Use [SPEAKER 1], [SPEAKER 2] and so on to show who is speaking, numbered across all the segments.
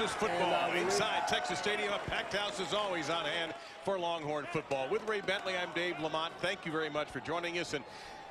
[SPEAKER 1] Texas football. Uh, inside Texas Stadium, a packed house is always on hand for Longhorn football. With Ray Bentley, I'm Dave Lamont. Thank you very much for joining us. And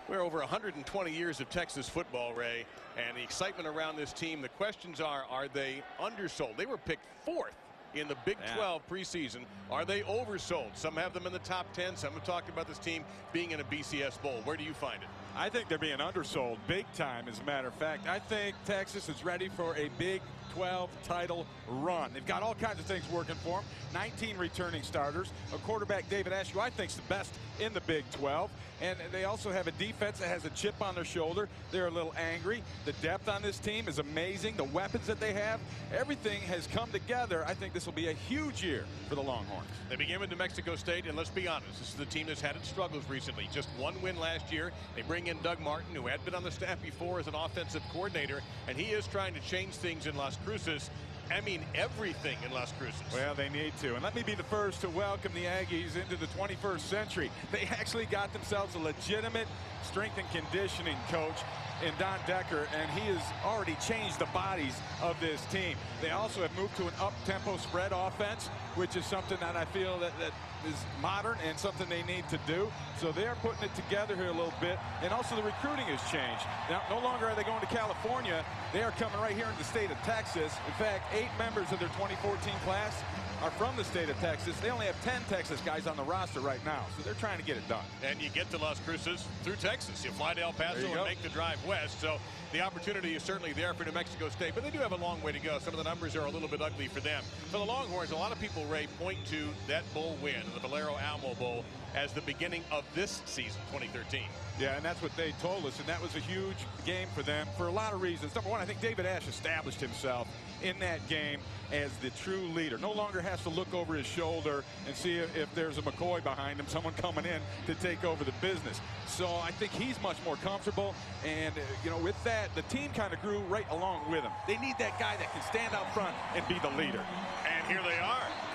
[SPEAKER 1] we're over 120 years of Texas football, Ray, and the excitement around this team. The questions are, are they undersold? They were picked fourth in the Big 12 preseason. Are they oversold? Some have them in the top 10. Some have talked about this team being in a BCS bowl. Where do you find it?
[SPEAKER 2] I think they're being undersold big time, as a matter of fact. I think Texas is ready for a Big 12 title run. They've got all kinds of things working for them. 19 returning starters. A quarterback, David Ash, who I think is the best in the Big 12. And they also have a defense that has a chip on their shoulder. They're a little angry. The depth on this team is amazing. The weapons that they have, everything has come together. I think this will be a huge year for the Longhorns.
[SPEAKER 1] They begin with New Mexico State, and let's be honest, this is the team that's had its struggles recently. Just one win last year. They bring in Doug Martin, who had been on the staff before as an offensive coordinator, and he is trying to change things in Las Cruces. I mean everything in Las Cruces.
[SPEAKER 2] Well, they need to. And let me be the first to welcome the Aggies into the 21st century. They actually got themselves a legitimate strength and conditioning coach in Don Decker, and he has already changed the bodies of this team. They also have moved to an up-tempo spread offense, which is something that I feel that, that is modern and something they need to do. So they are putting it together here a little bit. And also the recruiting has changed. Now, no longer are they going to California. They are coming right here in the state of Texas. In fact, eight members of their 2014 class are from the state of Texas. They only have 10 Texas guys on the roster right now, so they're trying to get it done.
[SPEAKER 1] And you get to Las Cruces through Texas. You fly to El Paso and make the drive west. So the opportunity is certainly there for New Mexico State, but they do have a long way to go. Some of the numbers are a little bit ugly for them. For the Longhorns, a lot of people, Ray, point to that bowl win, the Valero Alamo Bowl, as the beginning of this season, 2013.
[SPEAKER 2] Yeah, and that's what they told us, and that was a huge game for them for a lot of reasons. Number one, I think David Ash established himself in that game as the true leader. No longer has to look over his shoulder and see if, if, there's a McCoy behind him, someone coming in to take over the business. So I think he's much more comfortable. And, uh, you know, with that, the team kind of grew right along with him. They need that guy that can stand out front and be the leader.
[SPEAKER 1] And here they are.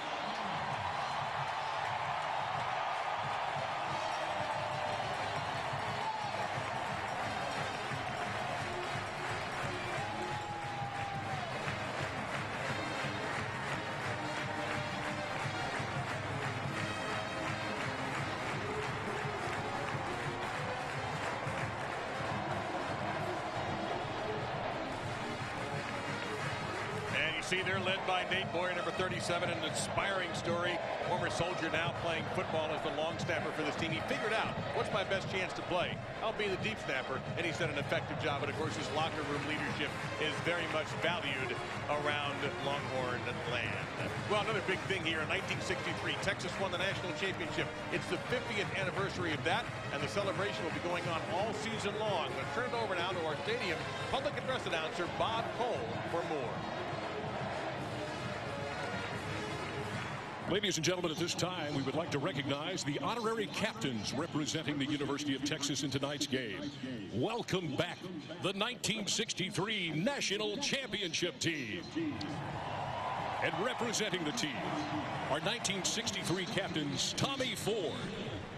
[SPEAKER 1] See they're led by Nate Boyer, number 37, an inspiring story. Former soldier now playing football as the long snapper for this team. He figured out what's my best chance to play. I'll be the deep snapper, and he's done an effective job. And of course, his locker room leadership is very much valued around Longhorn land. Well, another big thing here in 1963, Texas won the national championship. It's the 50th anniversary of that, and the celebration will be going on all season long. To turn it over now to our stadium public address announcer, Bob Cole, for more.
[SPEAKER 3] Ladies and gentlemen, at this time, we would like to recognize the honorary captains representing the University of Texas in tonight's game. Welcome back, the 1963 National Championship team. And representing the team, are 1963 captains, Tommy Ford,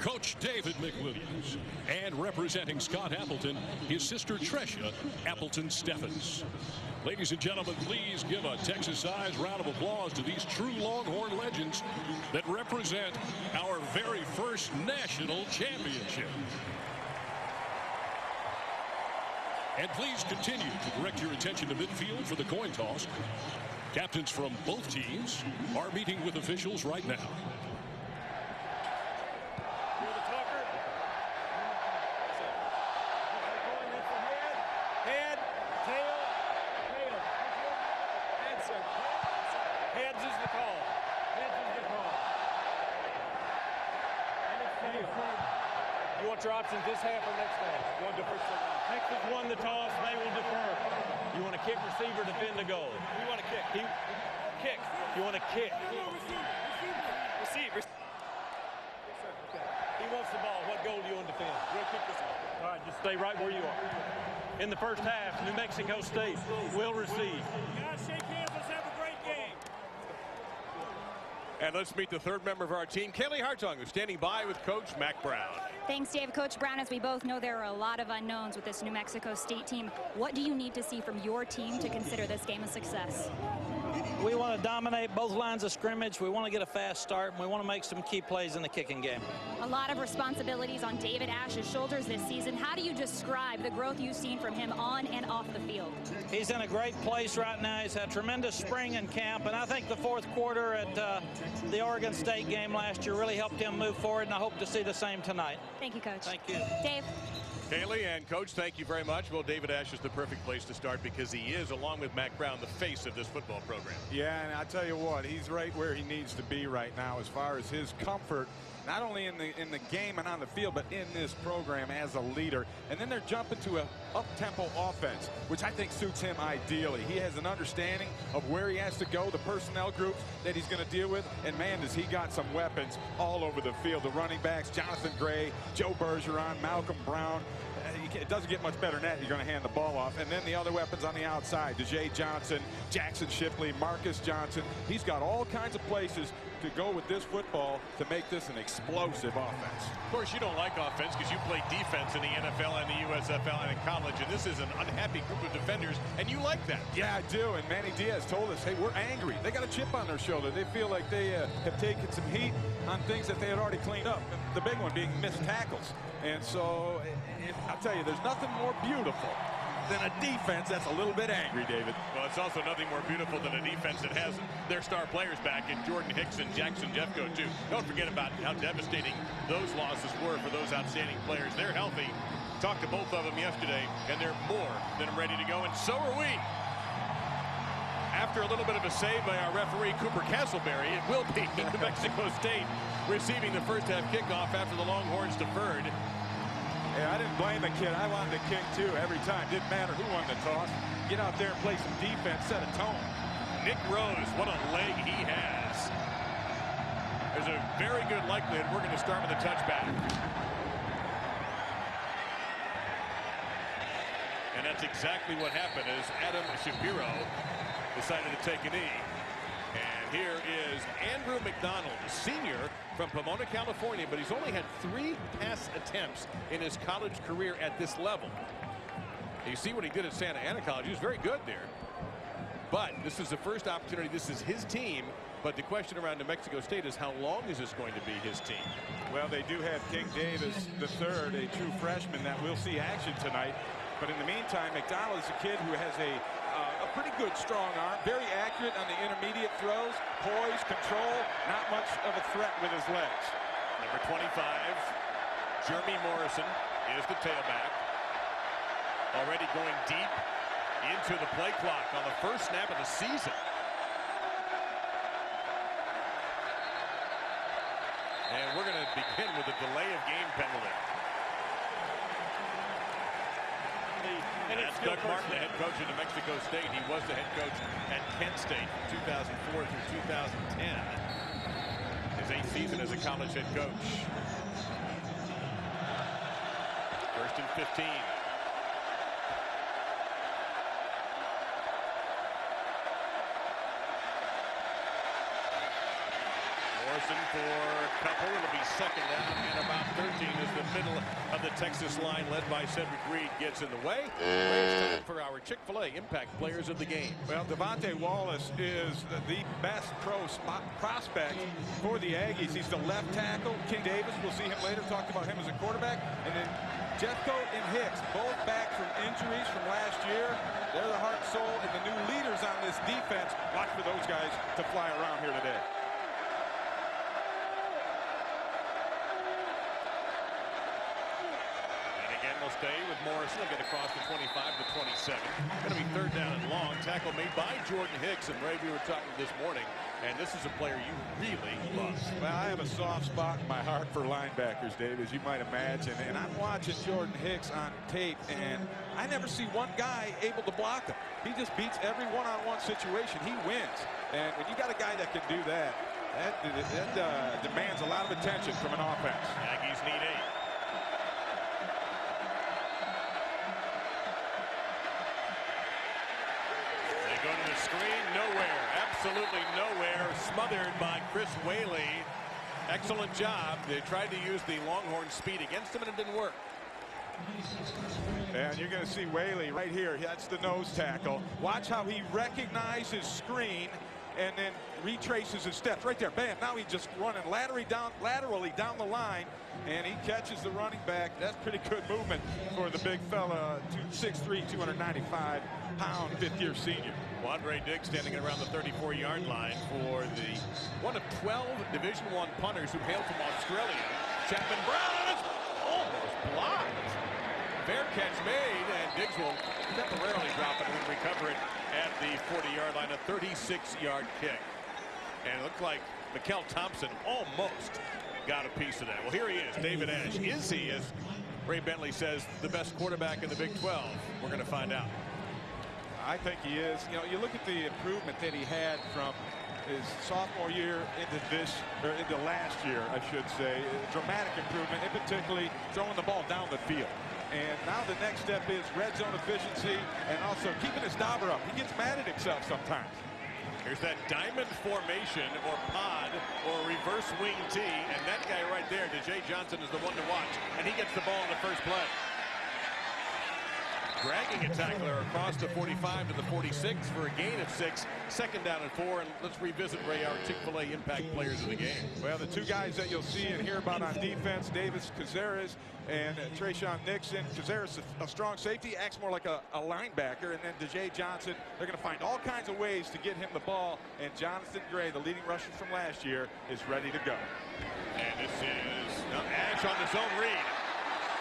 [SPEAKER 3] Coach David McWilliams, and representing Scott Appleton, his sister Tresha Appleton Steffens. Ladies and gentlemen, please give a Texas-sized round of applause to these true Longhorn legends that represent our very first national championship. And please continue to direct your attention to midfield for the coin toss. Captains from both teams are meeting with officials right now.
[SPEAKER 4] Your options this half or next half? You want to defer? Texas won the toss. They will defer. You want to kick receiver, defend the goal.
[SPEAKER 5] We want to kick.
[SPEAKER 4] He, kick. You want to kick.
[SPEAKER 5] Receive. Receive.
[SPEAKER 4] He wants the ball. What goal do you want to defend?
[SPEAKER 5] We'll kick this one.
[SPEAKER 4] All right, just stay right where you are. In the first half, New Mexico State will receive.
[SPEAKER 5] Guys, shake hands. Let's have a great game.
[SPEAKER 1] And let's meet the third member of our team, Kaylee Hartung, who's standing by with Coach Mack Brown.
[SPEAKER 6] Thanks, Dave. Coach Brown, as we both know, there are a lot of unknowns with this New Mexico State team. What do you need to see from your team to consider this game a success?
[SPEAKER 7] We want to dominate both lines of scrimmage. We want to get a fast start, and we want to make some key plays in the kicking game.
[SPEAKER 6] A lot of responsibilities on David Ash's shoulders this season. How do you describe the growth you've seen from him on and off the field?
[SPEAKER 7] He's in a great place right now. He's had tremendous spring in camp, and I think the fourth quarter at uh, the Oregon State game last year really helped him move forward, and I hope to see the same tonight.
[SPEAKER 6] Thank you, Coach.
[SPEAKER 7] Thank you.
[SPEAKER 6] Dave.
[SPEAKER 1] Kaylee and Coach, thank you very much. Well, David Ash is the perfect place to start because he is, along with Mack Brown, the face of this football program.
[SPEAKER 2] Yeah, and I tell you what, he's right where he needs to be right now as far as his comfort not only in the in the game and on the field, but in this program as a leader. And then they're jumping to a up-tempo offense, which I think suits him ideally. He has an understanding of where he has to go, the personnel groups that he's going to deal with, and man, does he got some weapons all over the field. The running backs, Johnathan Gray, Joe Bergeron, Malcolm Brown, uh, it doesn't get much better than that. You're going to hand the ball off. And then the other weapons on the outside, Daje Johnson, Jaxon Shipley, Marcus Johnson. He's got all kinds of places to go with this football to make this an explosive offense.
[SPEAKER 1] Of course, you don't like offense because you play defense in the NFL and the USFL and in college, and this is an unhappy group of defenders, and you like that.
[SPEAKER 2] Yeah, I do, and Manny Diaz told us, hey, we're angry. They got a chip on their shoulder. They feel like they uh, have taken some heat on things that they had already cleaned up, the big one being missed tackles. And so, it, it, I'll tell you, there's nothing more beautiful than a defense that's a little bit angry, David.
[SPEAKER 1] Well, it's also nothing more beautiful than a defense that has their star players back in Jordan Hicks and Jackson Jeffcoat, too. Don't forget about how devastating those losses were for those outstanding players. They're healthy. Talked to both of them yesterday, and they're more than ready to go, and so are we. After a little bit of a save by our referee, Cooper Castleberry, it will be New Mexico State receiving the first half kickoff after the Longhorns deferred.
[SPEAKER 2] Yeah, I didn't blame the kid. I wanted to kick too every time. Didn't matter who won the toss. Get out there and play some defense, set a tone.
[SPEAKER 1] Nick Rose, what a leg he has. There's a very good likelihood we're going to start with a touchback. And that's exactly what happened as Adam Shapiro decided to take a knee. And here is Andrew McDonald, senior from Pomona, California, but he's only had three pass attempts in his college career at this level. You see what he did at Santa Ana College. He was very good there. But this is the first opportunity. This is his team. But the question around New Mexico State is how long is this going to be his team?
[SPEAKER 2] Well, they do have King Davis the third, a true freshman that will see action tonight. But in the meantime, McDonald is a kid who has a pretty good strong arm, very accurate on the intermediate throws, poise, control, not much of a threat with his legs.
[SPEAKER 1] Number 25, Jeremy Morrison is the tailback. Already going deep into the play clock on the first snap of the season. And we're going to begin with a delay of game penalty. And that's Doug Martin, the head coach of New Mexico State. He was the head coach at Kent State from 2004 through 2010. His eighth season as a college head coach. First and 15. Morrison for couple. It'll be second down and about 13 as the middle of the Texas line led by Cedric Reed gets in the way. For our Chick-fil-A impact players of the game.
[SPEAKER 2] Well, Devontae Wallace is the best pro prospect for the Aggies. He's the left tackle. King Davis, we'll see him later, talked about him as a quarterback. And then Jeffcoat and Hicks, both back from injuries from last year. They're the heart, soul, and the new leaders on this defense. Watch for those guys to fly around here today.
[SPEAKER 1] Stay with Morrison. They'll get across the 25 to 27. Going to be third down and long. Tackle made by Jordan Hicks. And Ray, we were talking this morning, and this is a player you really love.
[SPEAKER 2] Well, I have a soft spot in my heart for linebackers, Dave, as you might imagine. And I'm watching Jordan Hicks on tape, and I never see one guy able to block him. He just beats every one-on-one -on -one situation. He wins. And when you got a guy that can do that, that, that uh, demands a lot of attention from an offense.
[SPEAKER 1] Aggies need eight. screen, nowhere, absolutely nowhere, smothered by Chris Whaley. Excellent job. They tried to use the Longhorn speed against him, and it didn't work.
[SPEAKER 2] And you're going to see Whaley right here. That's the nose tackle. Watch how he recognizes screen and then retraces his steps right there. Bam! Now he's just running laterally down, laterally down the line, and he catches the running back. That's pretty good movement for the big fella, 6'3", 295 pound, fifth-year senior.
[SPEAKER 1] Quandre Diggs standing around the 34-yard line for the one of 12 Division One punters who hail from Australia. Chapman Brown is almost blocked. Fair catch made, and Diggs will temporarily drop it and recover it at the 40-yard line, a 36-yard kick. And it looked like Mykkele Thompson almost got a piece of that. Well, here he is, David Ash. Is he, as Ray Bentley says, the best quarterback in the Big 12? We're going to find out.
[SPEAKER 2] I think he is. You know, you look at the improvement that he had from his sophomore year into this, or into last year, I should say. Dramatic improvement, and particularly throwing the ball down the field. And now the next step is red zone efficiency and also keeping his dauber up. He gets mad at himself sometimes.
[SPEAKER 1] Here's that diamond formation or pod or reverse wing T. And that guy right there, Jay Johnson, is the one to watch. And he gets the ball in the first play dragging a tackler across the 45 to the 46 for a gain of six. Second down and four. And let's revisit Ray, our Chick-fil-A impact players of the game.
[SPEAKER 2] Well, the two guys that you'll see and hear about on defense, Davis Cazares and uh, Trayshon Nixon. Cazares, a, a, strong safety, acts more like a, a linebacker. And then Daje Johnson, they're going to find all kinds of ways to get him the ball. And Johnathan Gray, the leading rusher from last year, is ready to go.
[SPEAKER 1] And this is Ash on his own read.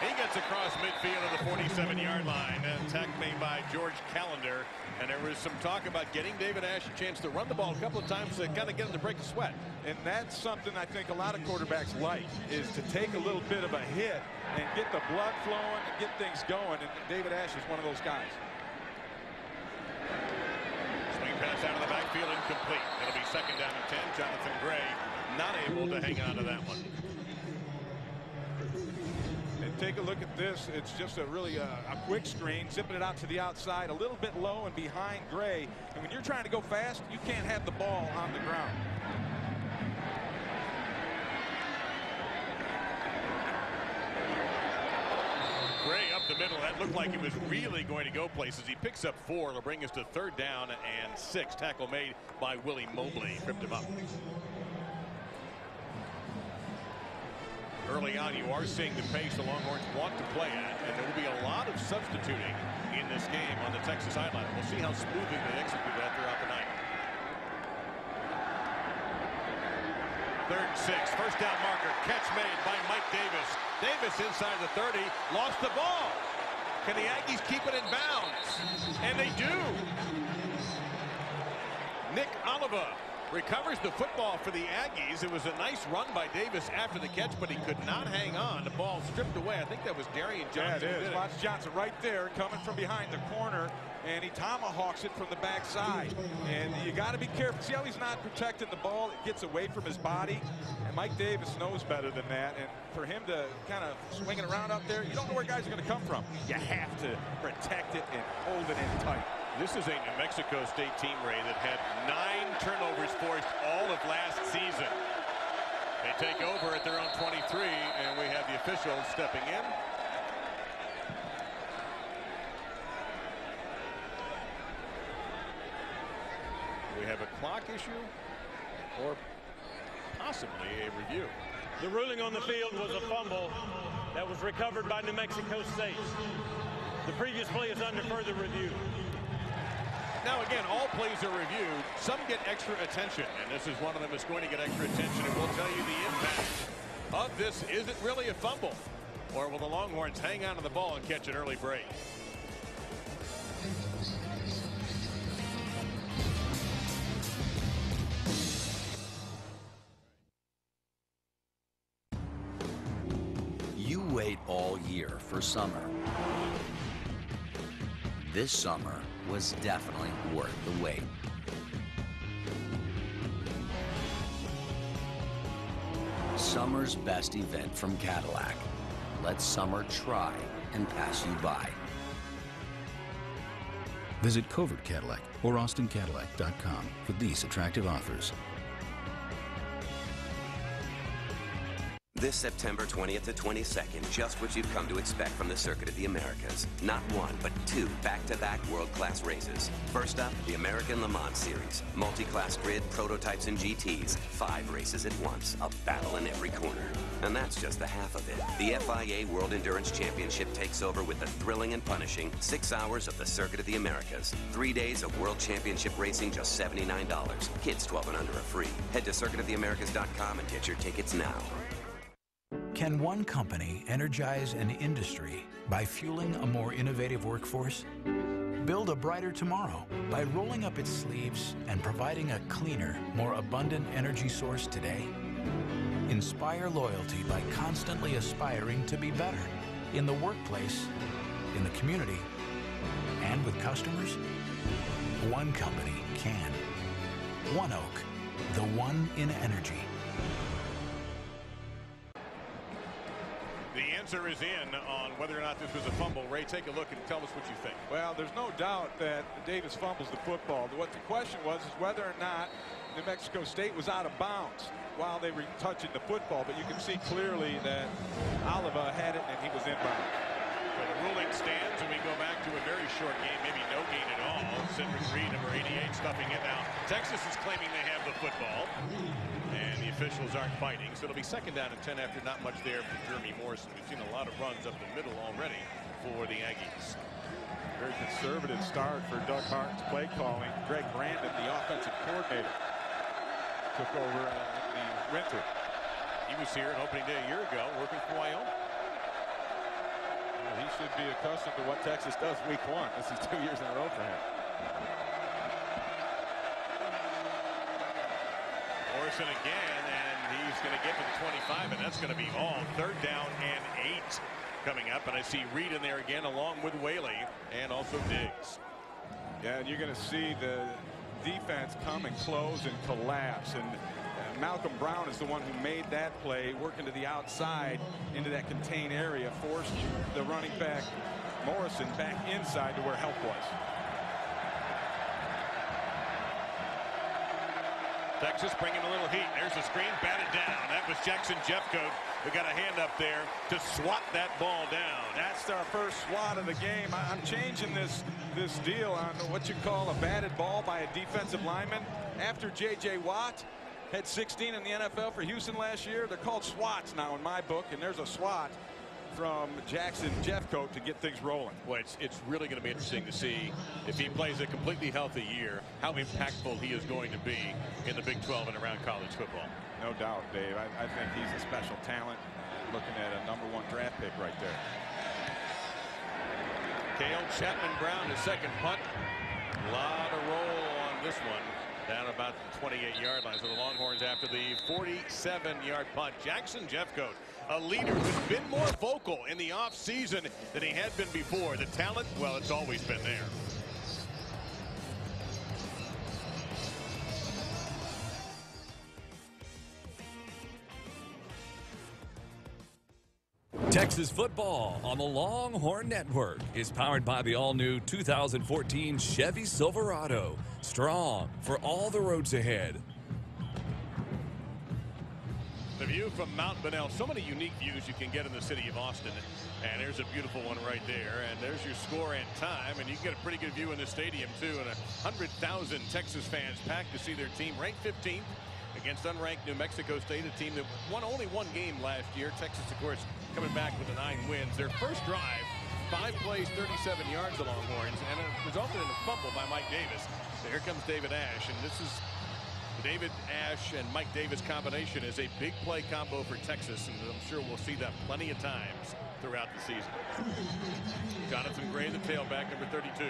[SPEAKER 1] He gets across midfield of the 47-yard line. Attacked made by George Calendar. And there was some talk about getting David Ash a chance to run the ball a couple of times to kind of get him to break a sweat.
[SPEAKER 2] And that's something I think a lot of quarterbacks like, is to take a little bit of a hit and get the blood flowing and get things going. And David Ash is one of those guys.
[SPEAKER 1] Swing pass out of the backfield incomplete. It'll be second down and 10. Johnathan Gray not able to hang on to that one
[SPEAKER 2] take a look at this. It's just a really uh, a quick screen, zipping it out to the outside, a little bit low and behind Gray. And when you're trying to go fast, you can't have the ball on the ground.
[SPEAKER 1] Gray up the middle. That looked like he was really going to go places. He picks up four. It'll bring us to third down and six. Tackle made by Willie Mobley. Tripped him up. Early on, you are seeing the pace the Longhorns want to play at, and there will be a lot of substituting in this game on the Texas sideline. We'll see how smoothly they execute that throughout the night. Third and six, first down marker, catch made by Mike Davis. Davis inside the 30, lost the ball. Can the Aggies keep it in bounds? And they do. Nick Oliva recovers the football for the Aggies. It was a nice run by Davis after the catch, but he could not hang on. The ball stripped away. I think that was Darian Johnson.
[SPEAKER 2] Yeah, it is. Watch Johnson right there coming from behind the corner, and he tomahawks it from the backside. And you got to be careful. See how he's not protecting the ball? It gets away from his body. And Mike Davis knows better than that. And for him to kind of swing it around up there, you don't know where guys are going to come from. You have to protect it and hold it in tight.
[SPEAKER 1] This is a New Mexico State team, Ray, that had nine turnovers forced all of last season. They take over at their own 23, and we have the officials stepping in. We have a clock issue or possibly a review.
[SPEAKER 4] The ruling on the field was a fumble that was recovered by New Mexico State. The previous play is under further review.
[SPEAKER 1] Now, again, all plays are reviewed. Some get extra attention, and this is one of them that's going to get extra attention, and we'll tell you the impact of this. Is it really a fumble? Or will the Longhorns hang on to the ball and catch an early break?
[SPEAKER 8] You wait all year for summer. This summer, was definitely worth the wait. Summer's best event from Cadillac. Let summer try and pass you by.
[SPEAKER 9] Visit Covert Cadillac or AustinCadillac.com for these attractive offers.
[SPEAKER 10] This September 20th to 22nd, just what you've come to expect from the Circuit of the Americas. Not one, but two back-to-back world-class races. First up, the American Le Mans Series. Multi-class grid, prototypes, and GTs. Five races at once. A battle in every corner. And that's just the half of it. The FIA World Endurance Championship takes over with the thrilling and punishing six hours of the Circuit of the Americas. Three days of World Championship racing, just $79. Kids 12 and under are free. Head to circuitoftheamericas.com and get your tickets now.
[SPEAKER 11] Can one company energize an industry by fueling a more innovative workforce? Build a brighter tomorrow by rolling up its sleeves and providing a cleaner, more abundant energy source today? Inspire loyalty by constantly aspiring to be better in the workplace, in the community, and with customers? One company can. ONEOK, the one in energy.
[SPEAKER 1] The answer is in on whether or not this was a fumble. Ray, take a look and tell us what you think.
[SPEAKER 2] Well, there's no doubt that Davis fumbles the football. What the question was is whether or not New Mexico State was out of bounds while they were touching the football. But you can see clearly that Oliva had it and he was inbound.
[SPEAKER 1] Well, the ruling stands and we go back to a very short game, maybe no gain at all. Cedric Reed, number 88, stuffing it now. Texas is claiming they have the football. Officials aren't fighting. So it'll be second down and 10 after not much there for Jeremy Morrison. We've seen a lot of runs up the middle already for the Aggies.
[SPEAKER 2] Very conservative start for Doug Hart's play calling. Gregg Brandon, the offensive coordinator, took over uh, the winter.
[SPEAKER 1] He was here at opening day a year ago working for Wyoming.
[SPEAKER 2] Well, he should be accustomed to what Texas does week one. This is two years in a row for him.
[SPEAKER 1] Morrison again, he's going to get to the 25, and that's going to be all. Third down and eight coming up, and I see Reed in there again along with Whaley and also Diggs.
[SPEAKER 2] Yeah, and you're going to see the defense come and close and collapse. And uh, Malcolm Brown is the one who made that play, working to the outside into that contained area, forced the running back Morrison back inside to where help was.
[SPEAKER 1] Texas bringing a little heat. There's a screen, batted down. That was Jackson Jeffcoat who got a hand up there to swat that ball down.
[SPEAKER 2] That's our first swat of the game. I, am changing this this deal on what you call a batted ball by a defensive lineman. After J.J. Watt had 16 in the NFL for Houston last year, they're called swats now in my book, and there's a swat from Jackson Jeffcoat to get things rolling.
[SPEAKER 1] Well, it's, it's really going to be interesting to see if he plays a completely healthy year, how impactful he is going to be in the Big 12 and around college football.
[SPEAKER 2] No doubt, Dave. I, I think he's a special talent. Looking at a number one draft pick right there.
[SPEAKER 1] Cayle Chapman Brown, the second punt. A lot of roll on this one. Down about the 28 yard line. So the Longhorns after the 47 yard punt. Jackson Jeffcoat, a leader who's been more vocal in the offseason than he had been before. The talent, well, it's always been there.
[SPEAKER 12] Texas football on the Longhorn Network is powered by the all-new 2014 Chevy Silverado. Strong for all the roads ahead.
[SPEAKER 1] The view from Mount Bonnell, so many unique views you can get in the city of Austin. And there's a beautiful one right there. And there's your score and time. And you can get a pretty good view in the stadium, too. And 100,000 Texas fans packed to see their team ranked 15th against unranked New Mexico State, a team that won only one game last year. Texas, of course, coming back with the nine wins. Their first drive, five plays, 37 yards, the Longhorns, and it resulted in a fumble by Mike Davis. So here comes David Ash, and this is David Ash and Mike Davis combination is a big play combo for Texas, and I'm sure we'll see that plenty of times throughout the season. Johnathan Gray, the tailback, number 32.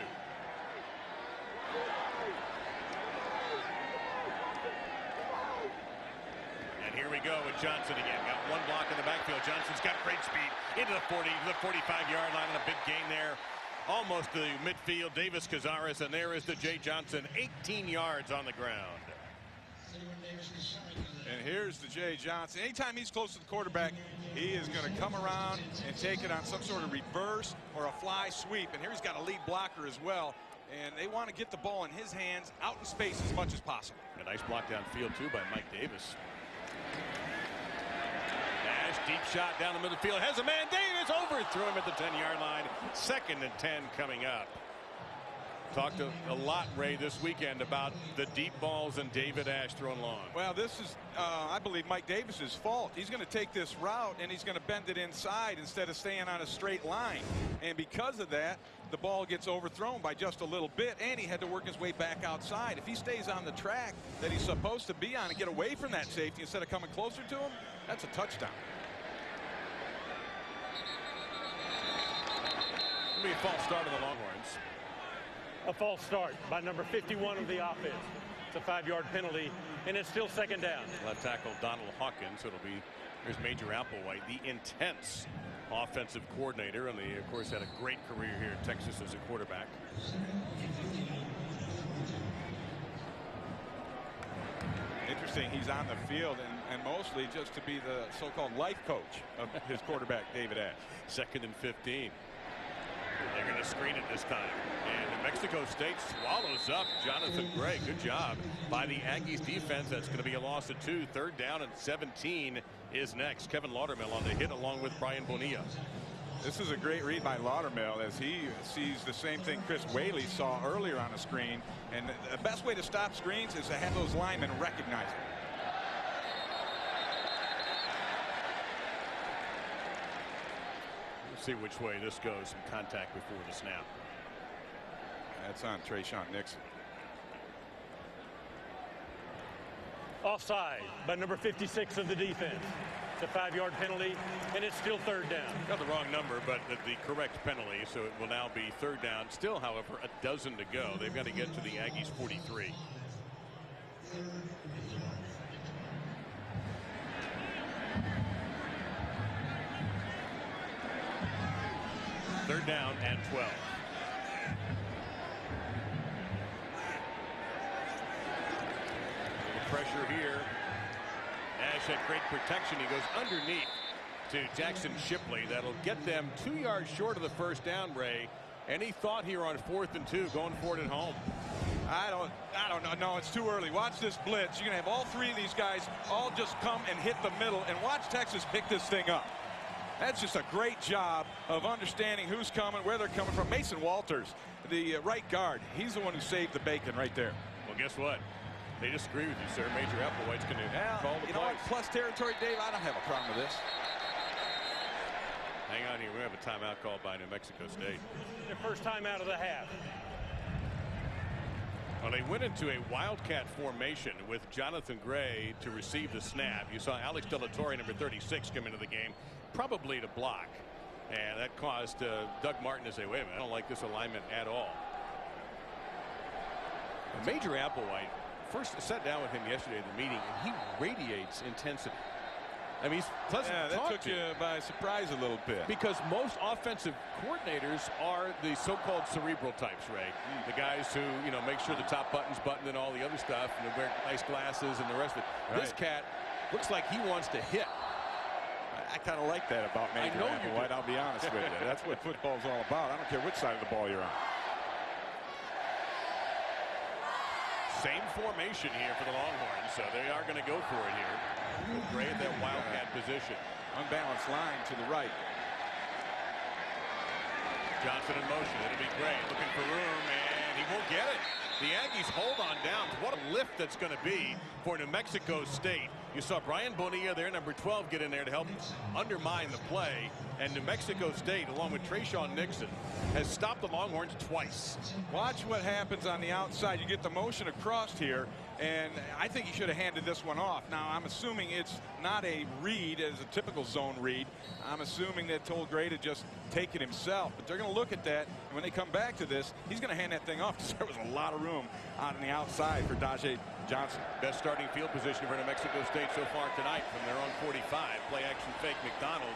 [SPEAKER 1] And here we go with Johnson again. Got one block in the backfield. Johnson's got great speed into the 40, the 45-yard line and a big gain there. Almost to the midfield, Davis Cazares, and there is Daje Johnson, 18 yards on the ground.
[SPEAKER 2] And here's Daje Johnson. Anytime he's close to the quarterback, he is going to come around and take it on some sort of reverse or a fly sweep. And here he's got a lead blocker as well. And they want to get the ball in his hands out in space as much as possible.
[SPEAKER 1] A nice block downfield, too, by Mike Davis. Nash, Deep shot down the middle field. Has a man. Davis overthrew him at the 10-yard line. Second and 10 coming up. Talked a, a, lot, Ray, this weekend about the deep balls and David Ash throwing long.
[SPEAKER 2] Well, this is, uh, I believe, Mike Davis's fault. He's going to take this route and he's going to bend it inside instead of staying on a straight line. And because of that, the ball gets overthrown by just a little bit, and he had to work his way back outside. If he stays on the track that he's supposed to be on and get away from that safety instead of coming closer to him, that's a touchdown.
[SPEAKER 1] It'll be a false start of the Longhorns.
[SPEAKER 4] A false start by number 51 of the offense. It's a five-yard penalty, and it's still second down.
[SPEAKER 1] Left tackle Donald Hawkins. It'll be there's Major Applewhite, the intense offensive coordinator, and he of course had a great career here in Texas as a quarterback.
[SPEAKER 2] Interesting, he's on the field and, and mostly just to be the so-called life coach of his quarterback, David Ash.
[SPEAKER 1] Second and 15. They're going to screen it this time. And New Mexico State swallows up Johnathan Gray. Good job by the Aggies defense. That's going to be a loss of two. Third down and 17 is next. Kevin Laudermill on the hit along with Brian Bonilla.
[SPEAKER 2] This is a great read by Laudermill as he sees the same thing Chris Whaley saw earlier on the screen. And the best way to stop screens is to have those linemen recognize it.
[SPEAKER 1] We'll see which way this goes. Some contact before the snap.
[SPEAKER 2] That's on Trayshon Nixon.
[SPEAKER 4] Offside by number 56 of the defense. It's a five-yard penalty, and it's still third down.
[SPEAKER 1] Got the wrong number, but the, the, correct penalty, so it will now be third down. Still, however, a dozen to go. They've got to get to the Aggies 43. Third down and 12. Pressure here. Ash had great protection. He goes underneath to Jaxon Shipley. That'll get them two yards short of the first down, Ray. Any thought here on fourth and two going for it at home?
[SPEAKER 2] I don't I don't know. No, it's too early. Watch this blitz. You're going to have all three of these guys all just come and hit the middle and watch Texas pick this thing up. That's just a great job of understanding who's coming, where they're coming from. Mason Walters, the uh, right guard, he's the one who saved the bacon right there.
[SPEAKER 1] Well, guess what? They disagree with you, sir. Major Applewhite's going to
[SPEAKER 2] yeah,
[SPEAKER 1] call the
[SPEAKER 2] you know what? Plus territory, Dave, I don't have a problem with this.
[SPEAKER 1] Hang on here. We have a timeout called by New Mexico State.
[SPEAKER 4] Their first time out of the half.
[SPEAKER 1] Well, they went into a Wildcat formation with Johnathan Gray to receive the snap. You saw Alex De La Torre, number 36, come into the game, probably to block. And that caused uh, Doug Martin to say, wait a minute, I don't like this alignment at all. Major Applewhite first sat down with him yesterday at the meeting, and he radiates intensity. I mean, he's pleasant
[SPEAKER 2] yeah, that took
[SPEAKER 1] to.
[SPEAKER 2] you by surprise a little bit.
[SPEAKER 1] Because most offensive coordinators are the so-called cerebral types, Ray. Mm. The guys who, you know, make sure the top button's buttoned and all the other stuff, and they wear nice glasses and the rest of it. Right. This cat looks like he wants to hit.
[SPEAKER 2] I, I kind of like that about Major
[SPEAKER 1] I know
[SPEAKER 2] Applewhite, I'll be honest with you. That's what football's all about. I don't care which side of the ball you're on.
[SPEAKER 1] Same formation here for the Longhorns, so they are going to go for it here. Gray at that wildcat position.
[SPEAKER 2] Unbalanced line to the right.
[SPEAKER 1] Johnson in motion. It'll be Gray looking for room, and he won't get it. The Aggies hold on down. What a lift that's going to be for New Mexico State. You saw Brian Bonilla there, number 12, get in there to help undermine the play. And New Mexico State, along with Trayshon Nixon, has stopped the Longhorns twice.
[SPEAKER 2] Watch what happens on the outside. You get the motion across here, and I think he should have handed this one off. Now, I'm assuming it's not a read as a typical zone read. I'm assuming that told Gray to just take it himself. But they're going to look at that, and when they come back to this, he's going to hand that thing off because there was a lot of room out on the outside for Daje Johnson.
[SPEAKER 1] Best starting field position for New Mexico State so far tonight from their own 45. Play action fake McDonald.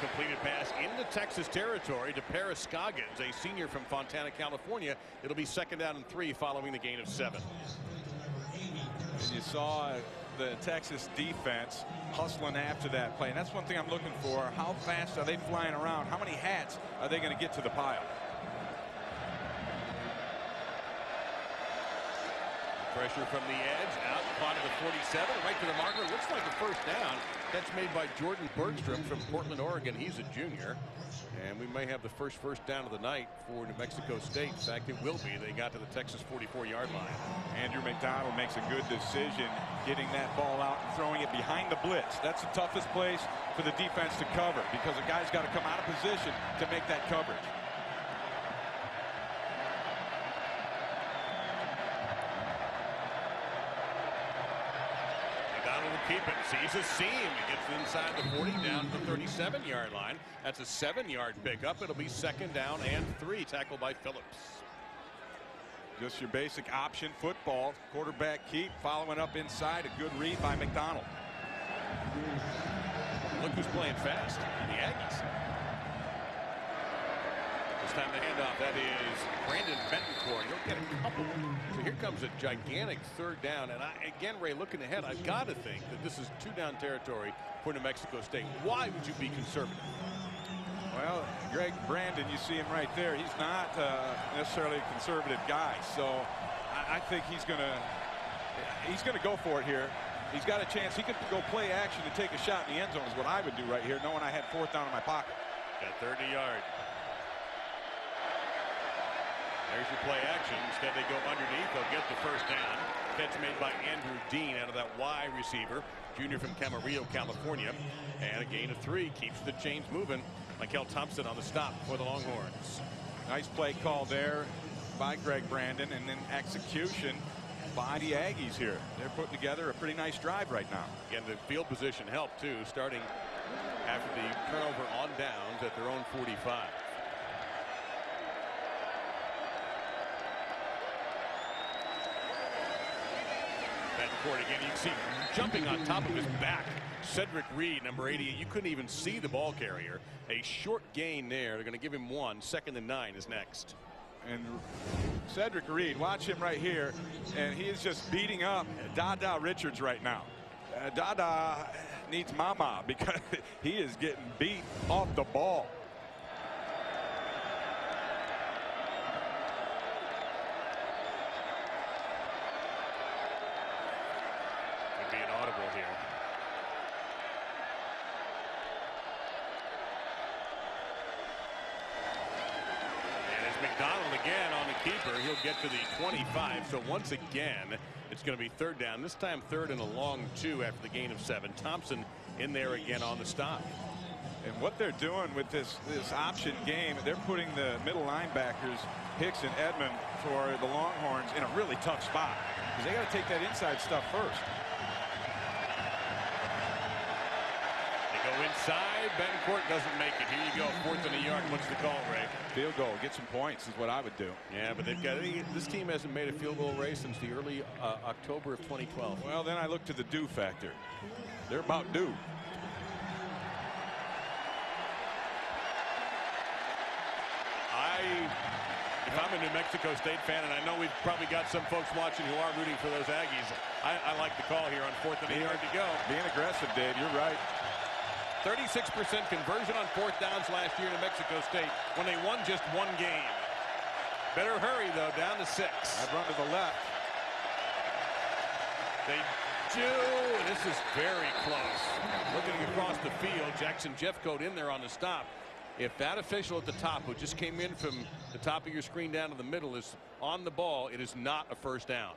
[SPEAKER 1] Completed pass into Texas territory to Paris Scoggins, a senior from Fontana, California. It'll be second down and three following the gain of seven.
[SPEAKER 2] And you saw the Texas defense hustling after that play. And that's one thing I'm looking for. How fast are they flying around? How many hats are they going to get to the pile?
[SPEAKER 1] Pressure from the edge, out, caught at the 47, right to the marker. Looks like a first down. Catch made by Jordan Bergstrom from Portland, Oregon. He's a junior. And we may have the first first down of the night for New Mexico State. In fact, it will be. They got to the Texas 44-yard line.
[SPEAKER 2] Andrew McDonald makes a good decision getting that ball out and throwing it behind the blitz. That's the toughest place for the defense to cover because a guy's got to come out of position to make that coverage.
[SPEAKER 1] Keep it. Sees a seam. He gets inside the 40 down to the 37-yard line. That's a seven-yard pickup. It'll be second down and three. Tackled by Phillips.
[SPEAKER 2] Just your basic option football. Quarterback keep following up inside. A good read by McDonald.
[SPEAKER 1] Look who's playing fast. The Aggies. Time the handoff. That is Brandon Betancourt. He'll get a couple. So here comes a gigantic third down. And I, again, Ray, looking ahead, I've got to think that this is two down territory for New Mexico State. Why would you be conservative?
[SPEAKER 2] Well, Gregg Brandon, you see him right there. He's not uh, necessarily a conservative guy, so I, I think he's going to he's going to go for it here. He's got a chance. He could go play action and take a shot in the end zone is what I would do right here, knowing I had fourth down in my pocket.
[SPEAKER 1] Got 30 yards. There's your play action. Instead, they go underneath. They'll get the first down. Catch made by Andrew Dean out of that Y receiver, junior from Camarillo, California. And a gain of three keeps the chains moving. Mykkele Thompson on the stop for the Longhorns.
[SPEAKER 2] Nice play call there by Gregg Brandon, and then execution by the Aggies here. They're putting together a pretty nice drive right now.
[SPEAKER 1] Again, the field position helped too, starting after the turnover on downs at their own 45. Again, you can see jumping on top of his back. Cedric Reed, number 88. You couldn't even see the ball carrier. A short gain there. They're going to give him one. Second and nine is next.
[SPEAKER 2] And Cedric Reed, watch him right here, and he is just beating up Dada Richards right now. Uh, Dada needs mama because he is getting beat off the ball.
[SPEAKER 1] Could be an audible here. And it's McDonald again on the keeper. He'll get to the 25. So once again, it's going to be third down. This time third and a long two after the gain of seven. Thompson in there again on the stop.
[SPEAKER 2] And what they're doing with this this option game, they're putting the middle linebackers, Hicks and Edmond, for the Longhorns in a really tough spot because they got to take that inside stuff first.
[SPEAKER 1] Go inside. Doesn't make it. Here you go. Fourth and a yard. What's the call, Ray?
[SPEAKER 2] Field goal. Get some points is what I would do.
[SPEAKER 1] Yeah, but they've got this team hasn't made a field goal race since the early uh, October of 2012.
[SPEAKER 2] Well, then I look to the do factor. They're about due.
[SPEAKER 1] I, if I'm a New Mexico State fan, and I know we've probably got some folks watching who are rooting for those Aggies, I, I like the call here on fourth and a yard to go.
[SPEAKER 2] Being aggressive, Dave, you're right.
[SPEAKER 1] 36% conversion on fourth downs last year in Mexico State when they won just one game. Better hurry, though, down to six.
[SPEAKER 2] I'd run to the left.
[SPEAKER 1] They do, this is very close. Looking across the field, Jackson Jeffcoat in there on the stop. If that official at the top who just came in from the top of your screen down to the middle is on the ball, it is not a first down.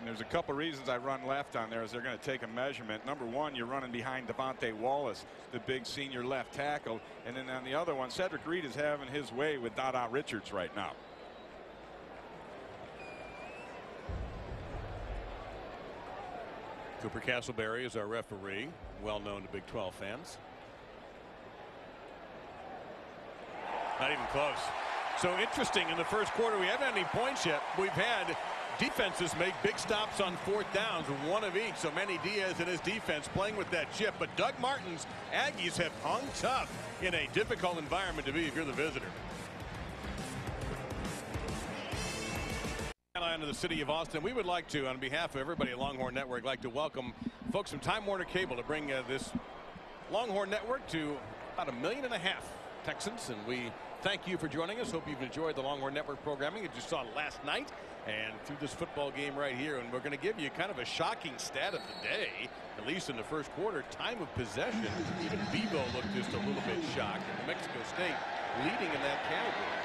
[SPEAKER 2] And there's a couple reasons I run left on there is they're going to take a measurement. Number one, you're running behind Devontae Wallace, the big senior left tackle. And then on the other one, Cedric Reed is having his way with Dada Richards right now.
[SPEAKER 1] Cooper Castleberry is our referee, well known to Big 12 fans. Not even close. So interesting in the first quarter, we haven't had any points yet. We've had defenses make big stops on fourth downs, one of each. So Manny Diaz and his defense playing with that chip. But Doug Martin's Aggies have hung tough in a difficult environment to be if you're the visitor. Into the city of Austin, we would like to, on behalf of everybody at Longhorn Network, like to welcome folks from Time Warner Cable to bring uh, this Longhorn Network to about a million and a half Texans, and we Thank you for joining us. Hope you've enjoyed the Longhorn Network programming that you saw last night and through this football game right here. And we're going to give you kind of a shocking stat of the day, at least in the first quarter. Time of possession. Even Bevo looked just a little bit shocked. And Mexico State leading in that category.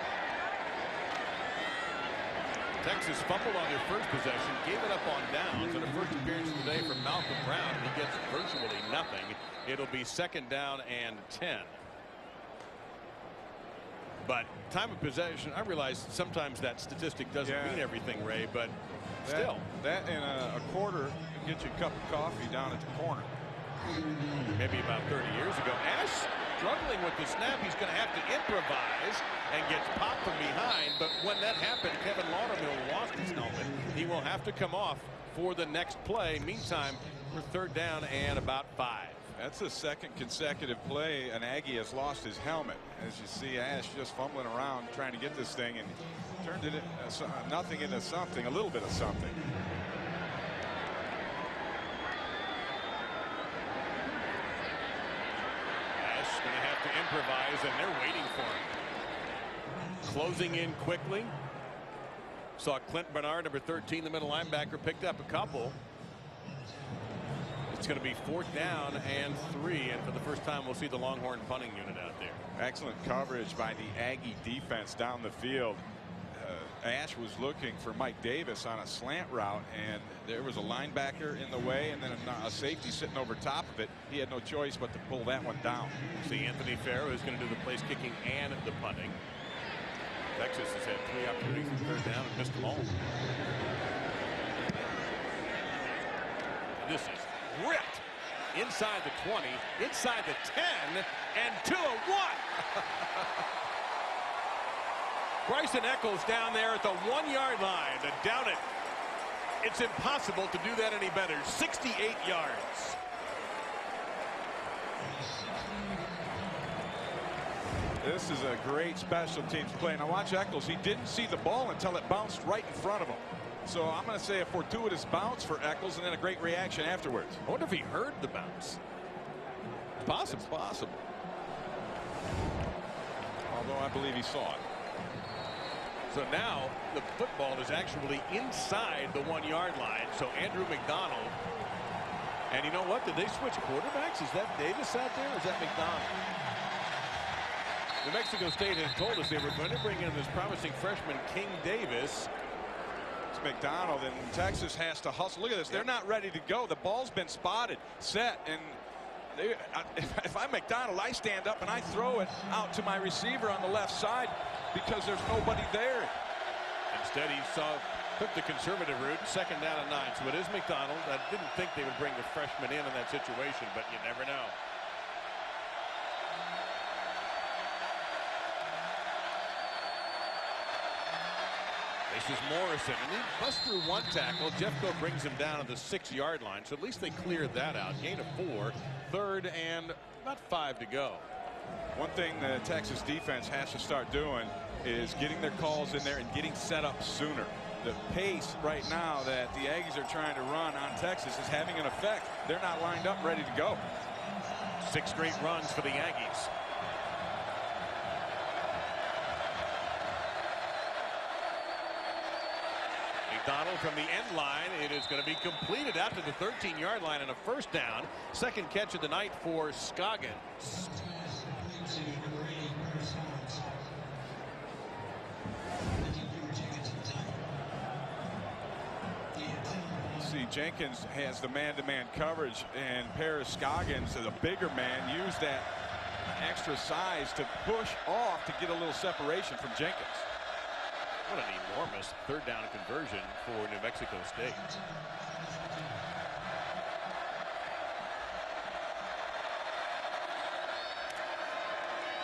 [SPEAKER 1] Texas fumbled on their first possession, gave it up on downs, and a first appearance of the day from Malcolm Brown. He gets virtually nothing. It'll be second down and 10. But time of possession, I realize sometimes that statistic doesn't
[SPEAKER 2] Yeah.
[SPEAKER 1] mean everything, Ray, but
[SPEAKER 2] That-
[SPEAKER 1] still.
[SPEAKER 2] That in a, a quarter can get you a cup of coffee down at the corner.
[SPEAKER 1] Maybe about 30 years ago. Ash struggling with the snap. He's going to have to improvise and gets popped from behind. But when that happened, Kevin Laudermill lost his helmet. He will have to come off for the next play. Meantime, we're third down and about five.
[SPEAKER 2] That's the second consecutive play an Aggie has lost his helmet. As you see Ash just fumbling around trying to get this thing and turned it in, uh, nothing into something, a little bit of something.
[SPEAKER 1] Ash going to have to improvise, and they're waiting for him. Closing in quickly. Saw Clint Bernard, number 13, the middle linebacker, picked up a couple. It's going to be fourth down and three, and for the first time, we'll see the Longhorn punting unit out there.
[SPEAKER 2] Excellent coverage by the Aggie defense down the field. Uh, Ash was looking for Mike Davis on a slant route, and there was a linebacker in the way, and then a, a safety sitting over top of it. He had no choice but to pull that one down.
[SPEAKER 1] See Anthony Fera is going to do the place kicking and the punting. Texas has had three opportunities for third down and missed them all. This is ripped inside the 20, inside the 10, and to a one. Bryson Echols down there at the one-yard line to down it. It's impossible to do that any better. 68 yards.
[SPEAKER 2] This is a great special teams play. Now watch Eccles. He didn't see the ball until it bounced right in front of him. So I'm going to say a fortuitous bounce for Echols and then a great reaction afterwards.
[SPEAKER 1] I wonder if he heard the bounce. Possible.
[SPEAKER 2] It's possible. Although I believe he saw it.
[SPEAKER 1] So now the football is actually inside the one yard line. So Andrew McDonald. And you know what? Did they switch quarterbacks? Is that Davis out there? Or is that McDonald? New Mexico State has told us they were going to bring in this promising freshman King Davis.
[SPEAKER 2] McDonald and Texas has to hustle. Look at this. They're not ready to go. The ball's been spotted, set, and they, I, if I'm McDonald, I stand up and I throw it out to my receiver on the left side because there's nobody there.
[SPEAKER 1] Instead, he saw took the conservative route, second down and nine. So it is McDonald. I didn't think they would bring the freshman in in that situation, but you never know. This is Morrison, and he busts through one tackle. Jeffcoat brings him down to the six-yard line, so at least they cleared that out. Gain of four, third and about five to go.
[SPEAKER 2] One thing the Texas defense has to start doing is getting their calls in there and getting set up sooner. The pace right now that the Aggies are trying to run on Texas is having an effect. They're not lined up ready to go.
[SPEAKER 1] Six straight runs for the Aggies. From the end line. It is going to be completed after the 13-yard line and a first down. Second catch of the night for Scoggins.
[SPEAKER 2] See, Jenkins has the man-to-man coverage, and Paris Scoggins, a bigger man, used that extra size to push off to get a little separation from Jenkins.
[SPEAKER 1] What an enormous third down conversion for New Mexico State.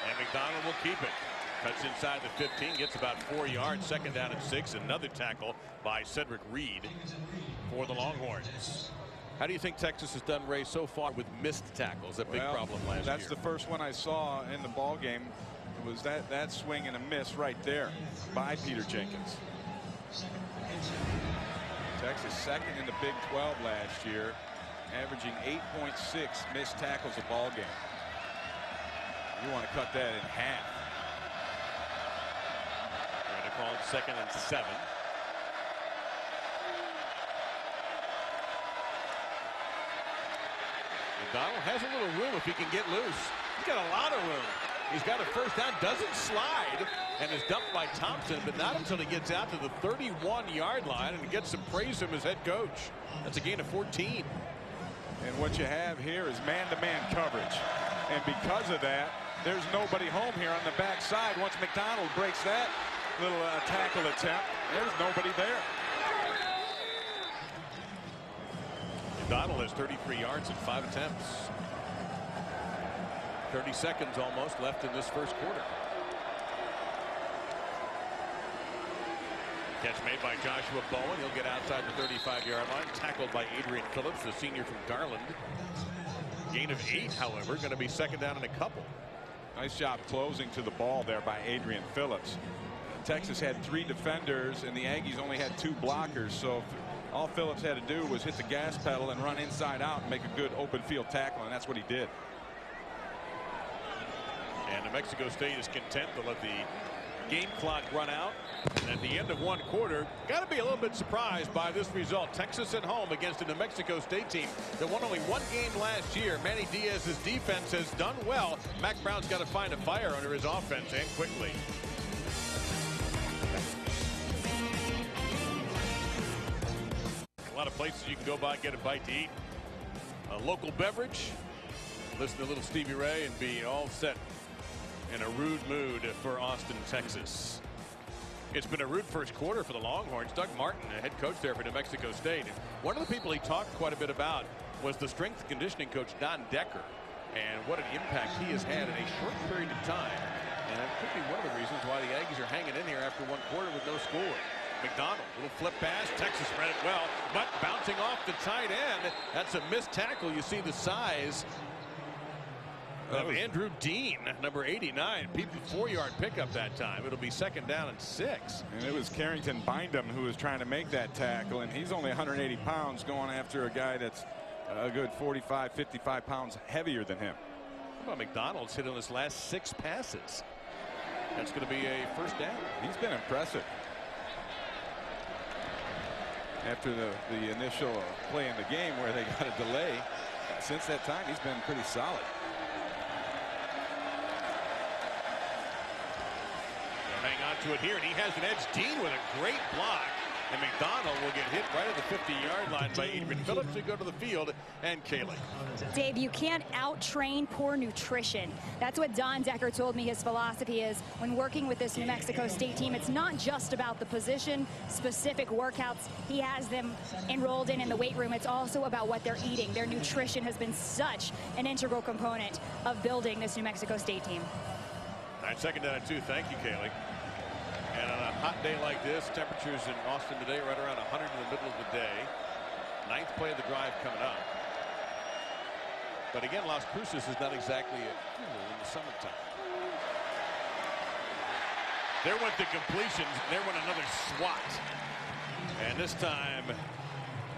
[SPEAKER 1] And McDonald will keep it. Cuts inside the 15, gets about four yards. Second down and six. Another tackle by Cedric Reed for the Longhorns. How do you think Texas has done, Ray, so far with missed tackles? A big
[SPEAKER 2] Well,
[SPEAKER 1] problem last
[SPEAKER 2] that's
[SPEAKER 1] year.
[SPEAKER 2] the first one I saw in the ball game. It was that that swing and a miss right there by Peter Jenkins. Texas second in the Big 12 last year, averaging 8.6 missed tackles a ball game. You want to cut that in half.
[SPEAKER 1] called second and seven. McDonald has a little room if he can get loose. He's got a lot of room. He's got a first down, doesn't slide, and is dumped by Thompson, but not until he gets out to the 31-yard line and gets some praise from his head coach. That's a gain of 14.
[SPEAKER 2] And what you have here is man-to-man -man coverage. And because of that, there's nobody home here on the backside. Once McDonald breaks that little uh, tackle attempt, there's nobody there.
[SPEAKER 1] McDonald has 33 yards in five attempts. 30 seconds almost left in this first quarter. Catch made by Joshua Bowen. He'll get outside the 35-yard line. Tackled by Adrian Phillips, the senior from Garland. Gain of eight, however, going to be second down in a couple.
[SPEAKER 2] Nice job closing to the ball there by Adrian Phillips. Texas had three defenders, and the Aggies only had two blockers. So all Phillips had to do was hit the gas pedal and run inside out and make a good open field tackle, and that's what he did.
[SPEAKER 1] And New Mexico State is content to let the game clock run out. And at the end of one quarter, got to be a little bit surprised by this result. Texas at home against a New Mexico State team that won only one game last year. Manny Diaz's defense has done well. Mack Brown's got to find a fire under his offense and quickly. A lot of places you can go by and get a bite to eat. A local beverage. Listen to little Stevie Ray and be all set in a rude mood for Austin, Texas. It's been a rude first quarter for the Longhorns. Doug Martin, the head coach there for New Mexico State. And one of the people he talked quite a bit about was the strength conditioning coach Don Decker and what an impact he has had in a short period of time. And that could be one of the reasons why the Aggies are hanging in here after one quarter with no score. McDonald, little flip pass. Texas read it well, but bouncing off the tight end. That's a missed tackle. You see the size of Andrew Dean, number 89. People four-yard pickup that time. It'll be second down and six.
[SPEAKER 2] And it was Carrington Byndom who was trying to make that tackle, and he's only 180 pounds going after a guy that's a good 45, 55 pounds heavier than him.
[SPEAKER 1] How about McDonald's hit on his last six passes? That's going to be a first down.
[SPEAKER 2] He's been impressive. After the, the initial play in the game where they got a delay, since that time he's been pretty solid.
[SPEAKER 1] Hang on to it here, and he has an edge. Dean with a great block. And McDonald will get hit right at the 50-yard line by Adrian Phillips to go to the field and Kaylee.
[SPEAKER 6] Dave, you can't out-train poor nutrition. That's what Don Decker told me his philosophy is when working with this New Mexico State team. It's not just about the position-specific workouts he has them enrolled in in the weight room. It's also about what they're eating. Their nutrition has been such an integral component of building this New Mexico State team.
[SPEAKER 1] All right, second down and two. Thank you, Kaylee. And on a hot day like this, temperatures in Austin today right around 100 in the middle of the day. Ninth play of the drive coming up. But again, Las Cruces is not exactly in the summertime. There went the completions. There went another swat. And this time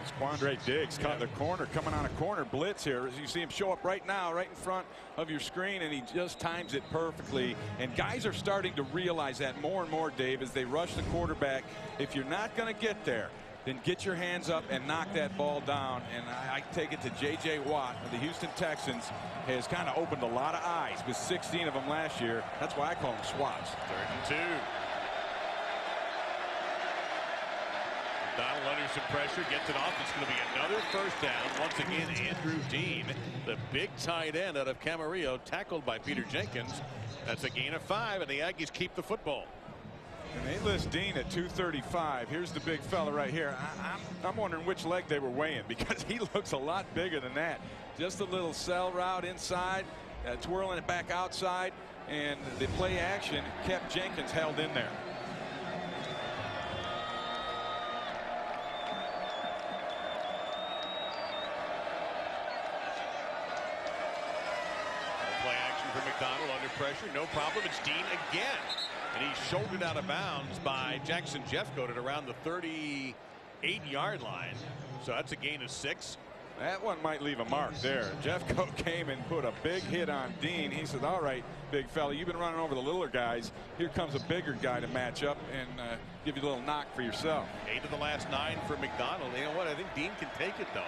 [SPEAKER 2] it's Quandre Diggs caught the corner coming on a corner blitz here as you see him show up right now right in front of your screen and he just times it perfectly and guys are starting to realize that more and more Dave as they rush the quarterback if you're not going to get there then get your hands up and knock that ball down and I, I take it to J.J. Watt of the Houston Texans has kind of opened a lot of eyes with 16 of them last year that's why I call them swats.
[SPEAKER 1] Third and two. Donald under some pressure, gets it off. It's going to be another first down. Once again, Andrew Dean, the big tight end out of Camarillo, tackled by Peter Jenkins. That's a gain of five, and the Aggies keep the football.
[SPEAKER 2] And they list Dean at 235. Here's the big fella right here. I, am I'm, wondering which leg they were weighing because he looks a lot bigger than that. Just a little cell route inside, uh, twirling it back outside, and the play action kept Jenkins held in there.
[SPEAKER 1] Pressure. No problem. It's Dean again. And he's shouldered out of bounds by Jackson Jeffcoat at around the 38 yard line. So that's a gain of six.
[SPEAKER 2] That one might leave a mark there. Jeffcoat came and put a big hit on Dean. He said, all right, big fella, you've been running over the littler guys. Here comes a bigger guy to match up and uh, give you a little knock for yourself.
[SPEAKER 1] Eight of the last nine for McDonald. You know what? I think Dean can take it, though.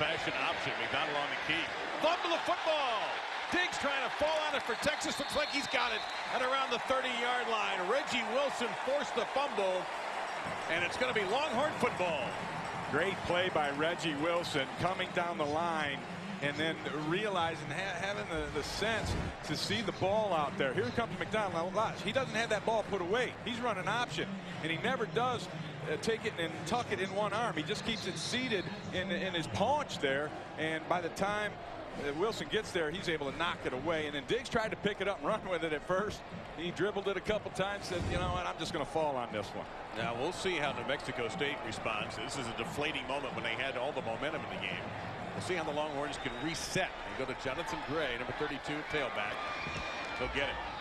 [SPEAKER 1] Old-fashioned option. McDonald on the key. Fumble the football. Diggs trying to fall on it for Texas. Looks like he's got it at around the 30-yard line. Reggie Wilson forced the fumble, and it's going to be Longhorn football.
[SPEAKER 2] Great play by Reggie Wilson coming down the line and then realizing ha having the, the, sense to see the ball out there. Here comes McDonald. He doesn't have that ball put away. He's running option, and he never does take it and tuck it in one arm. He just keeps it seated in, in his paunch there, and by the time uh, Wilson gets there, he's able to knock it away. And then Diggs tried to pick it up and run with it at first. He dribbled it a couple times, said, you know what, I'm just going to fall on this one.
[SPEAKER 1] Now we'll see how New Mexico State responds. This is a deflating moment when they had all the momentum in the game. We'll see how the Longhorns can reset. and go to Johnathan Gray, number 32, tailback. He'll get it.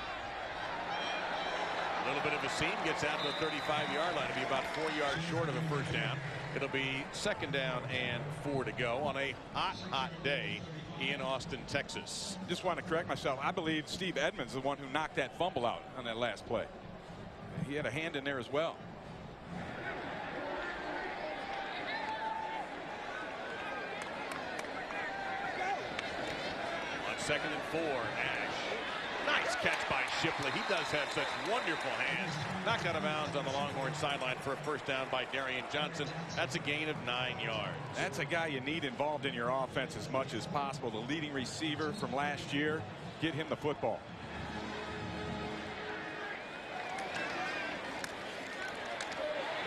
[SPEAKER 1] A little bit of a seam, gets out to the 35-yard line. It'll be about four yards short of a first down. It'll be second down and four to go on a hot, hot day in Austin, Texas.
[SPEAKER 2] Just want to correct myself. I believe Steve Edmonds is the one who knocked that fumble out on that last play. He had a hand in there as well.
[SPEAKER 1] On second and four. Nice catch by Shipley. He does have such wonderful hands. Knocked out of bounds on the Longhorn sideline for a first down by Darian Johnson. That's a gain of nine yards.
[SPEAKER 2] That's a guy you need involved in your offense as much as possible. The leading receiver from last year. Get him the football.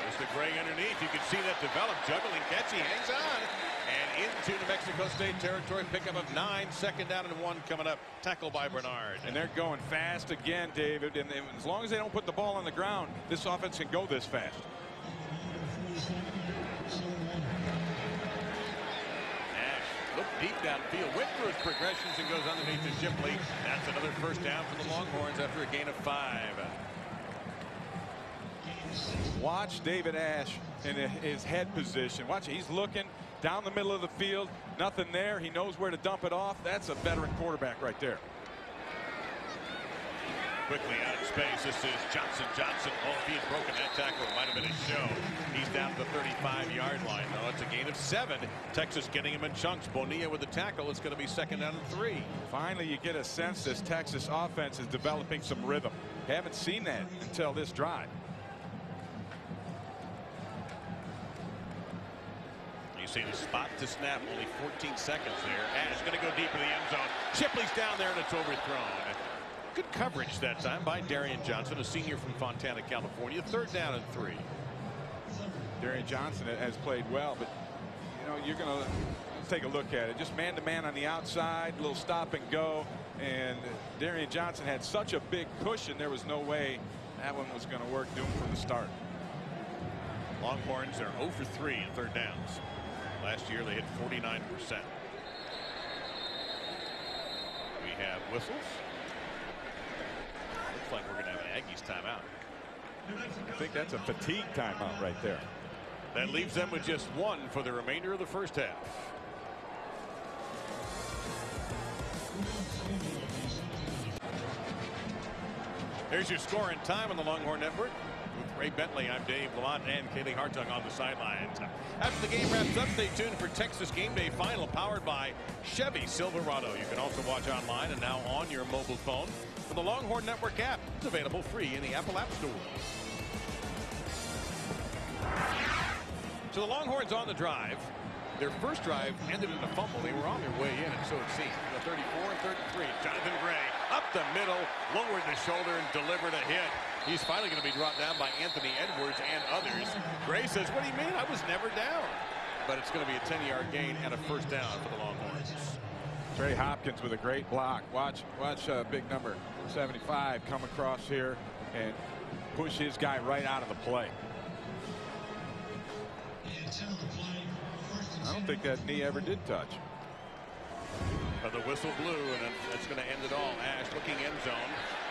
[SPEAKER 1] There's the Gray underneath. You can see that develop. Juggling catch. He hangs on into New Mexico State territory. Pickup of nine, second down and one coming up. Tackle by Bernard.
[SPEAKER 2] And they're going fast again, David. And as long as they don't put the ball on the ground, this offense can go this fast.
[SPEAKER 1] Looked deep downfield, went through his progressions and goes underneath to Shipley. That's another first down for the Longhorns after a gain of five.
[SPEAKER 2] Watch David Ash in his head position. Watch, he's looking down the middle of the field. Nothing there. He knows where to dump it off. That's a veteran quarterback right there.
[SPEAKER 1] Quickly out of space. This is Johnson. Johnson. Oh, if he had broken that tackle, it might have been a show. He's down to the 35-yard line, Now It's a gain of seven. Texas getting him in chunks. Bonilla with the tackle. It's going to be second down and three.
[SPEAKER 2] Finally, you get a sense this Texas offense is developing some rhythm. Haven't seen that until this drive.
[SPEAKER 1] See the spot to snap, only 14 seconds there. Ash going to go deep in the end zone. Shipley's down there and it's overthrown. Good coverage that time by Darian Johnson, a senior from Fontana, California. Third down and three.
[SPEAKER 2] Darian Johnson has played well, but you know you're going to take a look at it. Just man to man on the outside, little stop and go. And Darian Johnson had such a big cushion, there was no way that one was going to work doing from the start.
[SPEAKER 1] Longhorns are 0 for 3 in third downs. Last year they hit 49%. We have whistles. Looks like we're going to have an Aggies timeout.
[SPEAKER 2] I think that's a fatigue timeout right there.
[SPEAKER 1] That leaves them with just one for the remainder of the first half. There's your score and time on the Longhorn Network. Ray Bentley, I'm Dave Lalonde and Kaylee Hartung on the sidelines. After the game wraps up, stay tuned for Texas Game Day Final powered by Chevy Silverado. You can also watch online and now on your mobile phone with the Longhorn Network app. It's available free in the Apple App Store. So the Longhorns on the drive. Their first drive ended in a fumble. They were on their way in, and so it seemed. The 34 and 33. Johnathan Gray up the middle, lowered the shoulder, and delivered a hit. He's finally going to be dropped down by Anthony Edwards and others. Gray says, what do you mean? I was never down. But it's going to be a 10-yard gain and a first down for the Longhorns.
[SPEAKER 2] Trey Hopkins with a great block. Watch, watch uh, big number 75 come across here and push his guy right out of the play. I don't think that knee ever did touch.
[SPEAKER 1] But the whistle blew, and that's going to end it all. Ash looking end zone.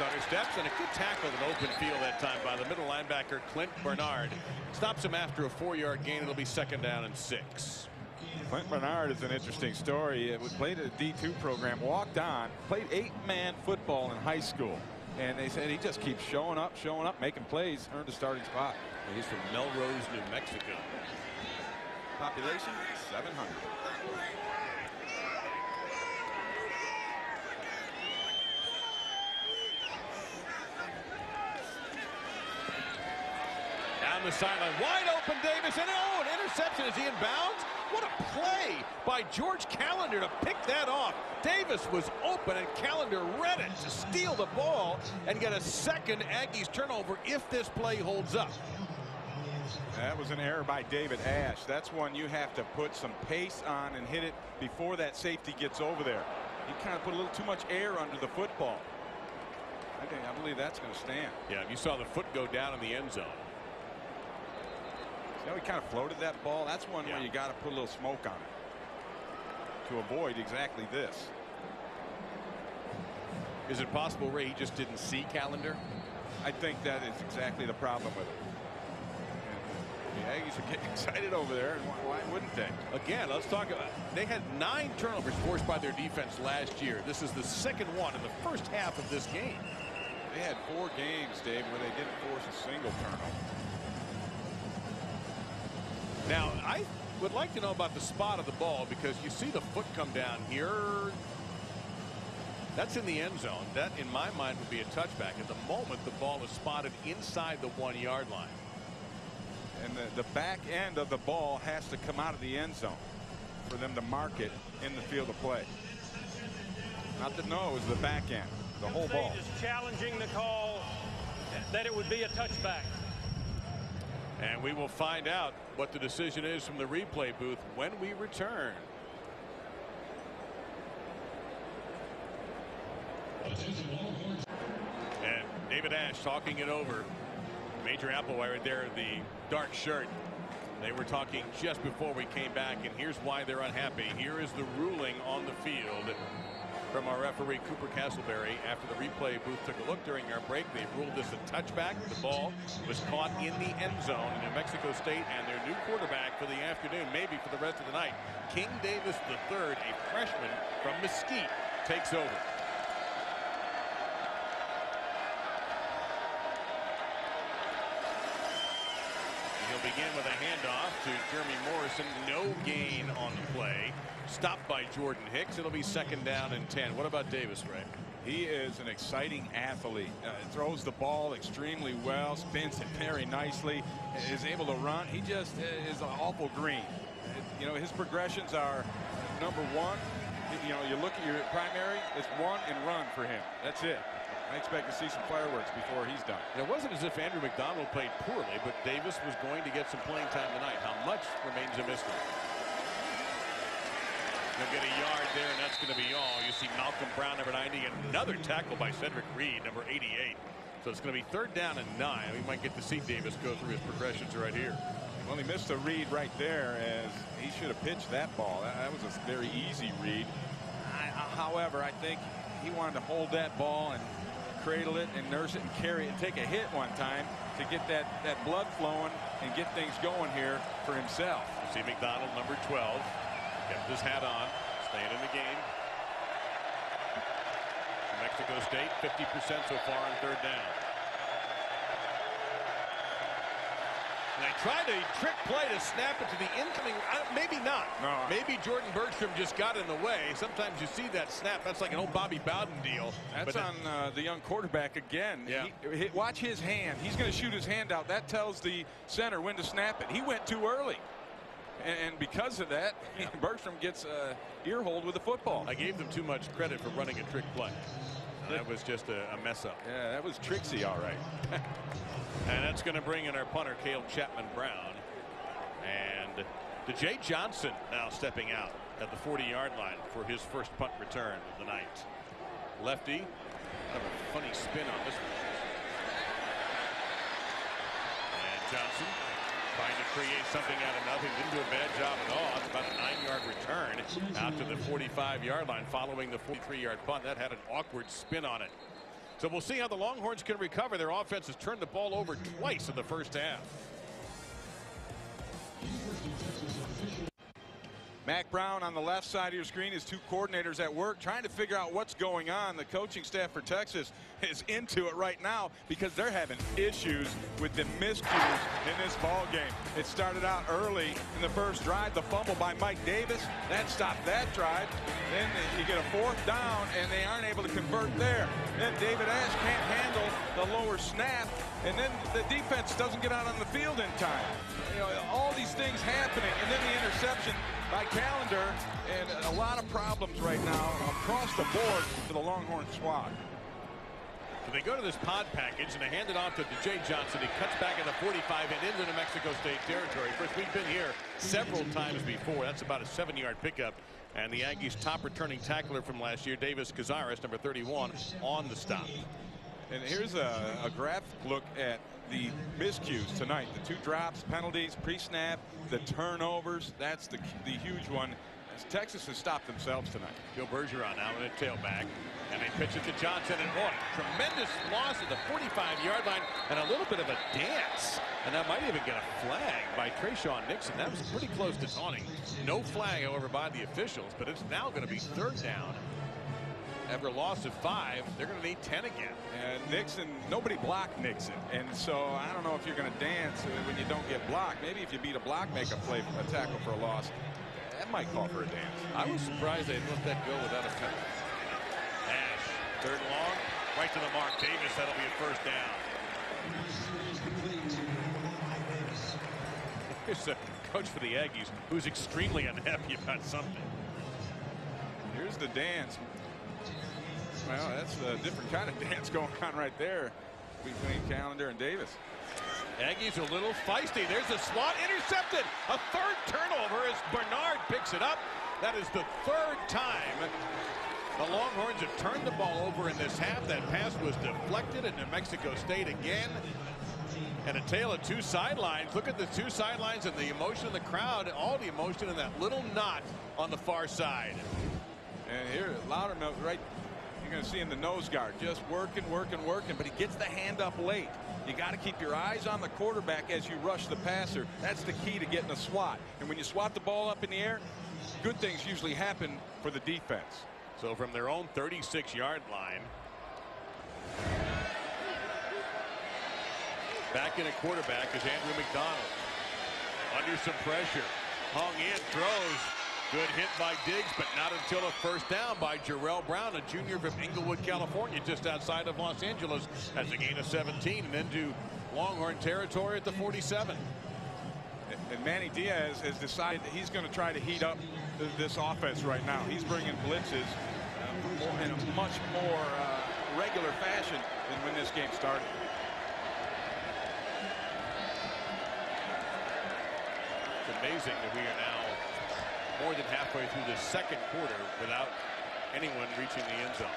[SPEAKER 1] Stutter steps and a good tackle in open field that time by the middle linebacker Clint Bernard. Stops him after a four-yard gain. It'll be second down and six.
[SPEAKER 2] Clint Bernard is an interesting story. It was played at a D2 program, walked on, played eight-man football in high school. And they said he just keeps showing up, showing up, making plays, earned a starting spot.
[SPEAKER 1] He's from Melrose, New Mexico.
[SPEAKER 2] Population 700.
[SPEAKER 1] Down the sideline, wide open Davis, and oh, an interception. Is he in bounds? What a play by George Callender to pick that off. Davis was open, and Callender read it to steal the ball and get a second Aggies turnover if this play holds up.
[SPEAKER 2] That was an error by David Ash. That's one you have to put some pace on and hit it before that safety gets over there. He kind of put a little too much air under the football. I think I believe that's going to stand.
[SPEAKER 1] Yeah, you saw the foot go down in the end zone.
[SPEAKER 2] How he kind of floated that ball? That's one yeah. where you got to put a little smoke on it to avoid exactly this.
[SPEAKER 1] Is it possible, Ray, he just didn't see Callender?
[SPEAKER 2] I think that is exactly the problem with it. The Aggies are getting excited over there, and why, why wouldn't they?
[SPEAKER 1] Again, let's talk about they had nine turnovers forced by their defense last year. This is the second one in the first half of this game.
[SPEAKER 2] They had four games, Dave, where they didn't force a single turnover.
[SPEAKER 1] Now, I would like to know about the spot of the ball because you see the foot come down here. That's in the end zone. That, in my mind, would be a touchback. At the moment, the ball is spotted inside the one-yard line.
[SPEAKER 2] And the, the back end of the ball has to come out of the end zone for them to mark it in the field of play. Not the nose, the back end, the whole ball.
[SPEAKER 4] Is challenging the call that it would be a touchback.
[SPEAKER 1] And we will find out what the decision is from the replay booth when we return. And David Ash talking it over. Major Applewhite right there, the dark shirt. They were talking just before we came back, and here's why they're unhappy. Here is the ruling on the field from our referee Cooper Castleberry after the replay booth took a look during our break. They ruled this a touchback. The ball was caught in the end zone in New Mexico State and their new quarterback for the afternoon, maybe for the rest of the night. King Davis III, a freshman from Mesquite, takes over. He'll begin with a handoff to Jeremy Morrison. No gain on the play. Stopped by Jordan Hicks. It'll be second down and 10. What about Davis, Ray?
[SPEAKER 2] He is an exciting athlete. Uh, throws the ball extremely well, spins it very nicely, is able to run. He just is awful green. You know, his progressions are number one. You know, you look at your primary, it's one and run for him. That's it. I expect to see some fireworks before he's done.
[SPEAKER 1] It wasn't as if Andrew McDonald played poorly, but Davis was going to get some playing time tonight. How much remains a mystery. He'll get a yard there, and that's going to be all. You see Malcolm Brown, number 90, another tackle by Cedric Reed, number 88. So it's going to be third down and nine. We might get to see Davis go through his progressions right here.
[SPEAKER 2] Well, he missed a read right there as he should have pitched that ball. That, that was a very easy read. I, however, I think he wanted to hold that ball and cradle it and nurse it and carry it and take a hit one time to get that, that blood flowing and get things going here for himself.
[SPEAKER 1] You see McDonald, number 12, kept his hat on, staying in the game. Mexico State, 50% so far on third down. And they tried a trick play to snap it to the incoming. Maybe not.
[SPEAKER 2] No.
[SPEAKER 1] Maybe Jordan Bergstrom just got in the way. Sometimes you see that snap. That's like an old Bobby Bowden deal.
[SPEAKER 2] That's on uh, the young quarterback again.
[SPEAKER 1] Yeah.
[SPEAKER 2] He, he, watch his hand. He's going to shoot his hand out. That tells the center when to snap it. He went too early. And, and because of that, yeah. Bergstrom gets a ear hold with the football.
[SPEAKER 1] I gave them too much credit for running a trick play. That was just a, a mess up.
[SPEAKER 2] Yeah, that was tricksy, all right.
[SPEAKER 1] And that's going to bring in our punter, Cayle Chapman Brown. And Daje Johnson now stepping out at the 40-yard line for his first punt return of the night. Lefty, kind of a funny spin on this one. And Johnson create something out of nothing. Didn't do a bad job at all. It's about a nine-yard return out to the 45-yard line following the 43-yard punt. That had an awkward spin on it. So we'll see how the Longhorns can recover. Their offense has turned the ball over twice in the first half.
[SPEAKER 2] Mack Brown on the left side of your screen is two coordinators at work trying to figure out what's going on. The coaching staff for Texas is into it right now because they're having issues with the miscues in this ball game. It started out early in the first drive, the fumble by Mike Davis. That stopped that drive. Then you get a fourth down and they aren't able to convert there. Then David Ash can't handle the lower snap and then the defense doesn't get out on the field in time. You know, all these things happening and then the interception by Callender and a lot of problems right now across the board for the Longhorn squad.
[SPEAKER 1] So they go to this pod package and they hand it off to Daje Johnson. He cuts back at the 45 and into New Mexico State territory. Course, we've been here several times before. That's about a seven-yard pickup. And the Aggies' top returning tackler from last year, Davis Cazares, number 31, on the stop.
[SPEAKER 2] And here's a, a graphic look at the miscues tonight. The two drops, penalties, pre-snap, the turnovers. That's the, the huge one. As Texas has stopped themselves tonight.
[SPEAKER 1] Joe Bergeron now in a tailback. And they pitch it to Johnson and boy, tremendous loss at the 45-yard line and a little bit of a dance. And that might even get a flag by Trayshawn Nixon. That was pretty close to taunting. No flag, however, by the officials, but it's now going to be third down after a loss of five, they're going to need 10 again.
[SPEAKER 2] And Nixon, nobody blocked Nixon. And so I don't know if you're going to dance uh, when you don't get blocked. Maybe if you beat a block, make a play, a tackle for a loss. That might call for a dance.
[SPEAKER 1] I was surprised they let that go without a penalty. Ash, third and long, right to the mark. Davis, that'll be a first down. Here's the coach for the Aggies who's extremely unhappy about something.
[SPEAKER 2] Here's the dance. Well, that's a different kind of dance going on right there between Callender and Davis.
[SPEAKER 1] Aggies a little feisty. There's a swat intercepted. A third turnover as Bernard picks it up. That is the third time the Longhorns have turned the ball over in this half. That pass was deflected at New Mexico State again. And a tale of two sidelines. Look at the two sidelines and the emotion in the crowd. All the emotion in that little knot on the far side.
[SPEAKER 2] And here, Loudermilk right you're going to see in the nose guard just working, working, working, but he gets the hand up late. You got to keep your eyes on the quarterback as you rush the passer. That's the key to getting a swat. And when you swat the ball up in the air, good things usually happen for the defense.
[SPEAKER 1] So from their own 36-yard line, back in a quarterback is Andrew McDonald. Under some pressure, hung in, throws, Good hit by Diggs, but not until a first down by Jarrell Brown, a junior from Inglewood, California, just outside of Los Angeles. Has a gain of 17 and into Longhorn territory at the 47.
[SPEAKER 2] And Manny Diaz has decided that he's going to try to heat up this offense right now. He's bringing blitzes uh, in a much more uh, regular fashion than when this game started.
[SPEAKER 1] It's amazing that we are now more than halfway through the second quarter without anyone reaching the end zone.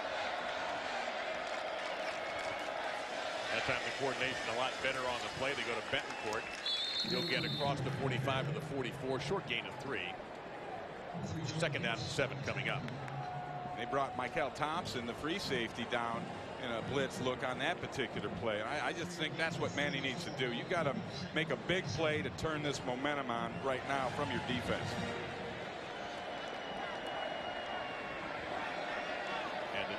[SPEAKER 1] That time the coordination a lot better on the play. They go to Betancourt. He'll get across the 45 to the 44. Short gain of three. Second down and seven coming up.
[SPEAKER 2] They brought Mykkele Thompson, the free safety, down in a blitz look on that particular play. I, I just think that's what Manny needs to do. You've got to make a big play to turn this momentum on right now from your defense.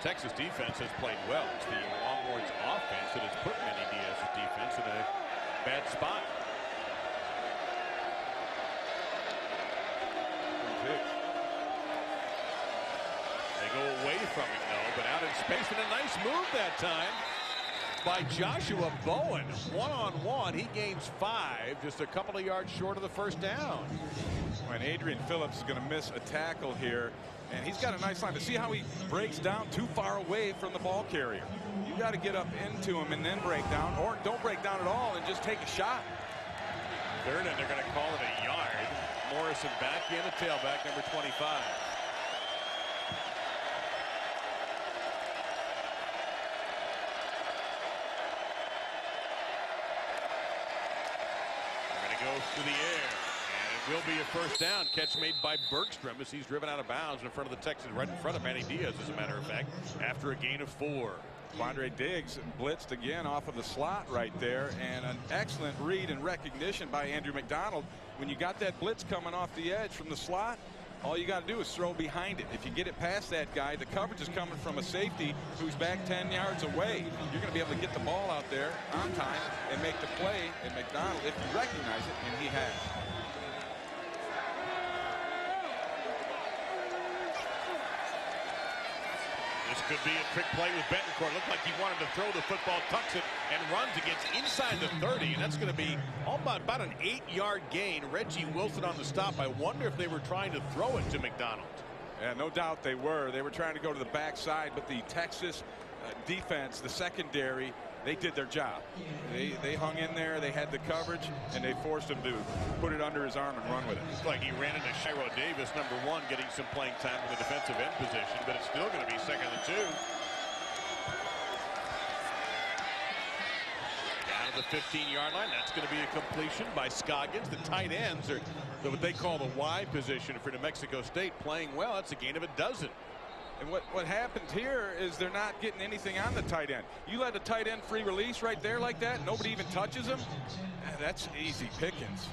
[SPEAKER 1] Texas defense has played well. It's the Longhorns offense that has put Manny Diaz's defense in a bad spot. They go away from him, though, but out in space and a nice move that time by Joshua Bowen. One-on-one, -on -one. he gains five, just a couple of yards short of the first down.
[SPEAKER 2] And Adrian Phillips is going to miss a tackle here. And he's got a nice line. To see how he breaks down too far away from the ball carrier. You got to get up into him and then break down, or don't break down at all and just take a shot.
[SPEAKER 1] Third, and they're going to call it a yard. Morrison back in, the tailback, number 25. They're going to the air. Will be a first down. Catch made by Bergstrom as he's driven out of bounds in front of the Texans, right in front of Manny Diaz, as a matter of fact, after a gain of four.
[SPEAKER 2] Quandre Diggs blitzed again off of the slot right there, and an excellent read and recognition by Andrew McDonald. When you got that blitz coming off the edge from the slot, all you got to do is throw behind it. If you get it past that guy, the coverage is coming from a safety who's back 10 yards away. You're going to be able to get the ball out there on time and make the play. And McDonald, if you recognize it, and he has.
[SPEAKER 1] This could be a trick play with Betancourt. Looked like he wanted to throw the football, tucks it, and runs against inside the 30. And that's going to be about, about an eight-yard gain. Reggie Wilson on the stop. I wonder if they were trying to throw it to McDonald.
[SPEAKER 2] Yeah, no doubt they were. They were trying to go to the backside, but the Texas uh, defense, the secondary, they did their job. They they hung in there, they had the coverage, and they forced him to put it under his arm and run with it.
[SPEAKER 1] Looks like he ran into Shiro Davis, number one, getting some playing time in the defensive end position, but it's still going to be second and two. Down to the 15-yard line. That's going to be a completion by Scoggins. The tight ends are what they call the Y position for New Mexico State playing well. That's a gain of a dozen.
[SPEAKER 2] And what, what happened here is they're not getting anything on the tight end. You let a tight end free release right there like that, nobody even touches him. That's easy pickings.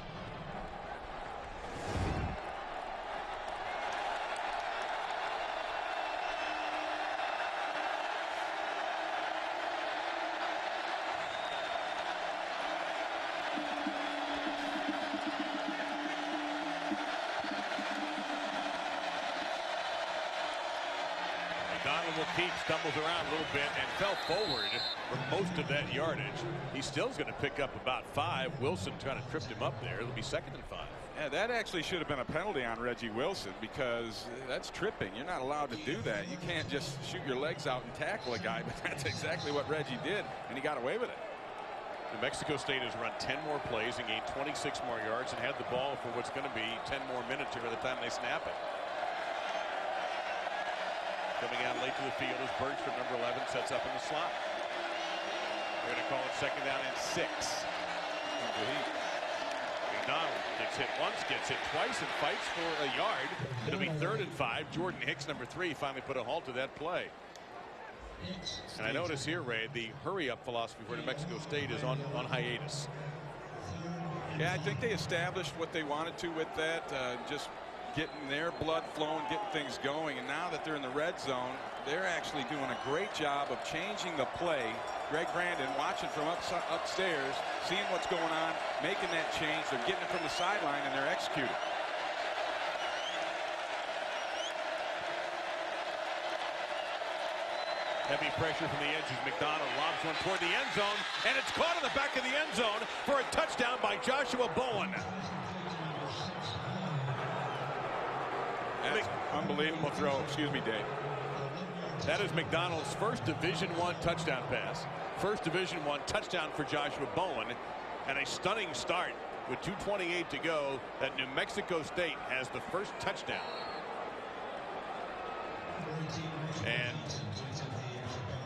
[SPEAKER 1] McDonald will keep, stumbles around a little bit, and fell forward for most of that yardage. He still is going to pick up about five. Wilson kind of tripped him up there. It'll be second and five.
[SPEAKER 2] Yeah, that actually should have been a penalty on Reggie Wilson because that's tripping. You're not allowed to do that. You can't just shoot your legs out and tackle a guy, but that's exactly what Reggie did, and he got away with it.
[SPEAKER 1] New Mexico State has run 10 more plays and gained 26 more yards and had the ball for what's going to be 10 more minutes here by the time they snap it. Coming out late to the field as is from number 11, sets up in the slot. They're going to call it second down and six. McDonald gets hit once, gets hit twice, and fights for a yard. It'll be third and five. Jordan Hicks, number three, finally put a halt to that play. And I notice here, Ray, the hurry-up philosophy for New Mexico State is on, on hiatus.
[SPEAKER 2] Yeah, I think they established what they wanted to with that, uh, just getting their blood flowing, getting things going. And now that they're in the red zone, they're actually doing a great job of changing the play. Gregg Brandon watching from up, upstairs, seeing what's going on, making that change. They're getting it from the sideline, and they're executing.
[SPEAKER 1] Heavy pressure from the edges. McDonald lobs one toward the end zone, and it's caught in the back of the end zone for a touchdown by Joshua Bowen.
[SPEAKER 2] That's unbelievable throw. Excuse me, Dave.
[SPEAKER 1] That is McDonald's first Division One touchdown pass. First Division One touchdown for Joshua Bowen, and a stunning start with 2:28 to go. That New Mexico State has the first touchdown. And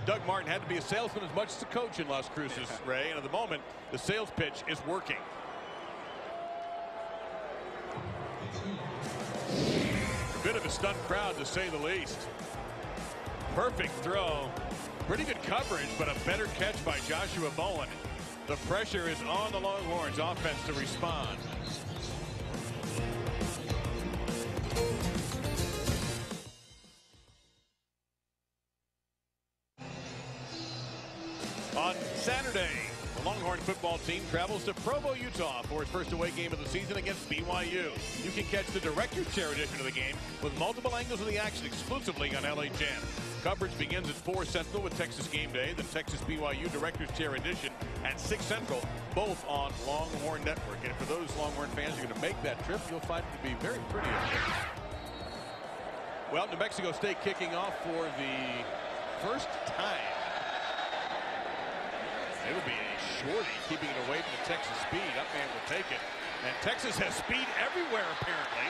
[SPEAKER 1] Doug Martin had to be a salesman as much as a coach in Las Cruces, Ray. And at the moment, the sales pitch is working. Bit of a stunned crowd, to say the least. Perfect throw. Pretty good coverage, but a better catch by Joshua Bowen. The pressure is on the Longhorns offense to respond. Football team travels to Provo, Utah for its first away game of the season against BYU. You can catch the Director's Chair edition of the game with multiple angles of the action exclusively on LA Jam. Coverage begins at 4 Central with Texas Game Day, the Texas BYU Director's Chair edition at 6 Central, both on Longhorn Network. And for those Longhorn fans who are going to make that trip, you'll find it to be very pretty. Well, New Mexico State kicking off for the first time. It'll be shorty keeping it away from the Texas speed. Up man will take it. And Texas has speed everywhere, apparently,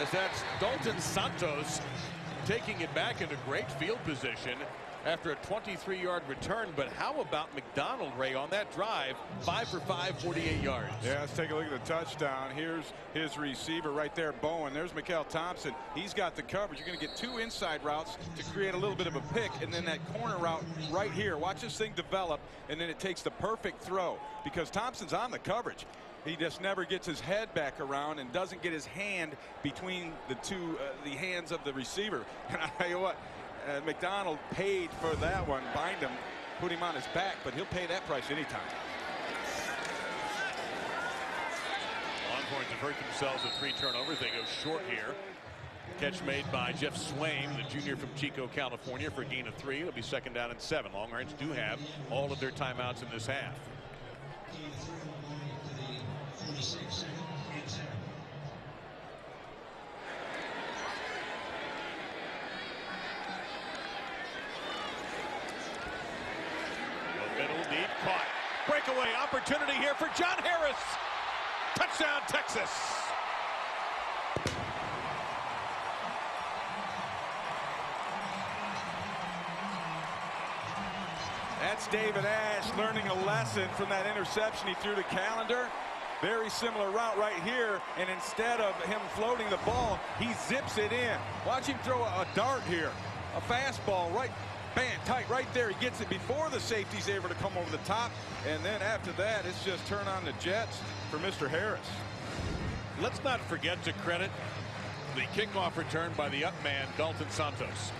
[SPEAKER 1] as that's Dalton Santos taking it back into great field position. After a 23-yard return. But how about McDonald, Ray, on that drive? Five for five, 48 yards.
[SPEAKER 2] Yeah, let's take a look at the touchdown. Here's his receiver right there, Bowen. There's Mykkele Thompson. He's got the coverage. You're going to get two inside routes to create a little bit of a pick, and then that corner route right here. Watch this thing develop, and then it takes the perfect throw because Thompson's on the coverage. He just never gets his head back around and doesn't get his hand between the two, uh, the hands of the receiver. And I tell you what, uh, McDonald paid for that one. Bind him, put him on his back, but he'll pay that price anytime.
[SPEAKER 1] Longhorns avert themselves with three turnovers. They go short here. Catch made by Geoff Swaim, the junior from Chico, California, for a gain of three. It'll be second down and seven. Longhorns do have all of their timeouts in this half. The middle deep caught. Breakaway opportunity here for John Harris. Touchdown Texas.
[SPEAKER 2] That's David Ash learning a lesson from that interception he threw to Callender. Very similar route right here, and instead of him floating the ball, he zips it in. Watch him throw a, a dart here, a fastball right, bam, tight right there. He gets it before the safety's able to come over the top, and then after that, it's just turn on the jets for Mr. Harris.
[SPEAKER 1] Let's not forget to credit the kickoff return by the up man, Dalton Santos.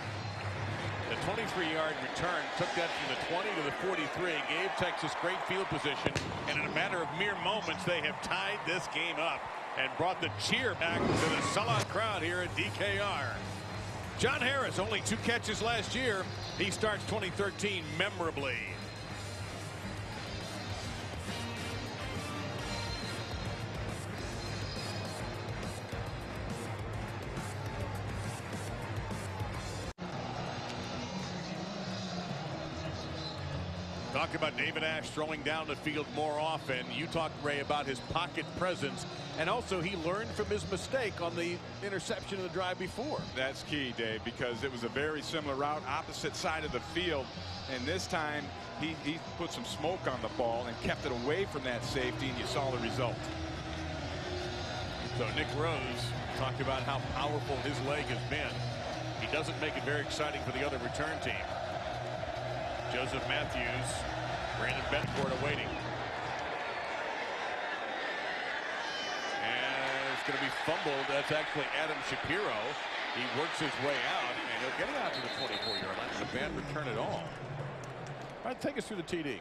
[SPEAKER 1] The 23-yard return took that from the 20 to the 43, gave Texas great field position, and in a matter of mere moments, they have tied this game up and brought the cheer back to the sellout crowd here at DKR. John Harris, only two catches last year. He starts 2013 memorably. Talk about David Ash throwing down the field more often. You talked, Ray, about his pocket presence, and also he learned from his mistake on the interception of the drive before.
[SPEAKER 2] That's key, Dave, because it was a very similar route, opposite side of the field, and this time he, he put some smoke on the ball and kept it away from that safety, and you saw the result.
[SPEAKER 1] So Nick Rose talked about how powerful his leg has been. He doesn't make it very exciting for the other return team. Joseph Matthews, Brandon Betancourt awaiting. And it's going to be fumbled. That's actually Adam Shapiro. He works his way out, and he'll get it out to the 24-yard line. The bad return at all. All right, take us through the TD.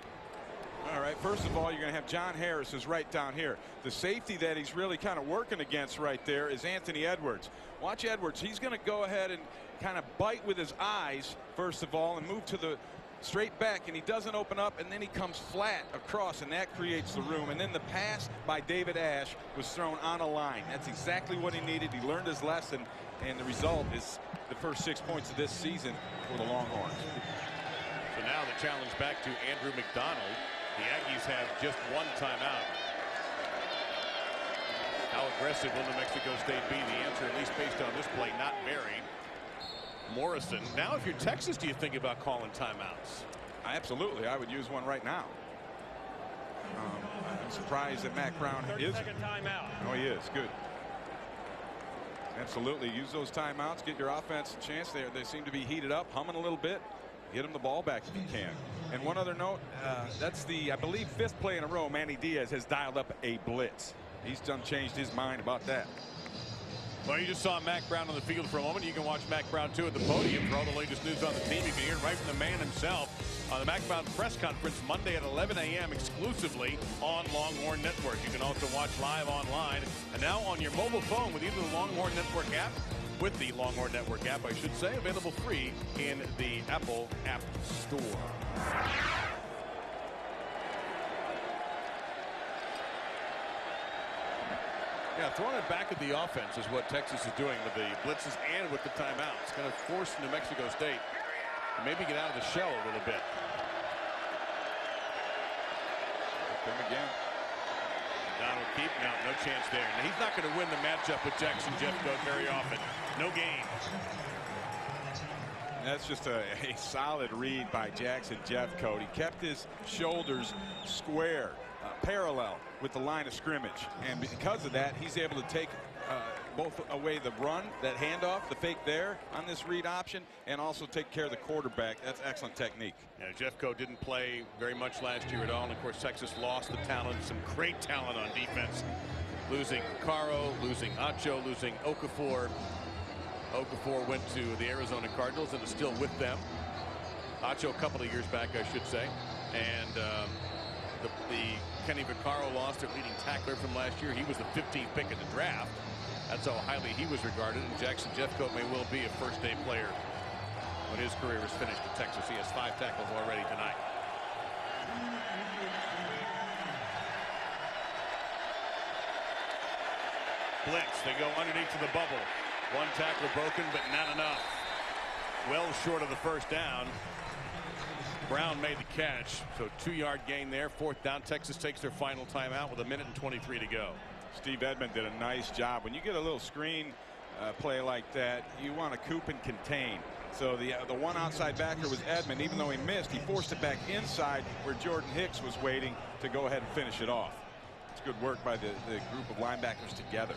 [SPEAKER 2] All right, first of all, you're going to have John Harris is right down here. The safety that he's really kind of working against right there is Anthony Edwards. Watch Edwards. He's going to go ahead and kind of bite with his eyes, first of all, and move to the straight back and he doesn't open up and then he comes flat across and that creates the room. And then the pass by David Ash was thrown on a line. That's exactly what he needed. He learned his lesson and the result is the first six points of this season for the Longhorns.
[SPEAKER 1] So now the challenge back to Andrew McDonald. The Aggies have just one timeout. How aggressive will New Mexico State be? The answer at least based on this play not very Morrison. Now, if you're Texas, do you think about calling timeouts?
[SPEAKER 2] Absolutely. I would use one right now. Um, I'm surprised that Mack Brown is.
[SPEAKER 4] Second timeout.
[SPEAKER 2] Oh, he is. Good. Absolutely. Use those timeouts. Get your offense a chance. there. they seem to be heated up, humming a little bit. Get them the ball back if you can. And one other note, uh, that's the, I believe, fifth play in a row. Manny Diaz has dialed up a blitz. He's done changed his mind about that.
[SPEAKER 1] Well, you just saw Mack Brown on the field for a moment. You can watch Mack Brown, too, at the podium for all the latest news on the team. You can hear it right from the man himself on the Mack Brown press conference Monday at 11 a.m. exclusively on Longhorn Network. You can also watch live online and now on your mobile phone with either the Longhorn Network app, with the Longhorn Network app, I should say, available free in the Apple App Store. Yeah, throwing it back at the offense is what Texas is doing with the blitzes and with the timeouts. It's going to force New Mexico State to maybe get out of the shell a little bit.
[SPEAKER 2] Come again.
[SPEAKER 1] Donald keep no, no chance there. And he's not going to win the matchup with Jackson Jeffcoat very often. No game.
[SPEAKER 2] That's just a, a solid read by Jackson Jeffcoat. He kept his shoulders square, uh, parallel with the line of scrimmage. And because of that, he's able to take uh, both away the run, that handoff, the fake there on this read option, and also take care of the quarterback. That's excellent technique.
[SPEAKER 1] Yeah, Jeffcoat didn't play very much last year at all. And of course, Texas lost the talent, some great talent on defense. Losing Caro, losing Acho, losing Okafor. Okafor went to the Arizona Cardinals and is still with them. Acho a couple of years back, I should say. And um, the, the Kenny Vaccaro lost their leading tackler from last year. He was the 15th pick in the draft. That's how highly he was regarded. And Jackson Jeffcoat may well be a first day player when his career is finished at Texas. He has five tackles already tonight. Blitz. They go underneath to the bubble. One tackle broken, but not enough. Well short of the first down. Brown made the catch. So two yard gain there. Fourth down. Texas takes their final timeout with a minute and 23 to go.
[SPEAKER 2] Steve Edmond did a nice job. When you get a little screen uh, play like that, you want to coop and contain. So the uh, the one outside backer was Edmond. Even though he missed, he forced it back inside where Jordan Hicks was waiting to go ahead and finish it off. It's good work by the, the group of linebackers together.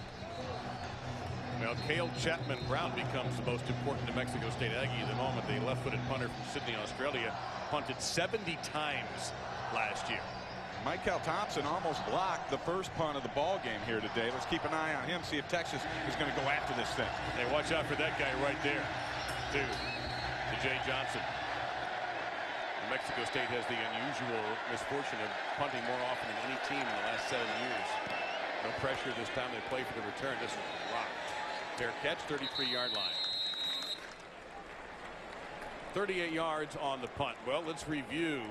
[SPEAKER 1] Well, Cayle Chapman Brown becomes the most important New Mexico State Aggie at the moment. The left-footed punter from Sydney, Australia, punted 70 times last year.
[SPEAKER 2] Mykkele Thompson almost blocked the first punt of the ball game here today. Let's keep an eye on him, see if Texas is going to go after this thing.
[SPEAKER 1] Hey, watch out for that guy right there, too. Daje Johnson. New Mexico State has the unusual misfortune of punting more often than any team in the last seven years. No pressure this time. They play for the return. This. Fair catch, 33-yard line. 38 yards on the punt. Well, let's review,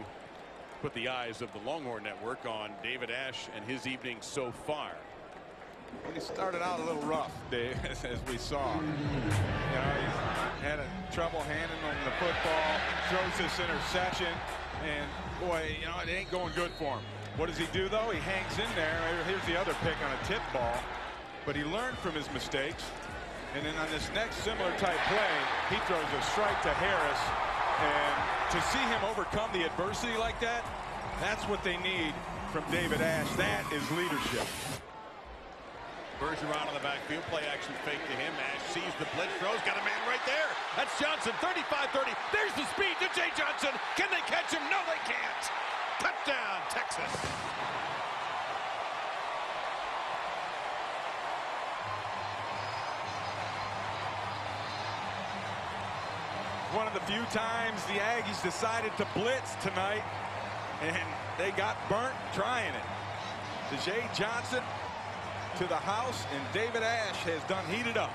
[SPEAKER 1] put the eyes of the Longhorn Network on David Ash and his evening so far.
[SPEAKER 2] He started out a little rough, Dave, as we saw. You know, he's had a trouble handling the football, throws this interception, and boy, you know, it ain't going good for him. What does he do, though? He hangs in there. Here's the other pick on a tip ball. But he learned from his mistakes. And then on this next similar type play, he throws a strike to Harris. And to see him overcome the adversity like that, that's what they need from David Ash. That is leadership.
[SPEAKER 1] Bergeron on the backfield, play action fake to him. Ash sees the blitz, throws, got a man right there. That's Johnson, 35-30. There's the speed to Daje Johnson. Can they catch him? No, they can't. Touchdown, Texas.
[SPEAKER 2] One of the few times the Aggies decided to blitz tonight, and they got burnt trying it. Daje Johnson to the house, and David Ash has done heated up.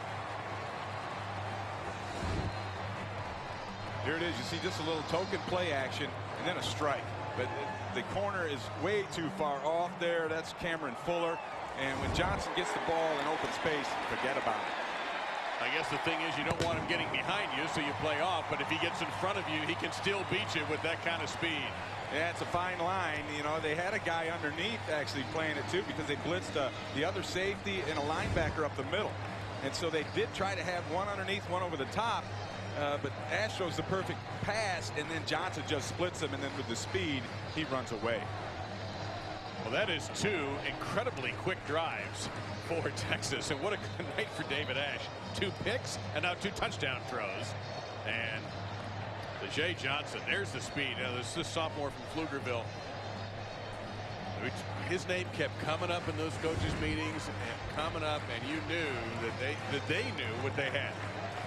[SPEAKER 2] Here it is. You see just a little token play action and then a strike. But the corner is way too far off there. That's Cameron Fuller. And when Johnson gets the ball in open space, forget about it.
[SPEAKER 1] I guess the thing is you don't want him getting behind you, so you play off. But if he gets in front of you, he can still beat you with that kind of speed.
[SPEAKER 2] Yeah, it's a fine line. You know, they had a guy underneath actually playing it too because they blitzed uh, the other safety and a linebacker up the middle. And so they did try to have one underneath, one over the top. Uh, but Ash throws the perfect pass, and then Johnson just splits him, and then with the speed, he runs away.
[SPEAKER 1] Well, that is two incredibly quick drives for Texas. And what a good night for David Ash. Two picks and now two touchdown throws. And the Daje Johnson, there's the speed. Now, this is the sophomore from Pflugerville. His name kept coming up in those coaches meetings and coming up, and you knew that they that they knew what they had.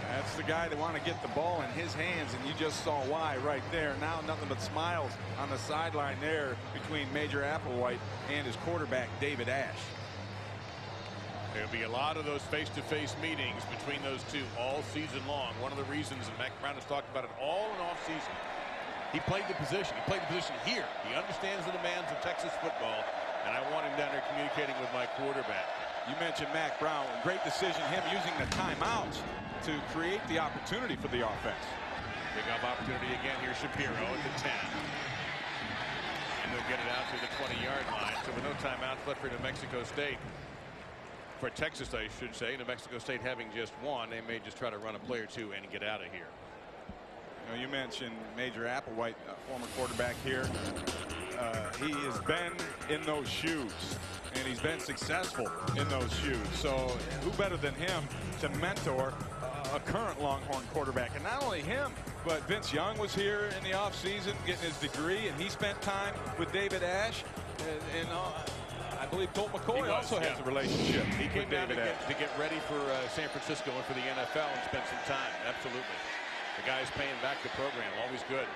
[SPEAKER 2] That's the guy that want to get the ball in his hands, and you just saw why right there. Now nothing but smiles on the sideline there between Major Applewhite and his quarterback, David Ash.
[SPEAKER 1] There'll be a lot of those face-to-face -face meetings between those two all season long. One of the reasons, and Mack Brown has talked about it all in off season, he played the position. He played the position here. He understands the demands of Texas football, and I want him down there communicating with my quarterback.
[SPEAKER 2] You mentioned Mack Brown. Great decision, him using the timeouts to create the opportunity for the offense.
[SPEAKER 1] Big up opportunity again here, Shapiro at the 10. And they'll get it out to the 20-yard line. So with no timeouts left for New Mexico State. For Texas, I should say, New Mexico State having just one, they may just try to run a play or two and get out of here.
[SPEAKER 2] You, know, you mentioned Major Applewhite, former quarterback here. Uh, he has been in those shoes, and he's been successful in those shoes. So who better than him to mentor a current Longhorn quarterback? And not only him, but Vince Young was here in the offseason getting his degree, and he spent time with David Ash. And, and uh, I believe Colt McCoy
[SPEAKER 1] was,
[SPEAKER 2] also
[SPEAKER 1] yeah.
[SPEAKER 2] has a relationship
[SPEAKER 1] He came down to get, to get ready for uh, San Francisco and for the NFL and spend some time. Absolutely. The guy's paying back the program. Always good.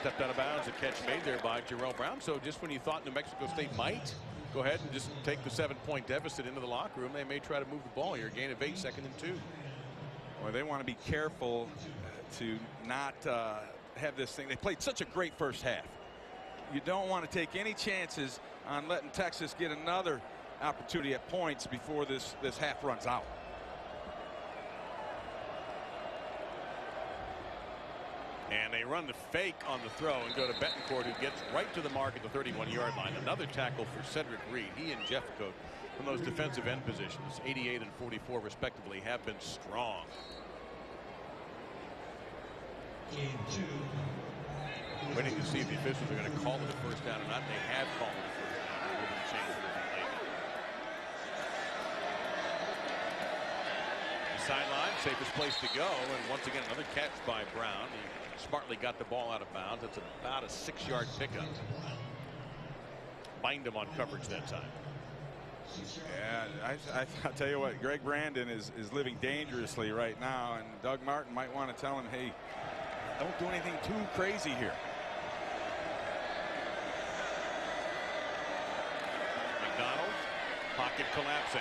[SPEAKER 1] Stepped out of bounds. A catch made there by Jerome Brown. So just when you thought New Mexico State might go ahead and just take the seven-point deficit into the locker room, they may try to move the ball here. Gain of eight, second and two.
[SPEAKER 2] Well, they want to be careful to not uh, have this thing. They played such a great first half. You don't want to take any chances on letting Texas get another opportunity at points before this this half runs out.
[SPEAKER 1] And they run the fake on the throw and go to Betancourt, who gets right to the mark at the 31-yard line. Another tackle for Cedric Reed. He and Jeff Jeffcoat from those defensive end positions, 88 and 44 respectively, have been strong. Waiting to see if the officials are going to call it a first down or not. They have called it a first down. Change it late. The sideline, safest place to go. And once again, another catch by Brown. He smartly got the ball out of bounds. It's about a six-yard pickup. Bind him on coverage that time.
[SPEAKER 2] Yeah, I, I, I'll tell you what, Gregg Brandon is, is living dangerously right now, and Doug Martin might want to tell him, hey, don't do anything too crazy here.
[SPEAKER 1] McDonald, pocket collapsing.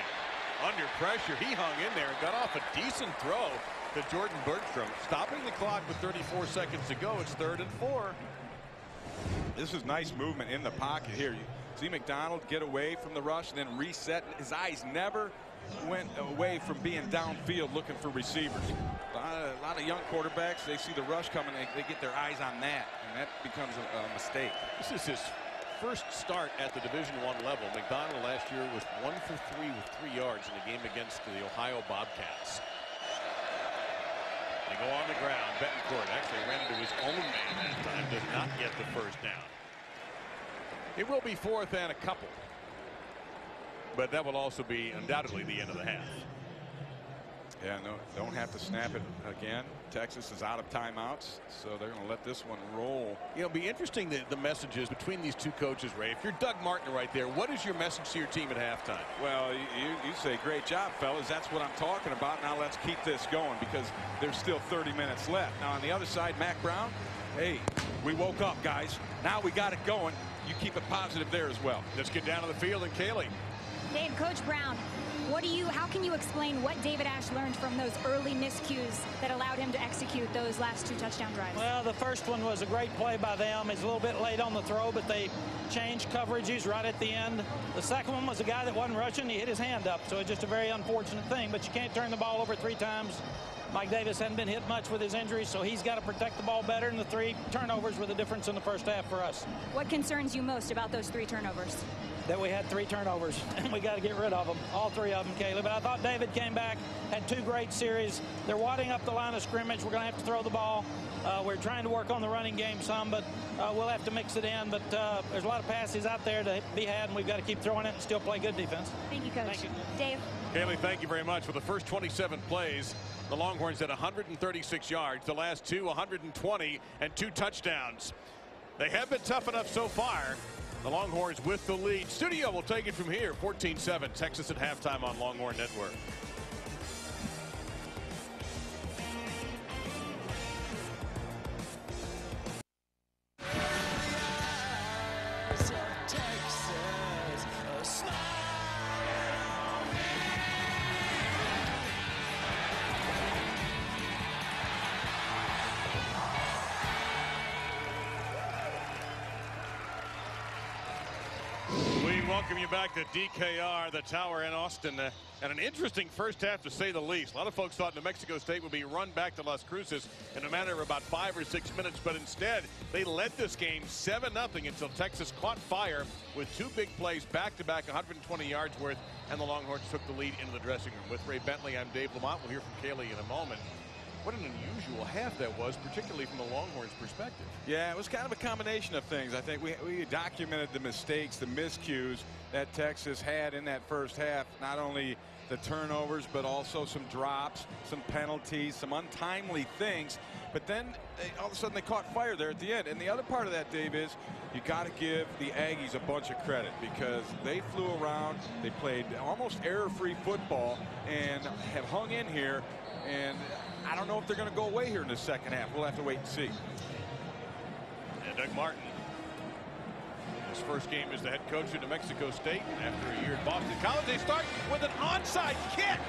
[SPEAKER 1] Under pressure, he hung in there and got off a decent throw to Jordan Bergstrom. Stopping the clock with 34 seconds to go. It's third and four.
[SPEAKER 2] This is nice movement in the pocket here. You see McDonald get away from the rush and then reset. His eyes never went away from being downfield looking for receivers. A lot of, a lot of young quarterbacks, they see the rush coming, they, they get their eyes on that, and that becomes a, a mistake.
[SPEAKER 1] This is his first start at the Division One level. McDonald last year was one for three with three yards in the game against the Ohio Bobcats. They go on the ground. Betancourt actually ran into his own man that time. Does not get the first down. It will be fourth and a couple. But that will also be undoubtedly the end of the half.
[SPEAKER 2] Yeah, no, don't have to snap it again. Texas is out of timeouts, so they're going to let this one roll.
[SPEAKER 1] You know, it'll be interesting the, the messages between these two coaches, Ray. If you're Doug Martin right there, what is your message to your team at halftime?
[SPEAKER 2] Well, you, you say, great job, fellas. That's what I'm talking about. Now let's keep this going because there's still 30 minutes left. Now on the other side, Mack Brown, hey, we woke up, guys. Now we got it going. You keep it positive there as well.
[SPEAKER 1] Let's get down to the field and Kaylee.
[SPEAKER 6] Dave, Coach Brown, what do you, how can you explain what David Ash learned from those early miscues that allowed him to execute those last two touchdown drives?
[SPEAKER 7] Well, the first one was a great play by them. He's a little bit late on the throw, but they changed coverages right at the end. The second one was a guy that wasn't rushing. He hit his hand up, so it's just a very unfortunate thing. But you can't turn the ball over three times. Mike Davis hadn't been hit much with his injuries, so he's got to protect the ball better. And the three turnovers were the difference in the first half for us.
[SPEAKER 6] What concerns you most about those three turnovers?
[SPEAKER 7] that we had three turnovers, and we got to get rid of them, all three of them, Kaylee. But I thought David came back, had two great series. They're wadding up the line of scrimmage. We're going to have to throw the ball. Uh, we're trying to work on the running game some, but uh, we'll have to mix it in. But uh, there's a lot of passes out there to be had, and we've got to keep throwing it and still play good defense.
[SPEAKER 6] Thank you, Coach.
[SPEAKER 7] Thank you.
[SPEAKER 6] Dave.
[SPEAKER 1] Kaylee, thank you very much. For the first 27 plays, the Longhorns at 136 yards. The last two, 120 and two touchdowns. They have been tough enough so far. The Longhorns with the lead. Studio will take it from here. 14-7, Texas at halftime on Longhorn Network. Welcome you back to DKR, the tower in Austin. Uh, and an interesting first half, to say the least. A lot of folks thought New Mexico State would be run back to Las Cruces in a matter of about five or six minutes. But instead, they led this game 7 0 until Texas caught fire with two big plays back to back, 120 yards worth. And the Longhorns took the lead into the dressing room. With Ray Bentley, I'm Dave Lamont. We'll hear from Kaylee in a moment. What an unusual half that was, particularly from the Longhorns' perspective.
[SPEAKER 2] Yeah, it was kind of a combination of things. I think we, we documented the mistakes, the miscues that Texas had in that first half. Not only the turnovers, but also some drops, some penalties, some untimely things. But then they, all of a sudden they caught fire there at the end. And the other part of that, Dave, is you got to give the Aggies a bunch of credit because they flew around, they played almost error-free football, and have hung in here. And I don't know if they're going to go away here in the second half. We'll have to wait and see.
[SPEAKER 1] And Doug Martin, his first game as the head coach of New Mexico State after a year at Boston College. They start with an onside kick.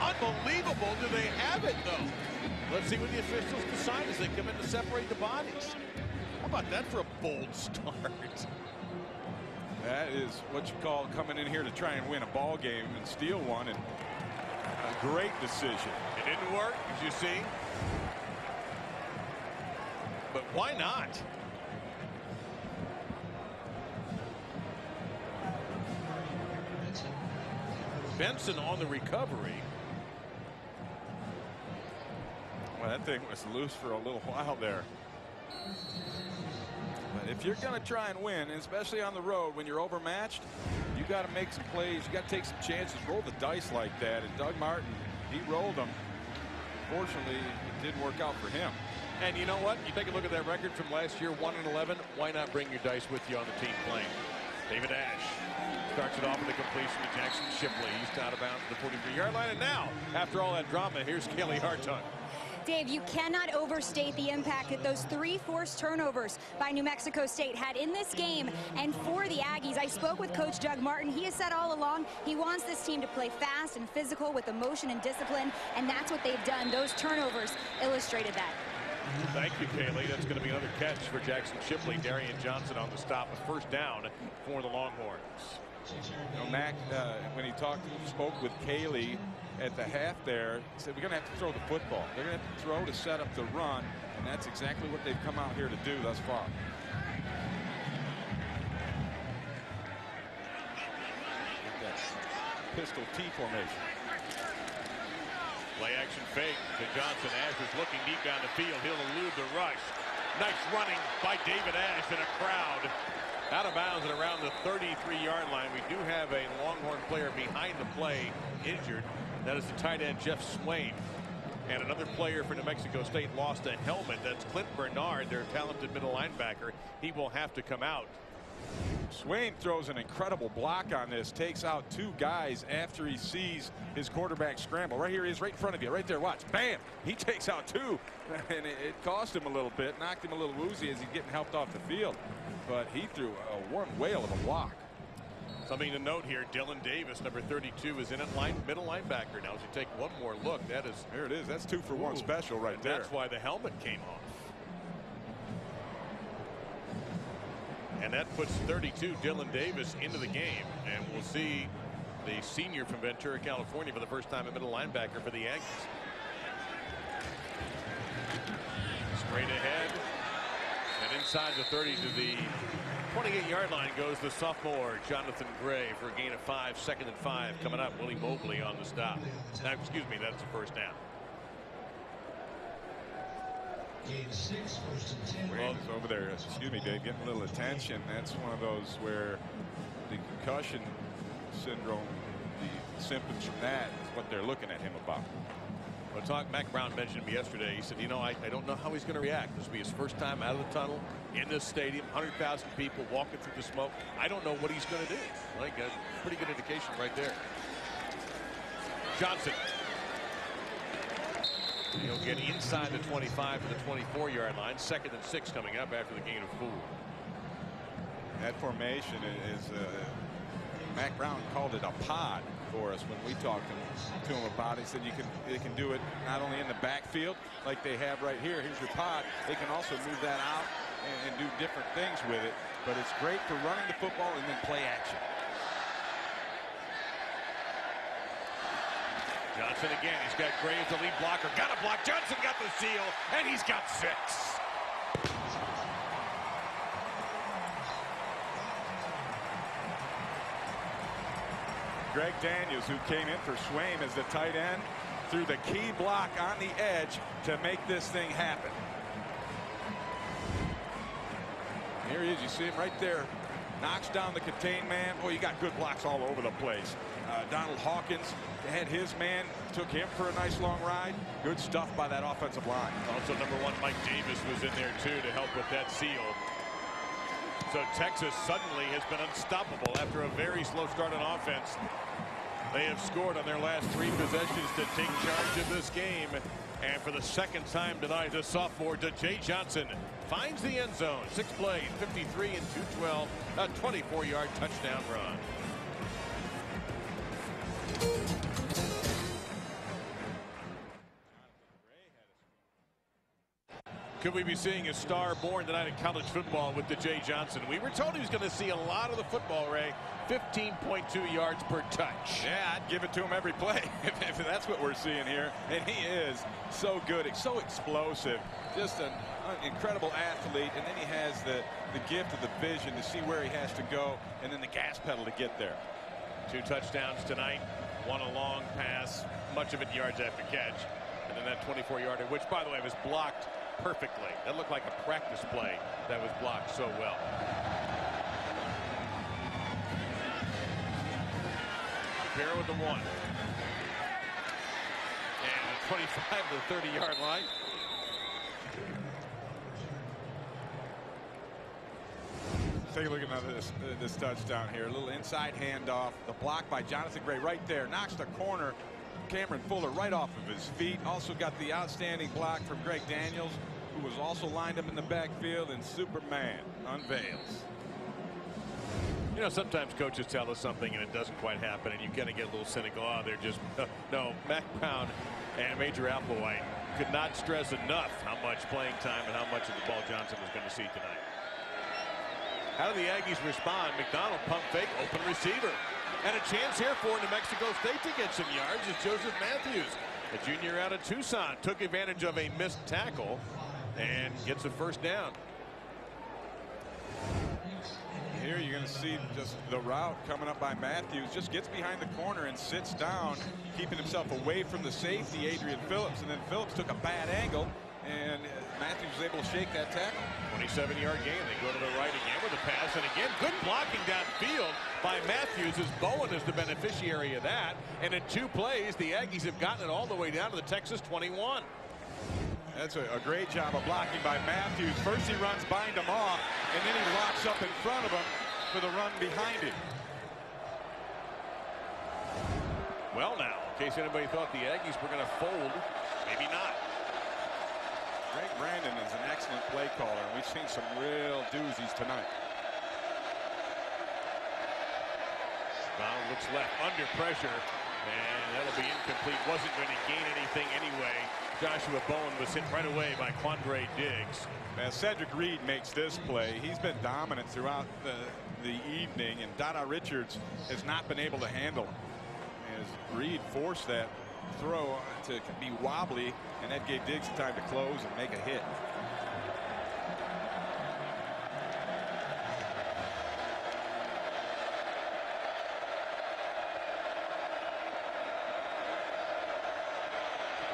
[SPEAKER 1] Unbelievable. Do they have it, though? Let's see what the officials decide as they come in to separate the bodies. How about that for a bold start?
[SPEAKER 2] That is what you call coming in here to try and win a ball game and steal one. And a great decision.
[SPEAKER 1] Didn't work, as you see. But why not? Benson on the recovery.
[SPEAKER 2] Well, that thing was loose for a little while there. But if you're going to try and win, especially on the road when you're overmatched, you got to make some plays. You got to take some chances, roll the dice like that. And Doug Martin, he rolled them. Fortunately, it didn't work out for him.
[SPEAKER 1] And you know what? You take a look at that record from last year, 1 and 11. Why not bring your dice with you on the team playing? David Ash starts it off with a completion to Jaxon Shipley. He's out of bounds at the 43-yard line. And now, after all that drama, here's Kaylee Hartung.
[SPEAKER 6] Dave, you cannot overstate the impact that those three forced turnovers by New Mexico State had in this game and for the Aggies. I spoke with Coach Doug Martin. He has said all along he wants this team to play fast and physical with emotion and discipline, and that's what they've done. Those turnovers illustrated that.
[SPEAKER 1] Thank you, Kaylee. That's going to be another catch for Jaxon Shipley. Darian Johnson on the stop. A first down for the Longhorns.
[SPEAKER 2] You know, Mack, uh, when he talked, spoke with Kaylee at the half there, said, we're going to have to throw the football. They're going to have to throw to set up the run, and that's exactly what they've come out here to do thus far. Pistol T formation.
[SPEAKER 1] Play action fake to Johnson. Ash is looking deep down the field. He'll elude the rush. Nice running by David Ash in a crowd. Out of bounds and around the 33-yard line. We do have a Longhorn player behind the play injured. That is the tight end, Geoff Swaim. And another player for New Mexico State lost a helmet. That's Clint Bernard, their talented middle linebacker. He will have to come out.
[SPEAKER 2] Swain throws an incredible block on this, takes out two guys after he sees his quarterback scramble. Right here he is, right in front of you, right there. Watch, bam! He takes out two, and it, it cost him a little bit, knocked him a little woozy as he's getting helped off the field. But he threw a one whale of a block.
[SPEAKER 1] Something to note here, Dylan Davis, number 32, is in at line, middle linebacker. Now, as you take one more look, that is...
[SPEAKER 2] There it is. That's two for one special right there.
[SPEAKER 1] That's why the helmet came off. And that puts 32, Dylan Davis, into the game. And we'll see the senior from Ventura, California, for the first time a middle linebacker for the Aggies. Straight ahead. And inside the 30 to the 28-yard line goes the sophomore Johnathan Gray for a gain of five, second and five coming up. Willie Mobley on the stop. Now, excuse me, that's the first down.
[SPEAKER 2] Well, over there, excuse me, Dave, getting a little attention. That's one of those where the concussion syndrome, the symptoms from that is what they're looking at him about.
[SPEAKER 1] Talk, Mack Brown mentioned me yesterday. He said, you know, I, I don't know how he's going to react. This will be his first time out of the tunnel in this stadium, 100,000 people walking through the smoke. I don't know what he's going to do. Like a pretty good indication right there. Johnson. He'll get inside the 25 to the 24-yard line. Second and six coming up after the gain of four.
[SPEAKER 2] That formation is, uh, Mack Brown called it a pod for us when we talked to him about it. He said you can they can do it not only in the backfield like they have right here. Here's your pod. They can also move that out and, and do different things with it. But it's great for running the football and then play action.
[SPEAKER 1] Johnson again. He's got Graves, the lead blocker. Got a block. Johnson got the seal, and he's got six.
[SPEAKER 2] Greg Daniels, who came in for Swaim as the tight end, threw the key block on the edge to make this thing happen. Here he is. You see him right there. Knocks down the contain man. Boy, you got good blocks all over the place. Uh, Donald Hawkins had his man, took him for a nice long ride. Good stuff by that offensive line.
[SPEAKER 1] Also, number one, Mike Davis was in there, too, to help with that seal. So Texas suddenly has been unstoppable after a very slow start on offense. They have scored on their last three possessions to take charge of this game. And for the second time tonight, the sophomore, Daje Johnson, finds the end zone. Six plays, 53 and 212, a 24-yard touchdown run. Could we be seeing a star born tonight in college football with the Daje Johnson? We were told he was going to see a lot of the football, Ray. 15.2 yards per touch.
[SPEAKER 2] Yeah, I'd give it to him every play if, if that's what we're seeing here. And he is so good, so explosive, just an, an incredible athlete. And then he has the, the gift of the vision to see where he has to go and then the gas pedal to get there.
[SPEAKER 1] Two touchdowns tonight, one a long pass, much of it yards after catch. And then that 24-yarder, which, by the way, was blocked perfectly. That looked like a practice play that was blocked so well. Bear with the one. And a 25 to the 30 yard line.
[SPEAKER 2] Take a look at this, uh, this touchdown here. A little inside handoff. The block by Johnathan Gray right there. Knocks the corner. Cameron Fuller right off of his feet. Also got the outstanding block from Greg Daniels, who was also lined up in the backfield. And Superman unveils.
[SPEAKER 1] You know, sometimes coaches tell us something and it doesn't quite happen, and you kind of get a little cynical. Oh, they're just no. Mack Brown and Major Applewhite could not stress enough how much playing time and how much of the ball Johnson was going to see tonight. How do the Aggies respond? McDonald pump fake, open receiver. And a chance here for New Mexico State to get some yards is Joseph Matthews. A junior out of Tucson took advantage of a missed tackle and gets a first down.
[SPEAKER 2] Here you're going to see just the route coming up by Matthews. Just gets behind the corner and sits down, keeping himself away from the safety, Adrian Phillips. And then Phillips took a bad angle, and Matthews was able to shake that tackle.
[SPEAKER 1] 27-yard gain. They go to the right again with a pass. And again, good blocking downfield by Matthews as Bowen is the beneficiary of that. And in two plays, the Aggies have gotten it all the way down to the Texas 21.
[SPEAKER 2] That's a, a, great job of blocking by Matthews. First he runs, bind him off, and then he locks up in front of him for the run behind him.
[SPEAKER 1] Well now, in case anybody thought the Aggies were going to fold, maybe not.
[SPEAKER 2] Gregg Brandon is an excellent play caller, and we've seen some real doozies tonight.
[SPEAKER 1] Donald looks left under pressure, and that'll be incomplete. Wasn't going to gain anything anyway. Joshua Bowen was hit right away by Quandre Diggs.
[SPEAKER 2] As Cedric Reed makes this play, he's been dominant throughout the, the evening, and Dada Richards has not been able to handle him. As Reed forced that throw to be wobbly, and that gave Diggs time to close and make a hit.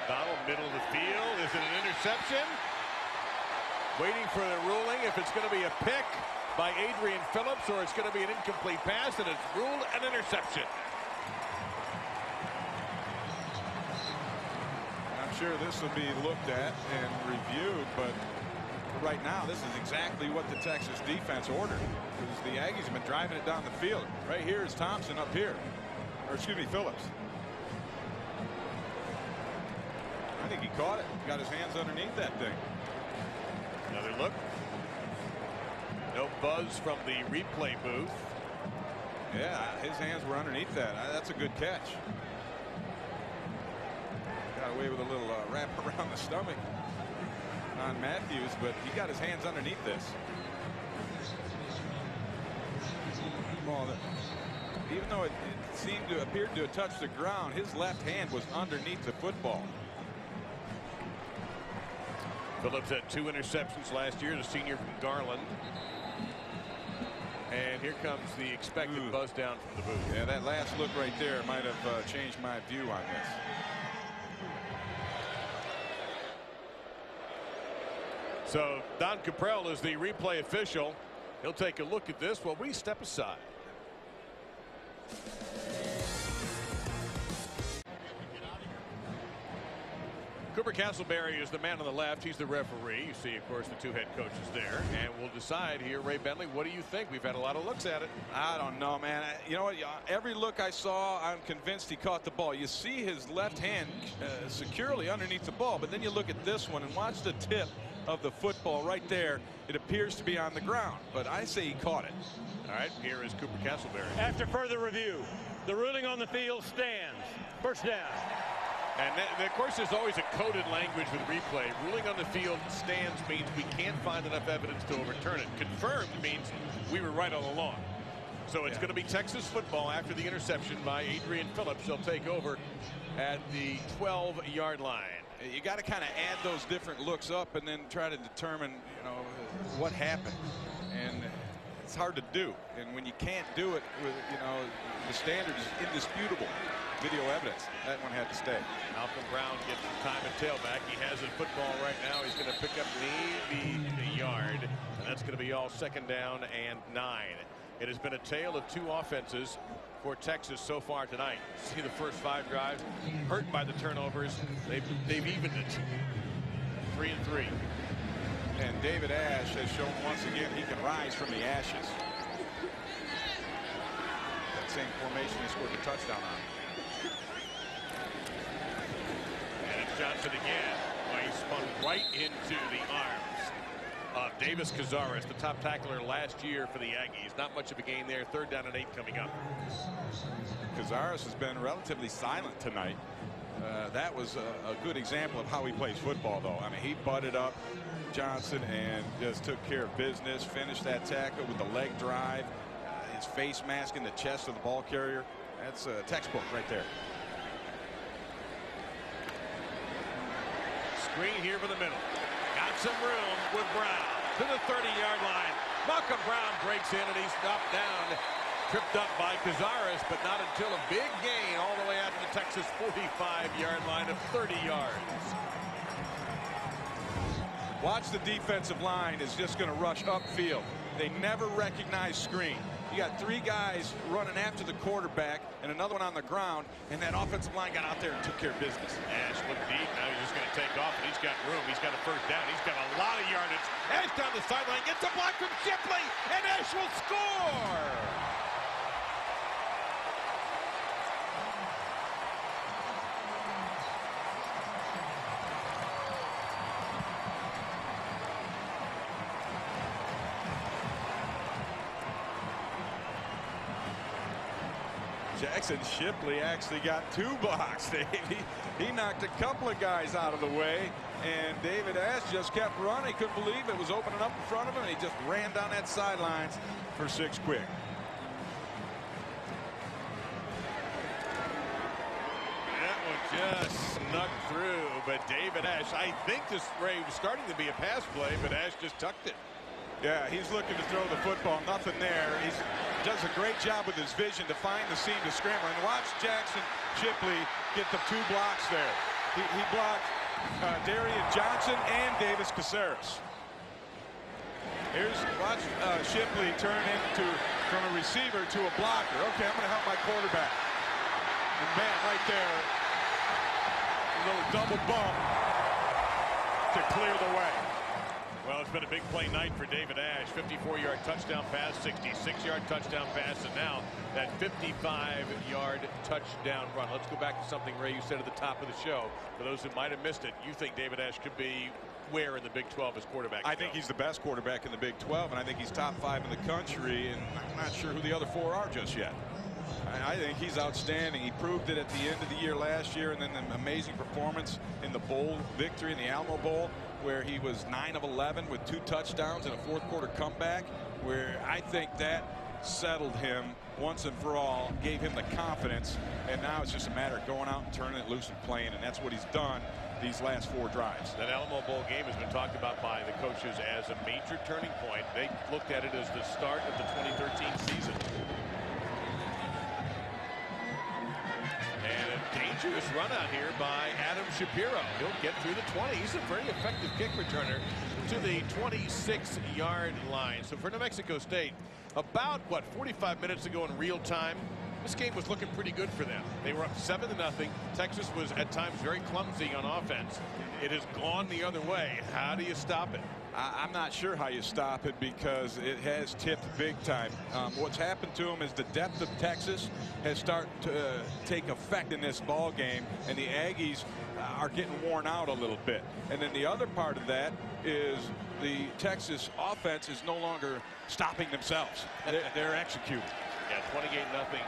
[SPEAKER 1] Donald, middle of the field. Is it an interception? Waiting for the ruling if it's going to be a pick by Adrian Phillips or it's going to be an incomplete pass, and it's ruled an interception.
[SPEAKER 2] I'm sure this will be looked at and reviewed, but right now this is exactly what the Texas defense ordered because the Aggies have been driving it down the field. Right here is Thompson up here, or excuse me, Phillips. I think he caught it. Got his hands underneath that thing.
[SPEAKER 1] Another look. No buzz from the replay booth.
[SPEAKER 2] Yeah, his hands were underneath that. That's a good catch. Got away with a little uh, wrap around the stomach on Matthews, but he got his hands underneath this. Even though it, it seemed to appear to have touched the ground, his left hand was underneath the football.
[SPEAKER 1] Phillips had two interceptions last year, the senior from Garland. And here comes the expected Ooh. buzz down from the booth.
[SPEAKER 2] Yeah, that last look right there might have uh, changed my view on this.
[SPEAKER 1] So Don Caprell is the replay official. He'll take a look at this while we step aside. Cooper Castleberry is the man on the left. He's the referee. You see, of course, the two head coaches there. And we'll decide here, Ray Bentley, what do you think? We've had a lot of looks at it.
[SPEAKER 2] I don't know, man. You know what? Every look I saw, I'm convinced he caught the ball. You see his left hand uh, securely underneath the ball, but then you look at this one and watch the tip of the football right there. It appears to be on the ground, but I say he caught it.
[SPEAKER 1] All right, here is Cooper Castleberry.
[SPEAKER 4] After further review, the ruling on the field stands. First down.
[SPEAKER 1] And of course, there's always a coded language with replay. Ruling on the field stands means we can't find enough evidence to overturn it. Confirmed means we were right all along. So it's yeah. going to be Texas football after the interception by Adrian Phillips. He'll take over at the 12-yard line.
[SPEAKER 2] You got to kind of add those different looks up and then try to determine, you know, what happened. And it's hard to do. And when you can't do it, with, you know, the standard is indisputable video evidence. That one had to stay.
[SPEAKER 1] Malcolm Brown gets the time and tailback. He has in football right now. He's going to pick up maybe a yard. And that's going to be all second down and nine. It has been a tale of two offenses for Texas so far tonight. See the first five drives hurt by the turnovers. They've, they've evened it. Three and three.
[SPEAKER 2] And David Ash has shown once again he can rise from the ashes. That same formation he scored a touchdown on.
[SPEAKER 1] Johnson again. Well, he spun right into the arms of Davis Cazares, the top tackler last year for the Aggies. Not much of a gain there. Third down and eight coming up.
[SPEAKER 2] Cazares has been relatively silent tonight. Uh, that was a, a, good example of how he plays football, though. I mean, he butted up Johnson and just took care of business, finished that tackle with the leg drive, uh, his face mask in the chest of the ball carrier. That's a textbook right there.
[SPEAKER 1] Screen here for the middle. Got some room with Brown to the 30-yard line. Malcolm Brown breaks in and he's stopped down. Tripped up by Cazares, but not until a big gain all the way out to the Texas 45-yard line of 30 yards.
[SPEAKER 2] Watch the defensive line is just going to rush upfield. They never recognize screen. You got three guys running after the quarterback and another one on the ground, and that offensive line got out there and took care of business.
[SPEAKER 1] Ash looked deep. Now he's just going to take off, and he's got room. He's got a first down. He's got a lot of yardage. Ash down the sideline, gets a block from Shipley, and Ash will score.
[SPEAKER 2] Jaxon Shipley actually got two blocks. He, he knocked a couple of guys out of the way, and David Ash just kept running. He couldn't believe it was opening up in front of him, and he just ran down that sidelines for six quick.
[SPEAKER 1] That one just snuck through, but David Ash, I think this was starting to be a pass play, but Ash just tucked it.
[SPEAKER 2] Yeah, he's looking to throw the football. Nothing there. He does a great job with his vision to find the seam to scramble. And watch Jaxon Shipley get the two blocks there. He, he blocked uh, Darian Johnson and Davis Cazares. Here's watch uh, Shipley turn into from a receiver to a blocker. Okay, I'm going to help my quarterback. And man, right there, a little double bump to clear the way.
[SPEAKER 1] Well, it's been a big play night for David Ash. 54-yard touchdown pass, 66-yard touchdown pass, and now that 55-yard touchdown run. Let's go back to something, Ray, you said at the top of the show. For those who might have missed it, you think David Ash could be where in the Big 12 as quarterback?
[SPEAKER 2] I think he's the best quarterback in the Big 12, and I think he's top five in the country, and I'm not sure who the other four are just yet. I think he's outstanding. He proved it at the end of the year last year, and then the amazing performance in the bowl victory in the Alamo Bowl where he was 9 of 11 with two touchdowns and a fourth quarter comeback, where I think that settled him once and for all, gave him the confidence, and now it's just a matter of going out and turning it loose and playing, and that's what he's done these last four drives.
[SPEAKER 1] That Alamo Bowl game has been talked about by the coaches as a major turning point. They looked at it as the start of the 2013 season. Dangerous run out here by Adam Shapiro. He'll get through the 20. He's a very effective kick returner to the 26-yard line. So for New Mexico State, about, what, 45 minutes ago in real time, this game was looking pretty good for them. They were up 7 to nothing. Texas was at times very clumsy on offense. It has gone the other way. How do you stop it?
[SPEAKER 2] I, am not sure how you stop it because it has tipped big time. Um, what's happened to them is the depth of Texas has started to uh, take effect in this ball game, and the Aggies uh, are getting worn out a little bit. And then the other part of that is the Texas offense is no longer stopping themselves. They're, they're executing.
[SPEAKER 1] Yeah, 28 nothing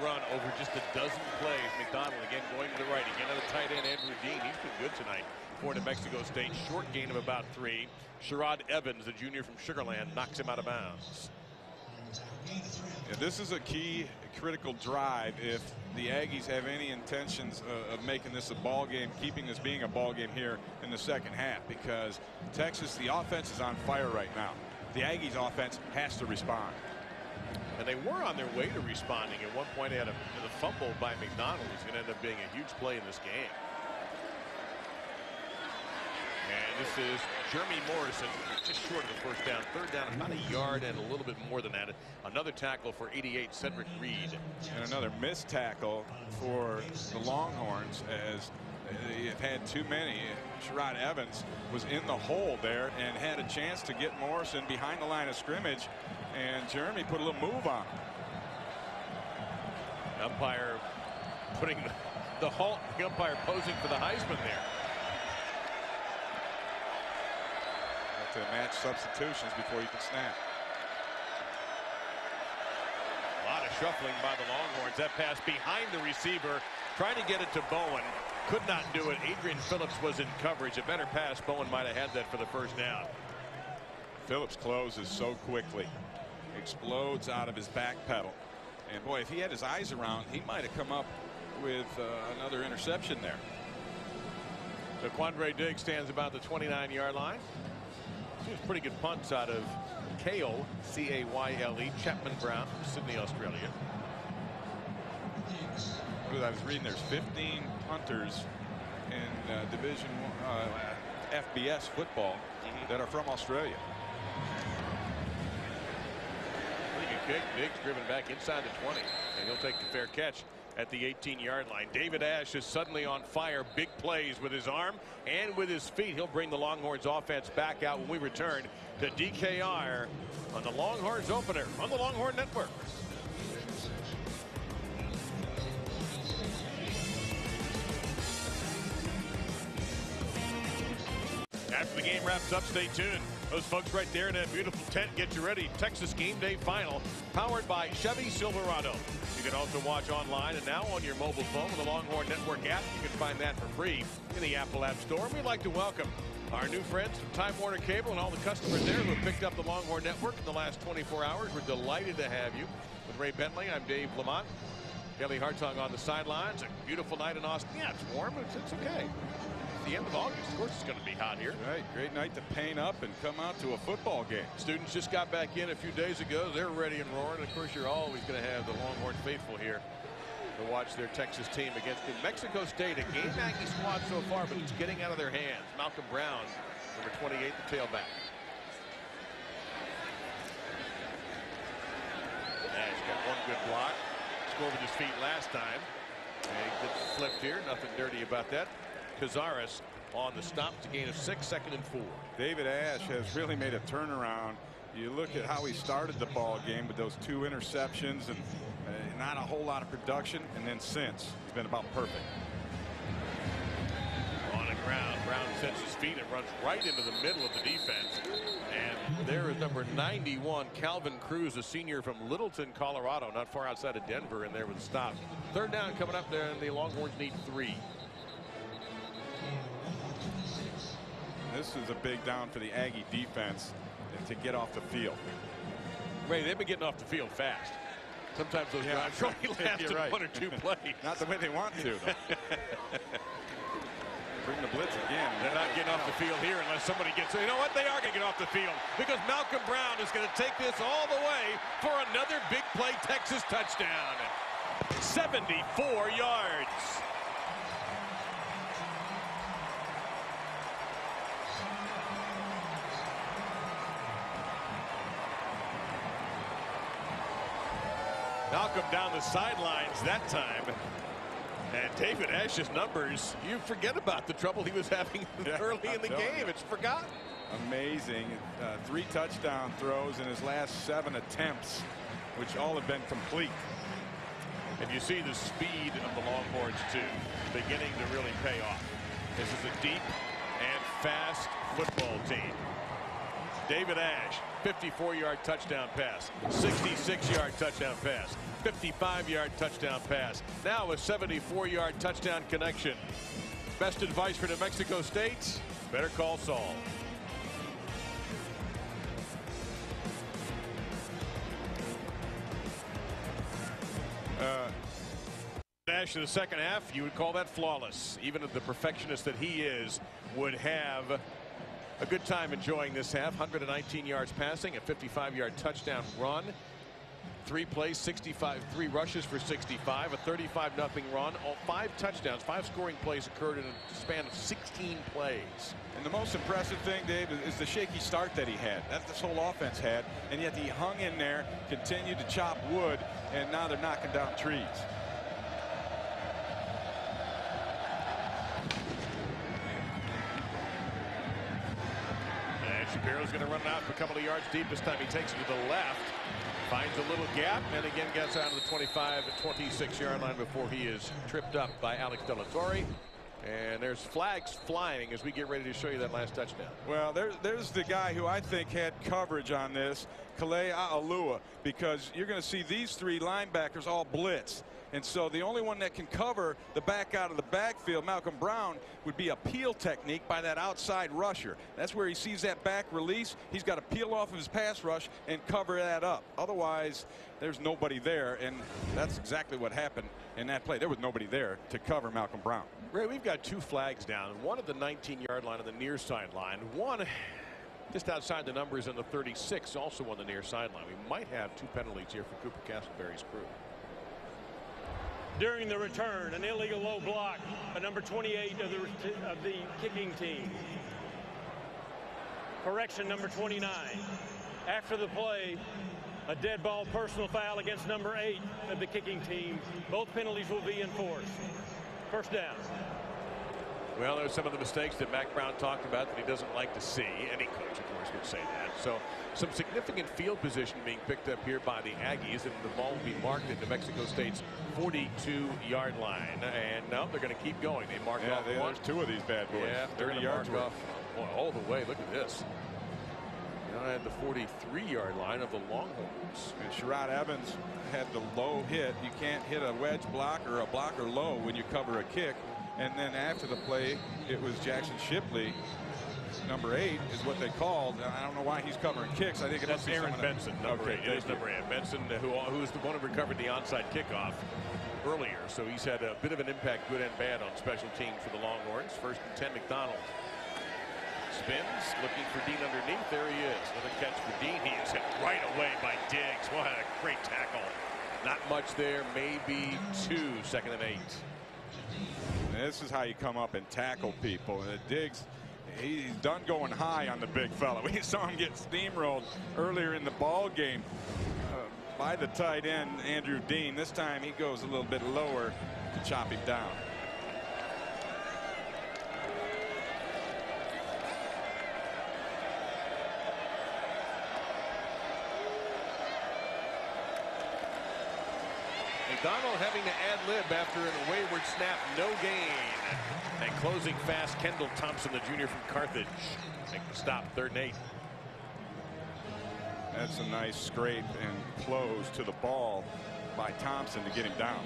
[SPEAKER 1] run over just a dozen plays. McDonald again going to the right. Again to the tight end, Andrew Dean. He's been good tonight for New Mexico State. Short gain of about three. Sheroid Evans, the junior from Sugar Land, knocks him out of bounds.
[SPEAKER 2] Yeah, this is a key critical drive if the Aggies have any intentions uh, of making this a ball game, keeping this being a ball game here in the second half because Texas, the offense is on fire right now. The Aggies offense has to respond.
[SPEAKER 1] And they were on their way to responding. At one point, they had a, a fumble by McDonald. He's going to end up being a huge play in this game. And this is Jeremy Morrison, just short of the first down. Third down, about a yard and a little bit more than that. Another tackle for 88, Cedric Reed.
[SPEAKER 2] And another missed tackle for the Longhorns as they've had too many. Sheroid Evans was in the hole there and had a chance to get Morrison behind the line of scrimmage. And Jeremy put a little move on.
[SPEAKER 1] Umpire putting the, the halt, the umpire posing for the Heisman there.
[SPEAKER 2] To match substitutions before you can snap.
[SPEAKER 1] A lot of shuffling by the Longhorns. That pass behind the receiver, trying to get it to Bowen. Could not do it. Adrian Phillips was in coverage. A better pass. Bowen might have had that for the first down.
[SPEAKER 2] Phillips closes so quickly. Explodes out of his back pedal. And boy, if he had his eyes around, he might have come up with uh, another interception there.
[SPEAKER 1] So Quandre Diggs stands about the 29 yard line. Pretty good punts out of Cayle, C-A-Y-L-E, Chapman Brown from Sydney, Australia.
[SPEAKER 2] I was reading there's 15 punters in uh, Division uh, FBS football mm -hmm. that are from Australia.
[SPEAKER 1] Pretty good kick. Diggs driven back inside the 20, and he'll take the fair catch at the 18 yard line. David Ash is suddenly on fire. Big plays with his arm and with his feet. He'll bring the Longhorns offense back out when we return to DKR on the Longhorns opener on the Longhorn Network. After the game wraps up, stay tuned. Those folks right there in that beautiful tent get you ready. Texas Game Day Final, powered by Chevy Silverado. You can also watch online and now on your mobile phone with the Longhorn Network app. You can find that for free in the Apple App Store. And we'd like to welcome our new friends from Time Warner Cable and all the customers there who have picked up the Longhorn Network in the last 24 hours. We're delighted to have you. With Ray Bentley, I'm Dave Lamont. Kaylee Hartung on the sidelines. A beautiful night in Austin. Yeah, it's warm. It's, it's okay the end of August. Of course, it's going to be hot here.
[SPEAKER 2] Right. Great night to paint up and come out to a football game.
[SPEAKER 1] Students just got back in a few days ago. They're ready and roaring. Of course, you're always going to have the Longhorn faithful here to watch their Texas team against New Mexico State. A game Aggie squad so far, but it's getting out of their hands. Malcolm Brown, number 28, the tailback. Nash got one good block. Scored with his feet last time. And he flipped here. Nothing dirty about that. Cazares on the stop to gain a six, second and four.
[SPEAKER 2] David Ash has really made a turnaround. You look at how he started the ball game with those two interceptions and uh, not a whole lot of production. And then since, he's been about perfect.
[SPEAKER 1] On the ground, Brown sets his feet and runs right into the middle of the defense. And there is number 91, Calvin Cruz, a senior from Littleton, Colorado, not far outside of Denver, and there with a stop. Third down coming up there, and the Longhorns need three.
[SPEAKER 2] This is a big down for the Aggie defense to get off the field.
[SPEAKER 1] Ray, they've been getting off the field fast. Sometimes those yeah, drives only last right. one or two plays.
[SPEAKER 2] Not the way they want to, though. Bring the blitz again.
[SPEAKER 1] They're not getting off the field here unless somebody gets. You know what? They are going to get off the field because Malcolm Brown is going to take this all the way for another big play Texas touchdown. 74 yards. Him down the sidelines that time. And David Ash's numbers, you forget about the trouble he was having
[SPEAKER 2] Yeah,
[SPEAKER 1] early
[SPEAKER 2] I'm
[SPEAKER 1] in the game. It's forgotten.
[SPEAKER 2] Amazing. Uh, three touchdown throws in his last seven attempts, which all have been complete.
[SPEAKER 1] And you see the speed of the Longhorns, too, beginning to really pay off. This is a deep and fast football team. David Ash, 54-yard touchdown pass, 66-yard touchdown pass, 55-yard touchdown pass, now a 74-yard touchdown connection. Best advice for New Mexico State? Better call Saul.
[SPEAKER 2] Uh,
[SPEAKER 1] Ash in the second half, you would call that flawless. Even the perfectionist that he is would have a good time enjoying this half. 119 yards passing, a 55-yard touchdown run. Three plays, 65, three rushes for 65, a 35 nothing run. All five touchdowns, five scoring plays occurred in a span of 16 plays.
[SPEAKER 2] And the most impressive thing, Dave, is, is the shaky start that he had. That this whole offense had, and yet he hung in there, continued to chop wood, and now they're knocking down trees.
[SPEAKER 1] Shapiro's going to run it out for a couple of yards deep. This time he takes it to the left. Finds a little gap and again gets out of the 25 26 yard line before he is tripped up by Alex De La Torre. And there's flags flying as we get ready to show you that last touchdown.
[SPEAKER 2] Well, there, there's the guy who I think had coverage on this, Kalei Aalua, because you're going to see these three linebackers all blitz. And so the only one that can cover the back out of the backfield, Malcolm Brown, would be a peel technique by that outside rusher. That's where he sees that back release. He's got to peel off of his pass rush and cover that up. Otherwise, there's nobody there. And that's exactly what happened in that play. There was nobody there to cover Malcolm Brown.
[SPEAKER 1] Ray, we've got two flags down. One at the 19-yard line on the near sideline. One just outside the numbers on the 36, also on the near sideline. We might have two penalties here for Cooper Castleberry's crew.
[SPEAKER 4] During the return, an illegal low block by number 28 of the, of the kicking team. Correction number 29. After the play, a dead ball personal foul against number 8 of the kicking team. Both penalties will be enforced. First down.
[SPEAKER 1] Well, there's some of the mistakes that Mack Brown talked about that he doesn't like to see. Any coach, of course, would say that. So some significant field position being picked up here by the Aggies, and the ball will be marked at New Mexico State's 42-yard line. And now they're going to keep going. They marked
[SPEAKER 2] Yeah,
[SPEAKER 1] off
[SPEAKER 2] they,
[SPEAKER 1] one.
[SPEAKER 2] there's two of these bad boys.
[SPEAKER 1] Yeah, they're
[SPEAKER 2] 30
[SPEAKER 1] going to
[SPEAKER 2] yards
[SPEAKER 1] mark
[SPEAKER 2] worth.
[SPEAKER 1] off boy, all the way. Look at this. Now at the 43-yard line of the Longhorns.
[SPEAKER 2] And Sheroid Evans had the low hit. You can't hit a wedge block or a blocker low when you cover a kick. And then after the play, it was Jaxon Shipley, number eight, is what they called. I don't know why he's covering kicks. I think it
[SPEAKER 1] That's
[SPEAKER 2] must be
[SPEAKER 1] Aaron Benson, number
[SPEAKER 2] okay,
[SPEAKER 1] eight. It is
[SPEAKER 2] you.
[SPEAKER 1] number eight. Benson, who who is the one who recovered the onside kickoff earlier. So he's had a bit of an impact, good and bad, on special teams for the Longhorns. First and 10, McDonald. Spins, looking for Dean underneath. There he is. Another catch for Dean. He is hit right away by Diggs. What a great tackle. Not much there, maybe two, second and eight.
[SPEAKER 2] And this is how you come up and tackle people. And Diggs, he's done going high on the big fella. We saw him get steamrolled earlier in the ball game uh, by the tight end, Andrew Dean. This time he goes a little bit lower to chop him down.
[SPEAKER 1] McDonald having to ad lib after a wayward snap, no gain. And closing fast, Kendall Thompson, the junior from Carthage. Make the stop, third and eight.
[SPEAKER 2] That's a nice scrape and close to the ball by Thompson to get him down.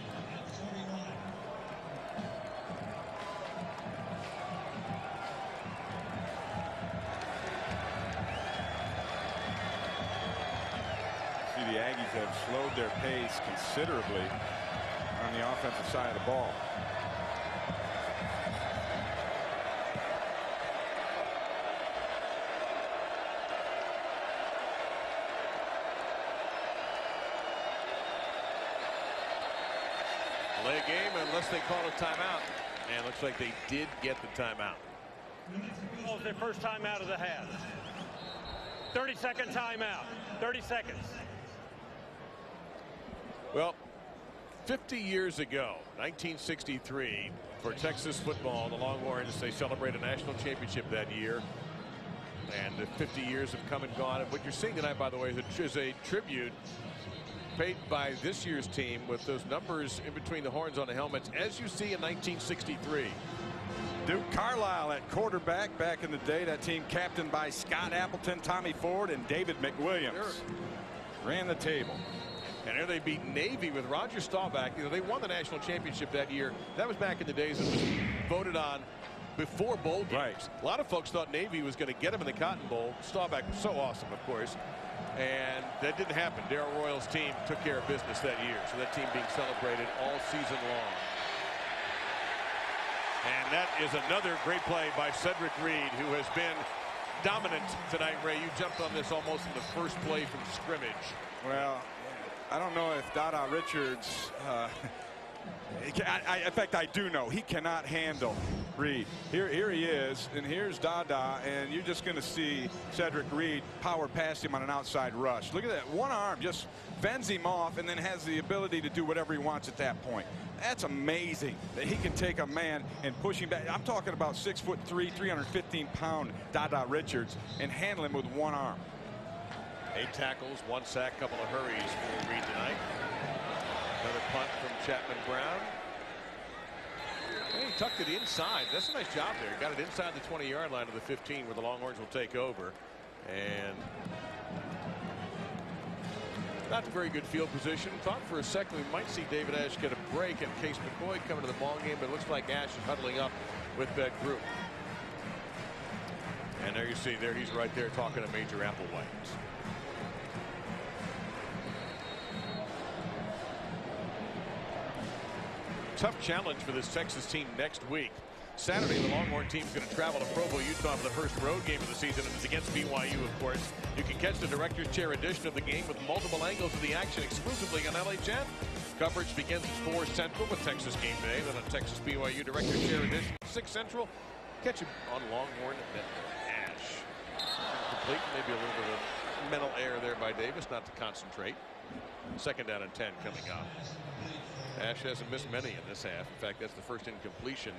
[SPEAKER 2] The Aggies have slowed their pace considerably on the offensive side of the ball.
[SPEAKER 1] Delay game unless they call a timeout. And looks like they did get the timeout.
[SPEAKER 4] Calls their first timeout of the half. 30 second timeout. 30 seconds.
[SPEAKER 1] Well, 50 years ago, 1963, for Texas football, the Longhorns, they celebrate a national championship that year. And the 50 years have come and gone. And what you're seeing tonight, by the way, is a, is a tribute paid by this year's team with those numbers in between the horns on the helmets, as you see in 1963.
[SPEAKER 2] Duke Carlisle at quarterback back in the day. That team captained by Scott Appleton, Tommy Ford, and David McWilliams.
[SPEAKER 1] Sure.
[SPEAKER 2] Ran the table.
[SPEAKER 1] And there they beat Navy with Roger Staubach. You know, they won the national championship that year. That was back in the days it was voted on before bowl games.
[SPEAKER 2] Right.
[SPEAKER 1] A lot of folks thought Navy was going to get them in the Cotton Bowl. Staubach was so awesome, of course. And that didn't happen. Darrell Royal's team took care of business that year. So that team being celebrated all season long. And that is another great play by Cedric Reed, who has been dominant tonight, Ray. You jumped on this almost in the first play from scrimmage.
[SPEAKER 2] Well, I don't know if Dada Richards. Uh, I, I, in fact, I do know he cannot handle Reed. Here, here he is, and here's Dada, and you're just going to see Cedric Reed power past him on an outside rush. Look at that, one arm just fends him off, and then has the ability to do whatever he wants at that point. That's amazing that he can take a man and push him back. I'm talking about six foot three, 315 pound Dada Richards, and handle him with one arm.
[SPEAKER 1] Eight tackles, one sack, couple of hurries for Reed tonight. Another punt from Chapman Brown. And he tucked it inside. That's a nice job there. He got it inside the 20 yard line of the 15 where the Longhorns will take over. And not a very good field position. Thought for a second we might see David Ash get a break and Case McCoy coming to the ball game, but it looks like Ash is huddling up with that group. And there you see, there he's right there talking to Major Applewhite. Tough challenge for this Texas team next week. Saturday, the Longhorn team is going to travel to Provo, Utah for the first road game of the season, and it's against BYU, of course. You can catch the Director's Chair edition of the game with multiple angles of the action exclusively on LHN. Coverage begins at 4 Central with Texas Game Day, then on Texas BYU Director's Chair edition, 6 Central. Catch him on Longhorn Ash. Complete, maybe a little bit of mental error there by Davis, not to concentrate. Second down and 10 coming up. Ash hasn't missed many in this half. In fact, that's the first incompletion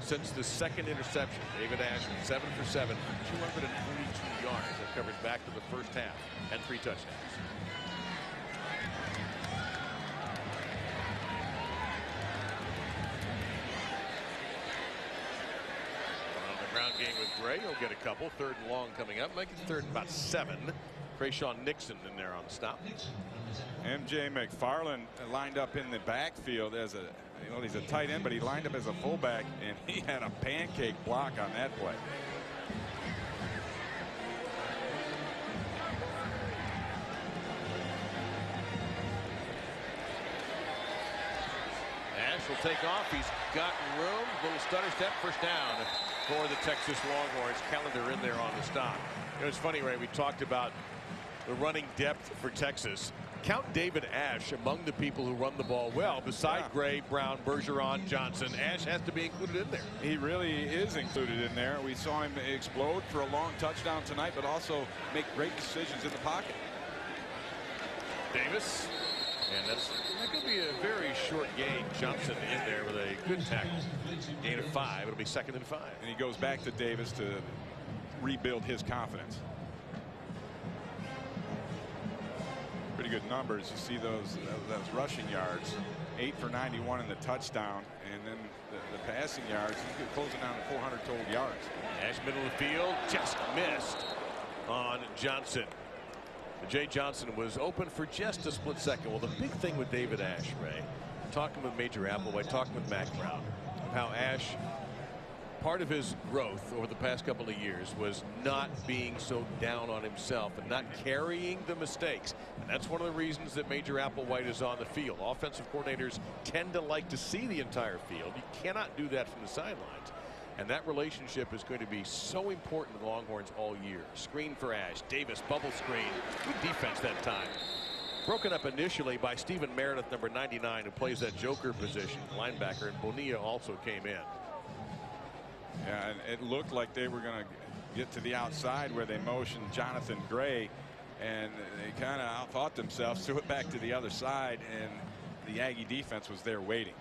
[SPEAKER 1] since the second interception. David Ash, seven for seven, 242 yards. That covers back to the first half and three touchdowns. On the ground game with Gray, he'll get a couple. Third and long coming up. Make it third about seven. Krayshawn Nixon in there on the stop.
[SPEAKER 2] MJ McFarland lined up in the backfield as a, you know, he's a tight end, but he lined up as a fullback, and he had a pancake block on that play.
[SPEAKER 1] Ash will take off. He's got room. Little stutter step. First down for the Texas Longhorns. Callender in there on the stop. It was funny, Ray. We talked about the running depth for Texas. Count David Ash among the people who run the ball well. Beside
[SPEAKER 2] Yeah.
[SPEAKER 1] Gray, Brown, Bergeron, Johnson, Ash has to be included in there.
[SPEAKER 2] He really is included in there. We saw him explode for a long touchdown tonight, but also make great decisions in the pocket.
[SPEAKER 1] Davis. And that's that could be a very short gain. Johnson in there with a good tackle. Gain of five. It'll be second and five.
[SPEAKER 2] And he goes back to Davis to rebuild his confidence. Pretty good numbers. You see those those rushing yards. Eight for 91 in the touchdown. And then the, the passing yards, he's closing down to 400 total yards.
[SPEAKER 1] Ash middle of the field just missed on Johnson. Jay Johnson was open for just a split second. Well, the big thing with David Ash, Ray, talking with Major Applewhite, talking with Mack Brown, how Ash, part of his growth over the past couple of years was not being so down on himself and not carrying the mistakes. And that's one of the reasons that Major Applewhite is on the field. Offensive coordinators tend to like to see the entire field. You cannot do that from the sidelines. And that relationship is going to be so important to the Longhorns all year. Screen for Ash. Davis bubble screen. Good defense that time. Broken up initially by Stephen Meredith, number 99, who plays that joker position, linebacker, and Bonilla also came in.
[SPEAKER 2] Yeah, and it looked like they were going to get to the outside where they motioned Johnathan Gray, and they kind of outthought themselves, threw it back to the other side, and the Aggie defense was there waiting.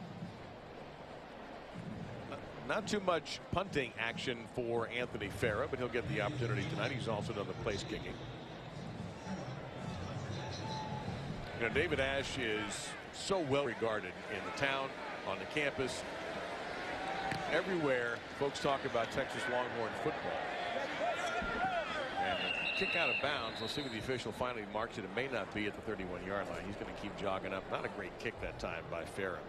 [SPEAKER 1] Not too much punting action for Anthony Fera, but he'll get the opportunity tonight. He's also done the place kicking. You know, David Ash is so well regarded in the town, on the campus. Everywhere folks talk about Texas Longhorn football. And kick out of bounds. Let's see what the official finally marks it. It may not be at the 31 yard line. He's going to keep jogging up. Not a great kick that time by Fera.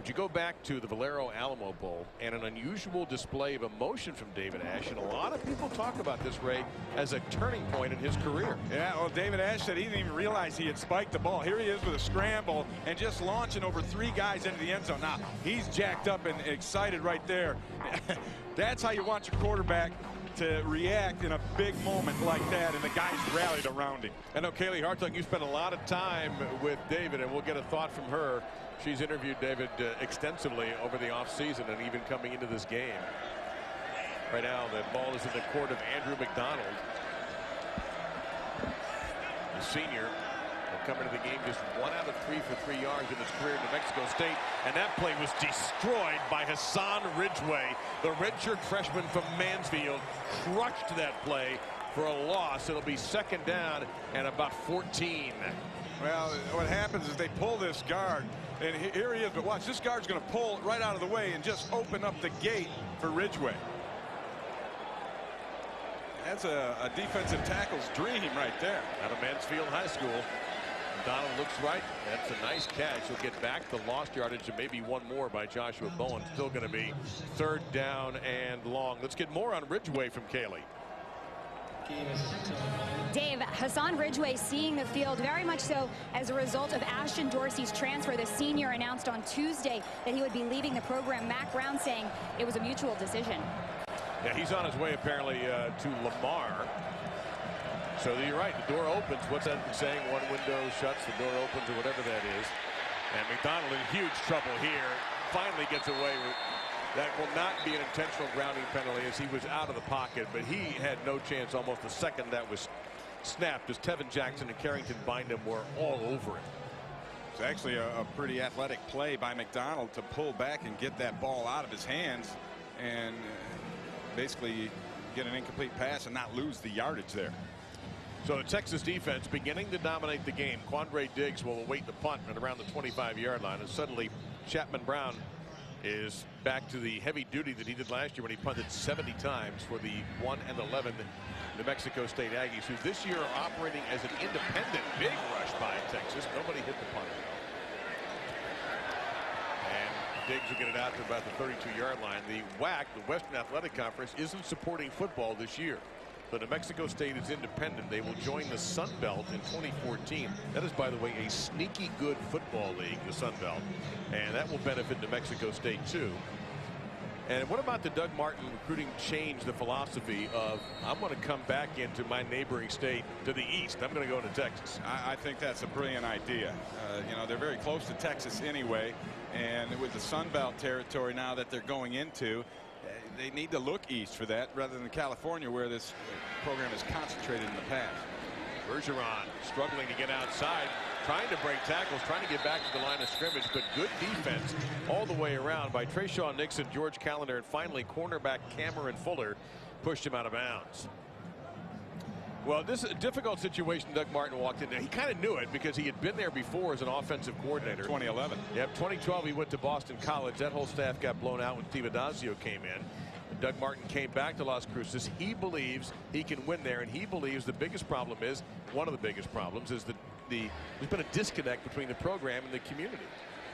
[SPEAKER 1] But you go back to the Valero Alamo Bowl and an unusual display of emotion from David Ash. And a lot of people talk about this, Ray, as a turning point in his career.
[SPEAKER 2] Yeah, well, David Ash said he didn't even realize he had spiked the ball. Here he is with a scramble and just launching over three guys into the end zone. Now, he's jacked up and excited right there. That's how you want your quarterback to react in a big moment like that, and the guys rallied around him.
[SPEAKER 1] I know Kaylee Hartung, you spent a lot of time with David, and we'll get a thought from her. She's interviewed David uh, extensively over the offseason and even coming into this game. Right now, the ball is in the court of Andrew McDonald. The senior will come into the game just one out of three for three yards in his career in New Mexico State. And that play was destroyed by Hassan Ridgeway. The redshirt freshman from Mansfield crushed that play for a loss. It'll be second down and about 14.
[SPEAKER 2] Well, what happens is they pull this guard, and here he is. But watch, this guard's going to pull right out of the way and just open up the gate for Ridgeway. That's a, a defensive tackle's dream right there.
[SPEAKER 1] Out of Mansfield High School. Donald looks right. That's a nice catch. He'll get back the lost yardage and maybe one more by Joshua Bowen. Still going to be third down and long. Let's get more on Ridgeway from Kaylee.
[SPEAKER 6] Dave, Hassan Ridgeway seeing the field very much so as a result of Ashton Dorsey's transfer. The senior announced on Tuesday that he would be leaving the program. Mack Brown saying it was a mutual decision.
[SPEAKER 1] Yeah, he's on his way apparently uh, to Lamar. So you're right. The door opens. What's that saying? One window shuts, the door opens, or whatever that is. And McDonald in huge trouble here. Finally gets away with that will not be an intentional grounding penalty as he was out of the pocket, but he had no chance almost the second that was snapped as Tevin Jackson and Carrington Byndom were all over it.
[SPEAKER 2] It's actually a, a, pretty athletic play by McDonald to pull back and get that ball out of his hands and uh, basically get an incomplete pass and not lose the yardage there.
[SPEAKER 1] So the Texas defense beginning to dominate the game. Quandre Diggs will await the punt at around the 25 yard line and suddenly Chapman Brown is back to the heavy duty that he did last year when he punted 70 times for the 1 and 11 New Mexico State Aggies, who this year are operating as an independent. Big rush by Texas. Nobody hit the punt. And Diggs will get it out to about the 32-yard line. The WAC, the Western Athletic Conference, isn't supporting football this year. The New Mexico State is independent. They will join the Sun Belt in 2014. That is, by the way, a sneaky good football league, the Sun Belt. And that will benefit New Mexico State, too. And what about the Doug Martin recruiting change the philosophy of I'm going to come back into my neighboring state to the east. I'm going to go to Texas.
[SPEAKER 2] I, I think that's a brilliant idea. Uh, you know, they're very close to Texas anyway. And with the Sun Belt territory now that they're going into, they need to look east for that rather than California where this program is concentrated in the past.
[SPEAKER 1] Bergeron struggling to get outside trying to break tackles trying to get back to the line of scrimmage but good defense all the way around by Trayshon Nixon George Callender and finally cornerback Cameron Fuller pushed him out of bounds. Well, this is a difficult situation Doug Martin walked into. He kind of knew it because he had been there before as an offensive coordinator.
[SPEAKER 2] 2011.
[SPEAKER 1] Yep, 2012 he went to Boston College. That whole staff got blown out when Steve Addazio came in. Doug Martin came back to Las Cruces. He believes he can win there, and he believes the biggest problem is one of the biggest problems is that the there's been a disconnect between the program and the community.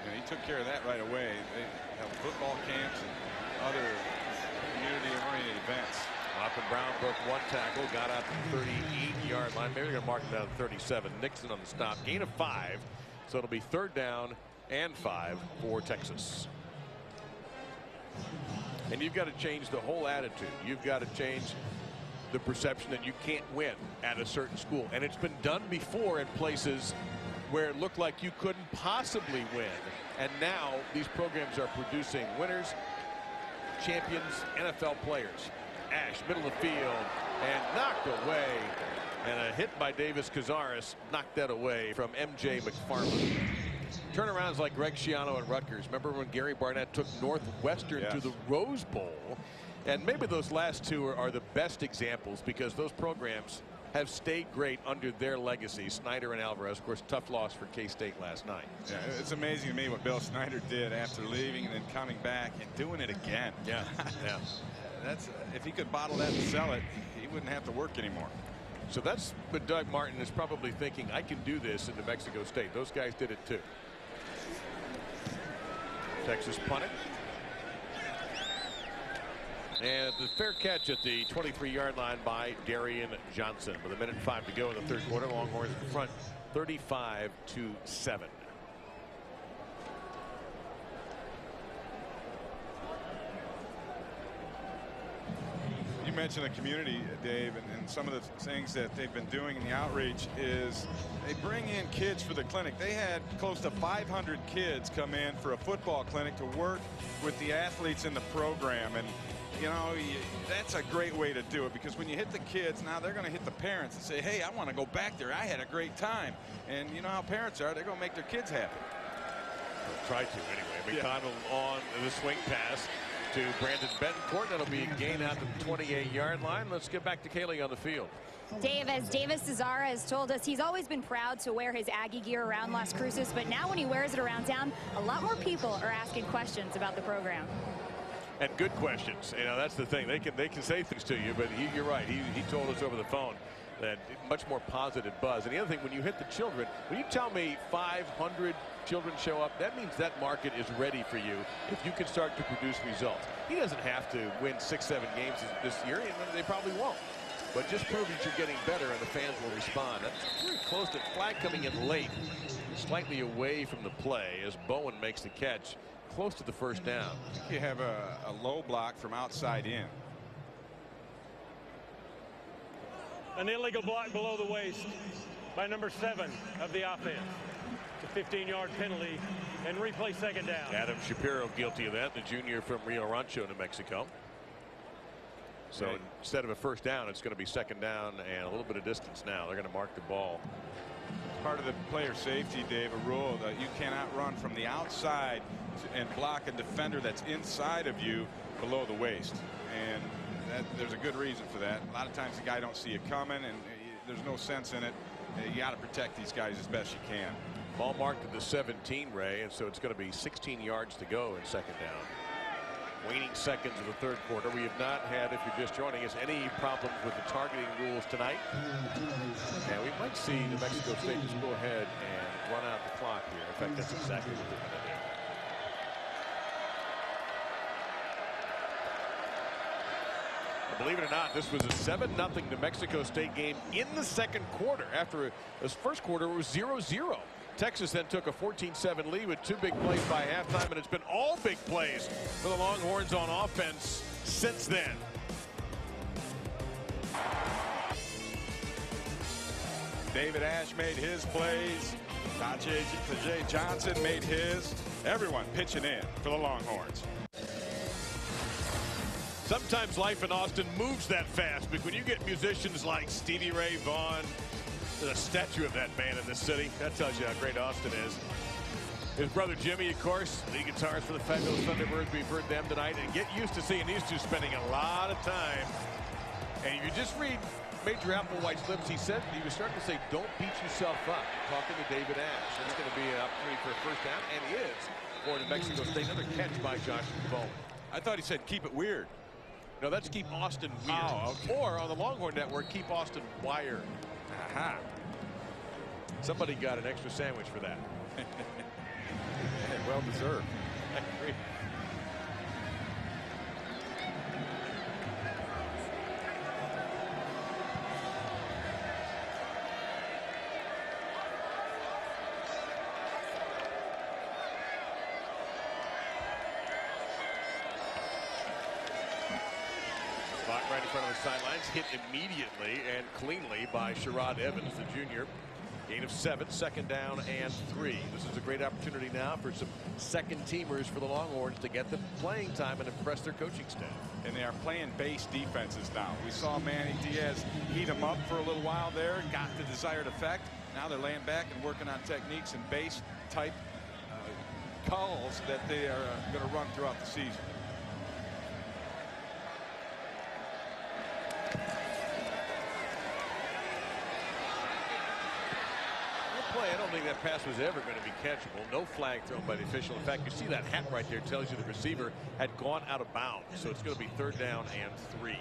[SPEAKER 2] And he took care of that right away. They have football camps and other community-oriented events.
[SPEAKER 1] Up and Brown broke one tackle, got out the 38-yard line. Maybe they're going to mark it down to 37. Nixon on the stop. Gain of five. So it'll be third down and five for Texas. And you've got to change the whole attitude. You've got to change the perception that you can't win at a certain school. And it's been done before in places where it looked like you couldn't possibly win. And now these programs are producing winners, champions, NFL players. Ash, middle of the field, and knocked away. And a hit by Davis Cazares knocked that away from M.J. McFarland. Turnarounds like Greg Schiano and Rutgers. Remember when Gary Barnett took Northwestern
[SPEAKER 2] Yes.
[SPEAKER 1] to the Rose Bowl? And maybe those last two are, are the best examples because those programs have stayed great under their legacy. Snyder and Alvarez, of course, tough loss for K-State last night.
[SPEAKER 2] Yeah, it's amazing to me what Bill Snyder did after leaving and then coming back and doing it again.
[SPEAKER 1] Yeah, yeah.
[SPEAKER 2] That's if he could bottle that and sell it, he wouldn't have to work anymore.
[SPEAKER 1] So that's what Doug Martin is probably thinking. I can do this in New Mexico State. Those guys did it too. Texas punted. And the fair catch at the 23-yard line by Darian Johnson. With a minute and five to go in the third quarter, Longhorns in front, 35 to seven.
[SPEAKER 2] You mentioned the community, Dave, and, and some of the things that they've been doing in the outreach is they bring in kids for the clinic. They had close to 500 kids come in for a football clinic to work with the athletes in the program. And, you know, you, that's a great way to do it because when you hit the kids, now they're going to hit the parents and say, hey, I want to go back there. I had a great time. And you know how parents are. They're going to make their kids happy.
[SPEAKER 1] Try to anyway. McConnell on the swing pass to Brandon Betancourt. That'll be a gain out to the 28-yard line. Let's get back to Kaylee on the field.
[SPEAKER 6] Dave, as Davis Cazares has told us, he's always been proud to wear his Aggie gear around Las Cruces, but now when he wears it around town, a lot more people are asking questions about the program.
[SPEAKER 1] And good questions. You know, that's the thing. They can they can say things to you, but he, you're right. He, he told us over the phone that much more positive buzz. And the other thing, when you hit the children, when you tell me 500 children show up, that means that market is ready for you if you can start to produce results. He doesn't have to win six, seven games this year, and they probably won't. But just prove that you're getting better and the fans will respond. That's very close to flag coming in late, slightly away from the play as Bowen makes the catch close to the first down.
[SPEAKER 2] You have a, a low block from outside in.
[SPEAKER 4] An illegal block below the waist by number seven of the offense. It's a 15-yard penalty and replay second down.
[SPEAKER 1] Adam Shapiro guilty of that, the junior from Rio Rancho, New Mexico. So
[SPEAKER 2] Right.
[SPEAKER 1] instead of a first down, it's going to be second down and a little bit of distance now. They're going to mark the ball.
[SPEAKER 2] Part of the player safety, Dave, a rule that you cannot run from the outside and block a defender that's inside of you below the waist. And that, there's a good reason for that. A lot of times the guy don't see it coming, and uh, there's no sense in it. Uh, You got to protect these guys as best you can.
[SPEAKER 1] Ball marked at the 17, Ray, and so it's going to be 16 yards to go in second down. Waning seconds of the third quarter. We have not had, if you're just joining us, any problems with the targeting rules tonight. And we might see New Mexico State just go ahead and run out the clock here. In fact, that's exactly what they're going to do. Believe it or not, this was a 7 0 New Mexico State game in the second quarter. After uh, this first quarter, was 0 0. Texas then took a 14-7 lead with two big plays by halftime, and it's been all big plays for the Longhorns on offense since then.
[SPEAKER 2] David Ash made his plays. Daje Johnson made his. Everyone pitching in for the Longhorns.
[SPEAKER 1] Sometimes life in Austin moves that fast, but when you get musicians like Stevie Ray Vaughan, there's a statue of that man in this city. That tells you how great Austin is. His brother Jimmy, of course, the guitarist for the Fabulous Thunderbirds. We've heard them tonight, and get used to seeing these two spending a lot of time. And if you just read Major Applewhite's lips, he said he was starting to say, "Don't beat yourself up." Talking to David Ash, it's going to be an opportunity for a first down, and he is for New Mexico State. Another catch by Josh Bowman.
[SPEAKER 2] I thought he said keep it weird.
[SPEAKER 1] No, that's keep Austin weird.
[SPEAKER 2] Oh, okay.
[SPEAKER 1] Or on the Longhorn Network, keep Austin wired.
[SPEAKER 2] Aha.
[SPEAKER 1] Somebody got an extra sandwich for that.
[SPEAKER 2] well deserved.
[SPEAKER 1] I agree. Clock right in front of the sidelines, hit immediately and cleanly by Sheroid Evans, the junior. Gain of seven, second down and three. This is a great opportunity now for some second teamers for the Longhorns to get the playing time and impress their coaching staff.
[SPEAKER 2] And they are playing base defenses now. We saw Manny Diaz heat them up for a little while there, got the desired effect. Now they're laying back and working on techniques and base type calls that they are uh, going to run throughout the season.
[SPEAKER 1] Play. I don't think that pass was ever going to be catchable. No flag thrown by the official. In fact, you see that hat right there tells you the receiver had gone out of bounds. So it's going to be third down and three.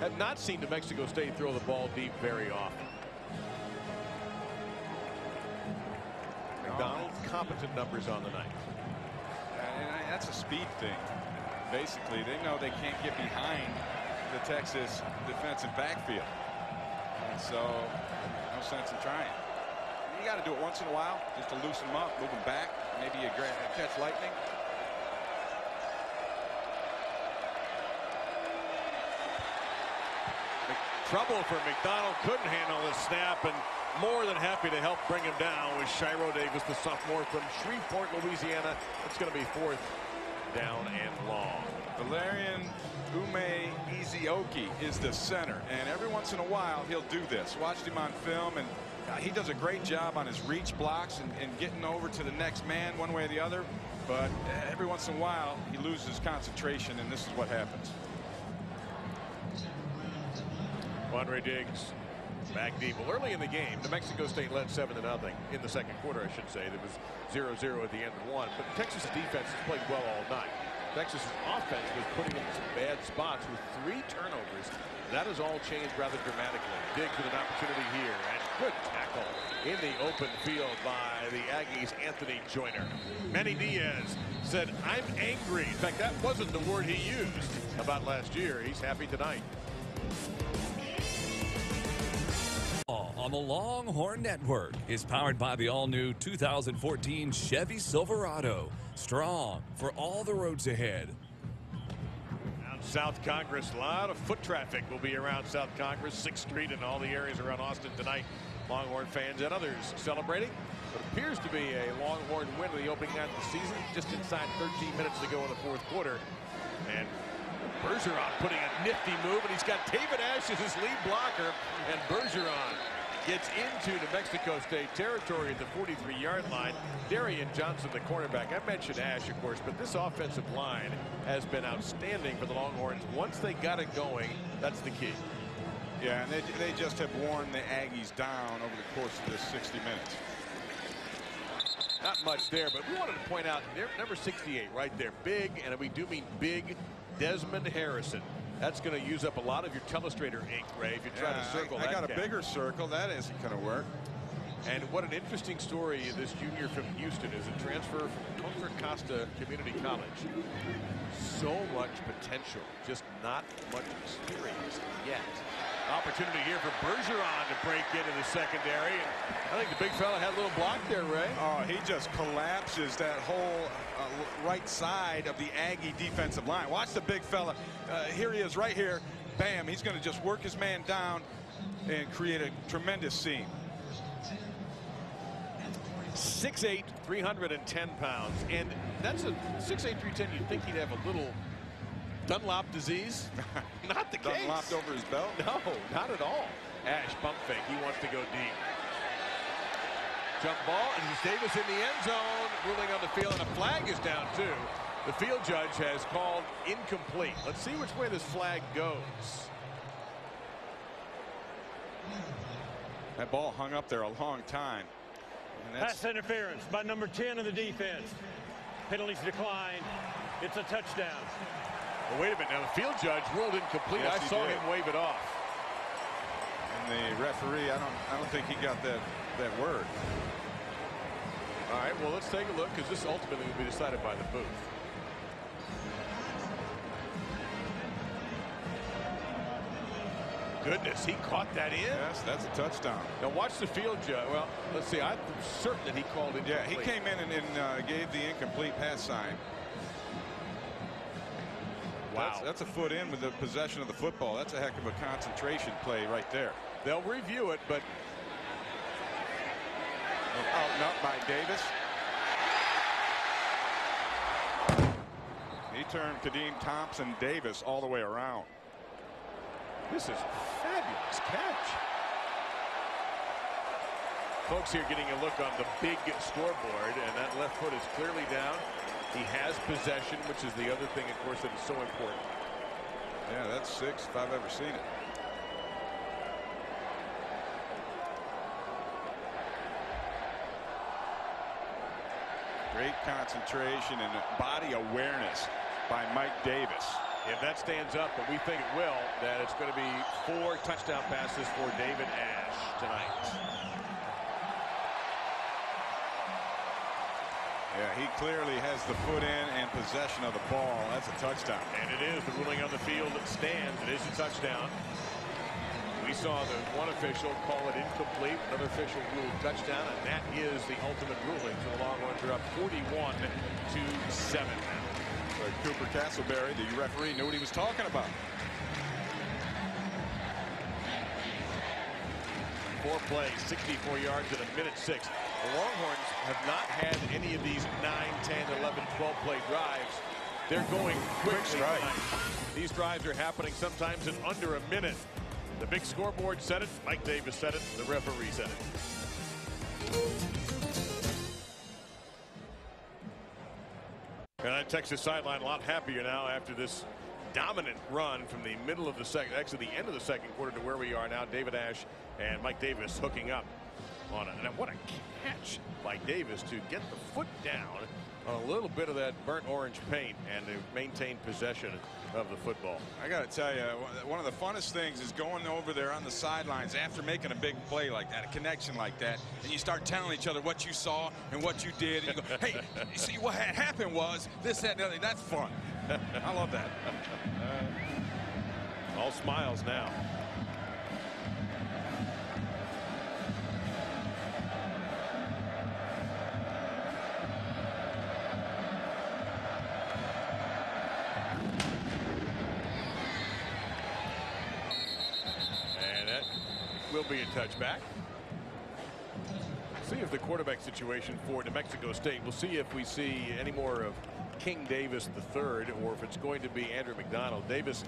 [SPEAKER 1] Have not seen New Mexico State throw the ball deep very often. McDonald, competent numbers on the night.
[SPEAKER 2] And that's a speed thing. Basically, they know they can't get behind the Texas defensive backfield. And so, no sense in trying. You got to do it once in a while just to loosen them up, move them back. Maybe you grab catch lightning.
[SPEAKER 1] Trouble for McDonald. Couldn't handle the snap and more than happy to help bring him down with Shiro Davis, the sophomore from Shreveport, Louisiana. It's going to be fourth down and long.
[SPEAKER 2] Valerian Ume Ezioki is the center, and every once in a while he'll do this. Watched him on film, and Uh, he does a great job on his reach blocks and, and, getting over to the next man one way or the other. But uh, every once in a while he loses concentration, and this is what happens.
[SPEAKER 1] Quandre Diggs back deep. Well, early in the game, New Mexico State led 7 to nothing in the second quarter, I should say. There was 0 0 at the end of one. But Texas defense has played well all night. Texas offense was putting in some bad spots with three turnovers. That has all changed rather dramatically. Diggs with an opportunity here. Good tackle in the open field by the Aggies, Anthony Joyner. Manny Diaz said, I'm angry. In fact, that wasn't the word he used about last year. He's happy tonight.
[SPEAKER 12] Uh, on the Longhorn Network is powered by the all-new 2014 Chevy Silverado. Strong for all the roads ahead.
[SPEAKER 1] South Congress, a lot of foot traffic will be around South Congress, 6th Street, and all the areas around Austin tonight. Longhorn fans and others celebrating. What appears to be a Longhorn win in the opening night of the season, just inside 13 minutes to go in the fourth quarter. And Bergeron putting a nifty move, and he's got David Ash as his lead blocker, and Bergeron gets into New Mexico State territory at the 43-yard line. Darian Johnson, the cornerback. I mentioned Ash, of course, but this offensive line has been outstanding for the Longhorns. Once they got it going, that's the key.
[SPEAKER 2] Yeah, and they, they just have worn the Aggies down over the course of this 60 minutes.
[SPEAKER 1] Not much there, but we wanted to point out number 68 right there. Big, and we do mean big, Desmond Harrison. That's going to use up a lot of your telestrator ink, Ray, if you try
[SPEAKER 2] yeah,
[SPEAKER 1] to circle
[SPEAKER 2] I, I got a bigger circle. That isn't going to work.
[SPEAKER 1] And what an interesting story this junior from Houston is a transfer from Contra Costa Community College. So much potential, just not much experience yet. Opportunity here for Bergeron to break into the secondary. And I think the big fella had a little block there, Ray.
[SPEAKER 2] Oh, he just collapses that whole uh, right side of the Aggie defensive line. Watch the big fella. Uh, here he is right here. Bam, he's going to just work his man down and create a tremendous scene.
[SPEAKER 1] 6'8", 310 pounds. And that's a 6'8", 310. You'd think he'd have a little Dunlop disease? not the case.
[SPEAKER 2] Dunlopped over his belt?
[SPEAKER 1] No, not at all. Ash bump fake. He wants to go deep. Jump ball, and it's Davis in the end zone, ruling on the field, and a flag is down too. The field judge has called incomplete. Let's see which way this flag goes.
[SPEAKER 2] That ball hung up there a long time.
[SPEAKER 4] Pass interference by number 10 of the defense. Penalties decline. It's a touchdown.
[SPEAKER 1] Well, wait a minute. Now, the field judge ruled incomplete. Yes, I saw did. him wave it off.
[SPEAKER 2] And the referee, I don't, I don't think he got that, that word.
[SPEAKER 1] All right, well, let's take a look because this ultimately will be decided by the booth. Goodness, he caught that in.
[SPEAKER 2] Yes, that's a touchdown.
[SPEAKER 1] Now watch the field judge. Well, let's see. I'm certain that he called it.
[SPEAKER 2] Yeah, he came in and, and uh, gave the incomplete pass sign.
[SPEAKER 1] Wow.
[SPEAKER 2] That's, that's, a foot in with the possession of the football. That's a heck of a concentration play right there.
[SPEAKER 1] They'll review it, but oh,
[SPEAKER 2] out and up by Davis. He turned Kadeem Thompson Davis all the way around.
[SPEAKER 1] This is a fabulous catch. Folks here getting a look on the big scoreboard, and that left foot is clearly down. He has possession, which is the other thing, of course, that is so important.
[SPEAKER 2] Yeah, that's six if I've ever seen it. Great concentration and body awareness by Mike Davis.
[SPEAKER 1] If that stands up, and we think it will, that it's going to be four touchdown passes for David Ash tonight.
[SPEAKER 2] Yeah, he clearly has the foot in and possession of the ball. That's a touchdown.
[SPEAKER 1] And it is. The ruling on the field that stands. It is a touchdown. We saw the one official call it incomplete. Another official ruled touchdown, and that is the ultimate ruling. So the Longhorns are up 41 to 7 now.
[SPEAKER 2] But Cooper Castleberry, the referee, knew what he was talking about.
[SPEAKER 1] Four plays, 64 yards in a minute six. The Longhorns have not had any of these 9, 10, 11, 12 play drives. They're going quickly tonight. These drives are happening sometimes in under a minute. The big scoreboard said it. Mike Davis said it. The referee said it. And on Texas sideline, a lot happier now after this dominant run from the middle of the second, actually the end of the second quarter to where we are now. David Ash and Mike Davis hooking up on it. And what a catch by Davis to get the foot down on a little bit of that burnt orange paint and to maintain possession of the football.
[SPEAKER 2] I got to tell you, one of the funnest things is going over there on the sidelines after making a big play like that, a connection like that, and you start telling each other what you saw and what you did. And you go, hey, you see what had happened was this, that, and the other. That's fun. I love that.
[SPEAKER 1] All smiles now. Be a touchback. See if the quarterback situation for New Mexico State. We'll see if we see any more of King Davis III or if it's going to be Andrew McDonald. Davis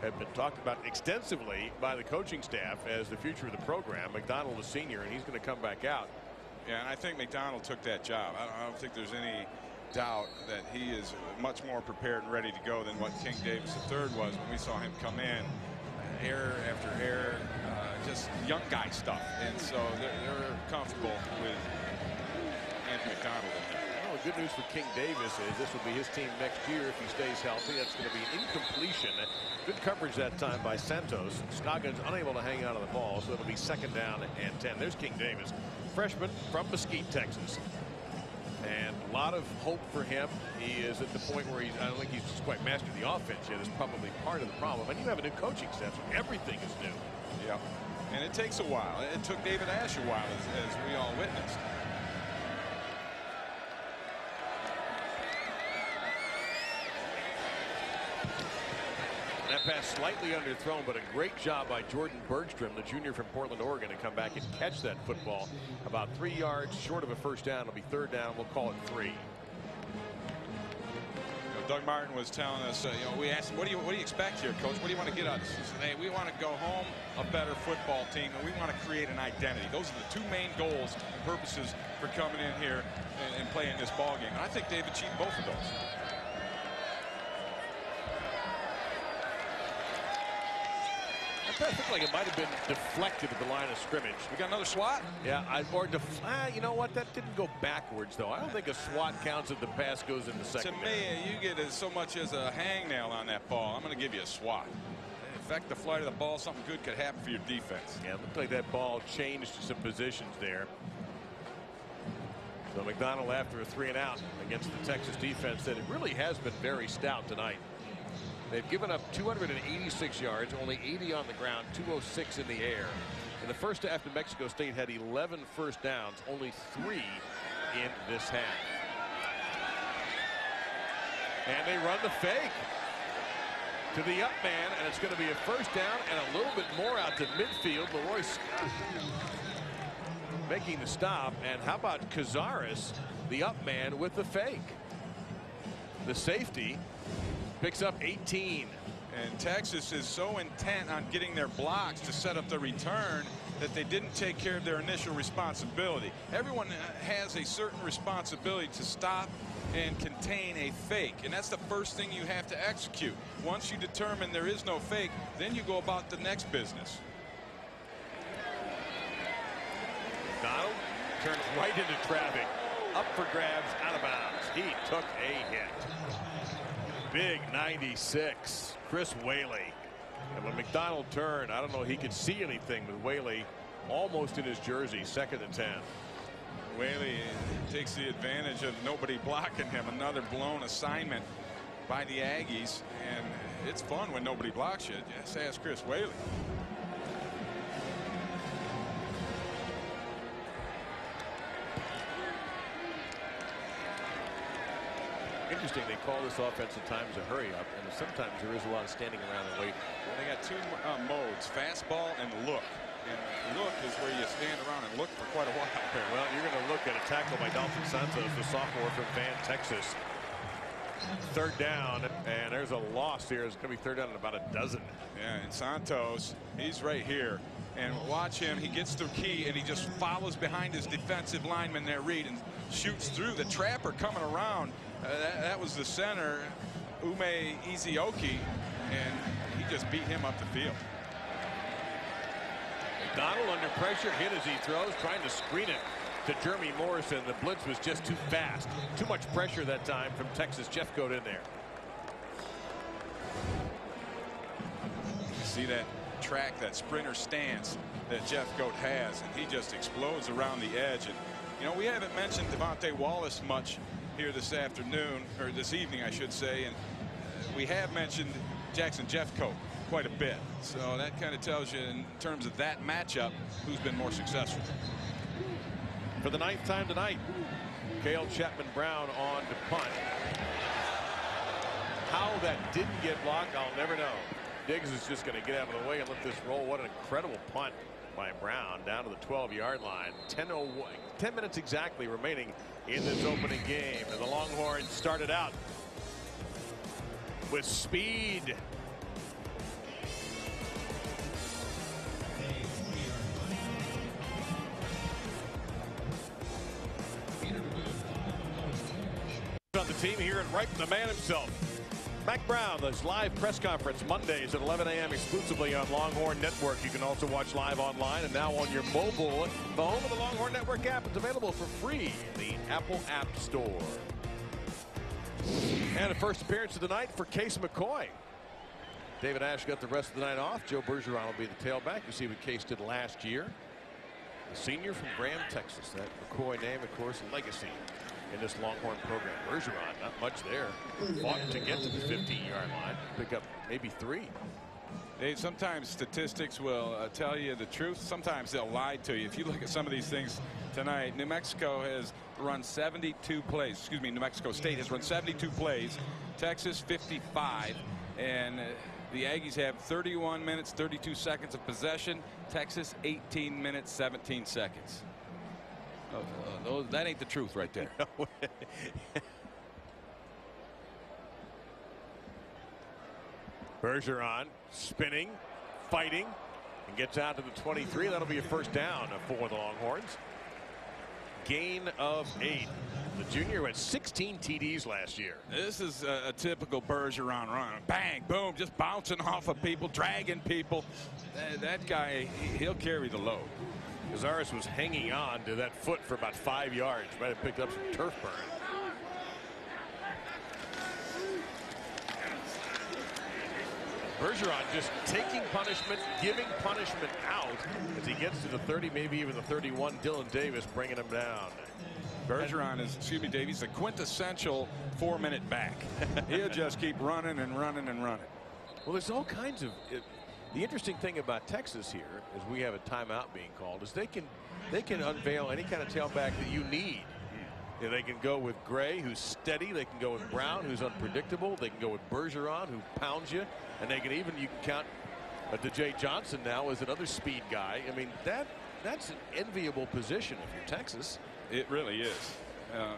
[SPEAKER 1] had been talked about extensively by the coaching staff as the future of the program. McDonald is senior and he's going to come back out.
[SPEAKER 2] Yeah, and I think McDonald took that job. I don't, I don't think there's any doubt that he is much more prepared and ready to go than what King Davis III was when we saw him come in. Error after error, uh, just young guy stuff. And so they're, they're comfortable with Andrew McDonald in there.
[SPEAKER 1] Well, good news for King Davis is this will be his team next year if he stays healthy. That's going to be an incompletion. Good coverage that time by Santos. Scoggins unable to hang out of the ball, so it'll be second down and 10. There's King Davis, freshman from Mesquite, Texas. And a lot of hope for him. He is at the point where he's, I don't think he's just quite mastered the offense yet. Is probably part of the problem. And you have a new coaching staff, so everything is new.
[SPEAKER 2] Yeah. And it takes a while. It took David Ash a while, as, as we all witnessed.
[SPEAKER 1] That pass slightly underthrown, but a great job by Jordan Bergstrom, the junior from Portland, Oregon, to come back and catch that football about three yards short of a first down. It'll be third down. We'll call it three.
[SPEAKER 2] Doug Martin was telling us, uh, you know, we asked him, what do you what do you expect here, coach? What do you want to get out of this? He said, hey, we want to go home a better football team, and we want to create an identity. Those are the two main goals and purposes for coming in here and, and playing this ball game. And I think they've achieved both of those.
[SPEAKER 1] I think like it might have been deflected at the line of scrimmage.
[SPEAKER 2] We got another swat?
[SPEAKER 1] Yeah, I, or def ah, you know what? That didn't go backwards, though. I don't think a swat counts if the pass goes in the second.
[SPEAKER 2] To me, you get as so much as a hangnail on that ball. I'm going to give you a swat. In fact, the flight of the ball. Something good could happen for your defense.
[SPEAKER 1] Yeah, it looked like that ball changed some positions there. So McDonald, after a three and out against the Texas defense, said it really has been very stout tonight. They've given up 286 yards, only 80 on the ground, 206 in the air. In the first half, New Mexico State had 11 first downs, only three in this half. And they run the fake to the up man, and it's going to be a first down and a little bit more out to midfield. Leroy making the stop. And how about Cazares, the up man with the fake? The safety picks up 18.
[SPEAKER 2] And Texas is so intent on getting their blocks to set up the return that they didn't take care of their initial responsibility. Everyone uh, has a certain responsibility to stop and contain a fake. And that's the first thing you have to execute. Once you determine there is no fake, then you go about the next business.
[SPEAKER 1] Donald turns right into traffic. Up for grabs, out of bounds. He took a hit. Big 96. Chris Whaley. And when McDonald turned, I don't know he could see anything with Whaley almost in his jersey, second and 10.
[SPEAKER 2] Whaley eh, takes the advantage of nobody blocking him. Another blown assignment by the Aggies. And it's fun when nobody blocks you. Just ask Chris Whaley.
[SPEAKER 1] Interesting, they call this offense at times a hurry up, and sometimes there is a lot of standing around and waiting.
[SPEAKER 2] Well, they got two uh, modes, fastball and look. And look is where you stand around and look for quite a while.
[SPEAKER 1] Well, you're going to look at a tackle by Dalton Santos, the sophomore from Van, Texas. Third down, and there's a loss here. It's going to be third down in about a dozen.
[SPEAKER 2] Yeah, and Santos, he's right here. And watch him. He gets the key, and he just follows behind his defensive lineman there, Reed, and shoots through. The trapper coming around. Uh, that, that, was the center, Ume Ezioki, and he just beat him up the field.
[SPEAKER 1] Donald under pressure, hit as he throws, trying to screen it to Jeremy Morrison. The blitz was just too fast. Too much pressure that time from Texas. Jeffcoat in there.
[SPEAKER 2] See that track, that sprinter stance that Jeffcoat has, and he just explodes around the edge. And, you know, we haven't mentioned Devontae Wallace much here this afternoon, or this evening, I should say, and uh, we have mentioned Jackson Jeffcoat quite a bit. So that kind of tells you in terms of that matchup who's been more successful.
[SPEAKER 1] For the ninth time tonight, Cayle Chapman Brown on to punt. How that didn't get blocked, I'll never know. Diggs is just going to get out of the way and let this roll. What an incredible punt by Brown down to the 12-yard line. 10, 10 minutes exactly remaining in this opening game. And the Longhorns started out with speed. On the team here and right the man himself. Mack Brown, this live press conference Mondays at 11 a.m. exclusively on Longhorn Network. You can also watch live online and now on your mobile phone with the Longhorn Network app. It's available for free in the Apple App Store. And a first appearance of the night for Case McCoy. David Ash got the rest of the night off. Joe Bergeron will be the tailback. You see what Case did last year. The senior from Graham, Texas. That McCoy name, of course, legacy in this Longhorn program. Bergeron, not much there. Fought to get to the 15-yard line. Pick up maybe three.
[SPEAKER 2] They, sometimes statistics will uh, tell you the truth. Sometimes they'll lie to you. If you look at some of these things tonight, New Mexico has run 72 plays. Excuse me, New Mexico State has run 72 plays. Texas 55. And uh, the Aggies have 31 minutes, 32 seconds of possession. Texas 18 minutes, 17 seconds. Uh, those, that ain't the truth right there.
[SPEAKER 1] Bergeron spinning, fighting, and gets out to the 23. That'll be a first down for the Longhorns. Gain of eight. The junior had 16 TDs last year.
[SPEAKER 2] This is a, a typical Bergeron run. Bang, boom, just bouncing off of people, dragging people. That, that guy, he'll carry the load.
[SPEAKER 1] Cazares was hanging on to that foot for about five yards. Might have picked up some turf burn. Bergeron just taking punishment, giving punishment out as he gets to the 30, maybe even the 31. Dylan Davis bringing him down.
[SPEAKER 2] Bergeron is, excuse me, Dave, he's a quintessential four-minute back. He'll just keep running and running and running.
[SPEAKER 1] Well, there's all kinds of. The interesting thing about Texas here is we have a timeout being called. Is they can they can unveil any kind of tailback that you need. Know, they can go with Gray, who's steady. They can go with Brown, who's unpredictable. They can go with Bergeron, who pounds you, and they can even you can count uh, Daje Johnson now as another speed guy. I mean that that's an enviable position if you're Texas.
[SPEAKER 2] It really is. Uh,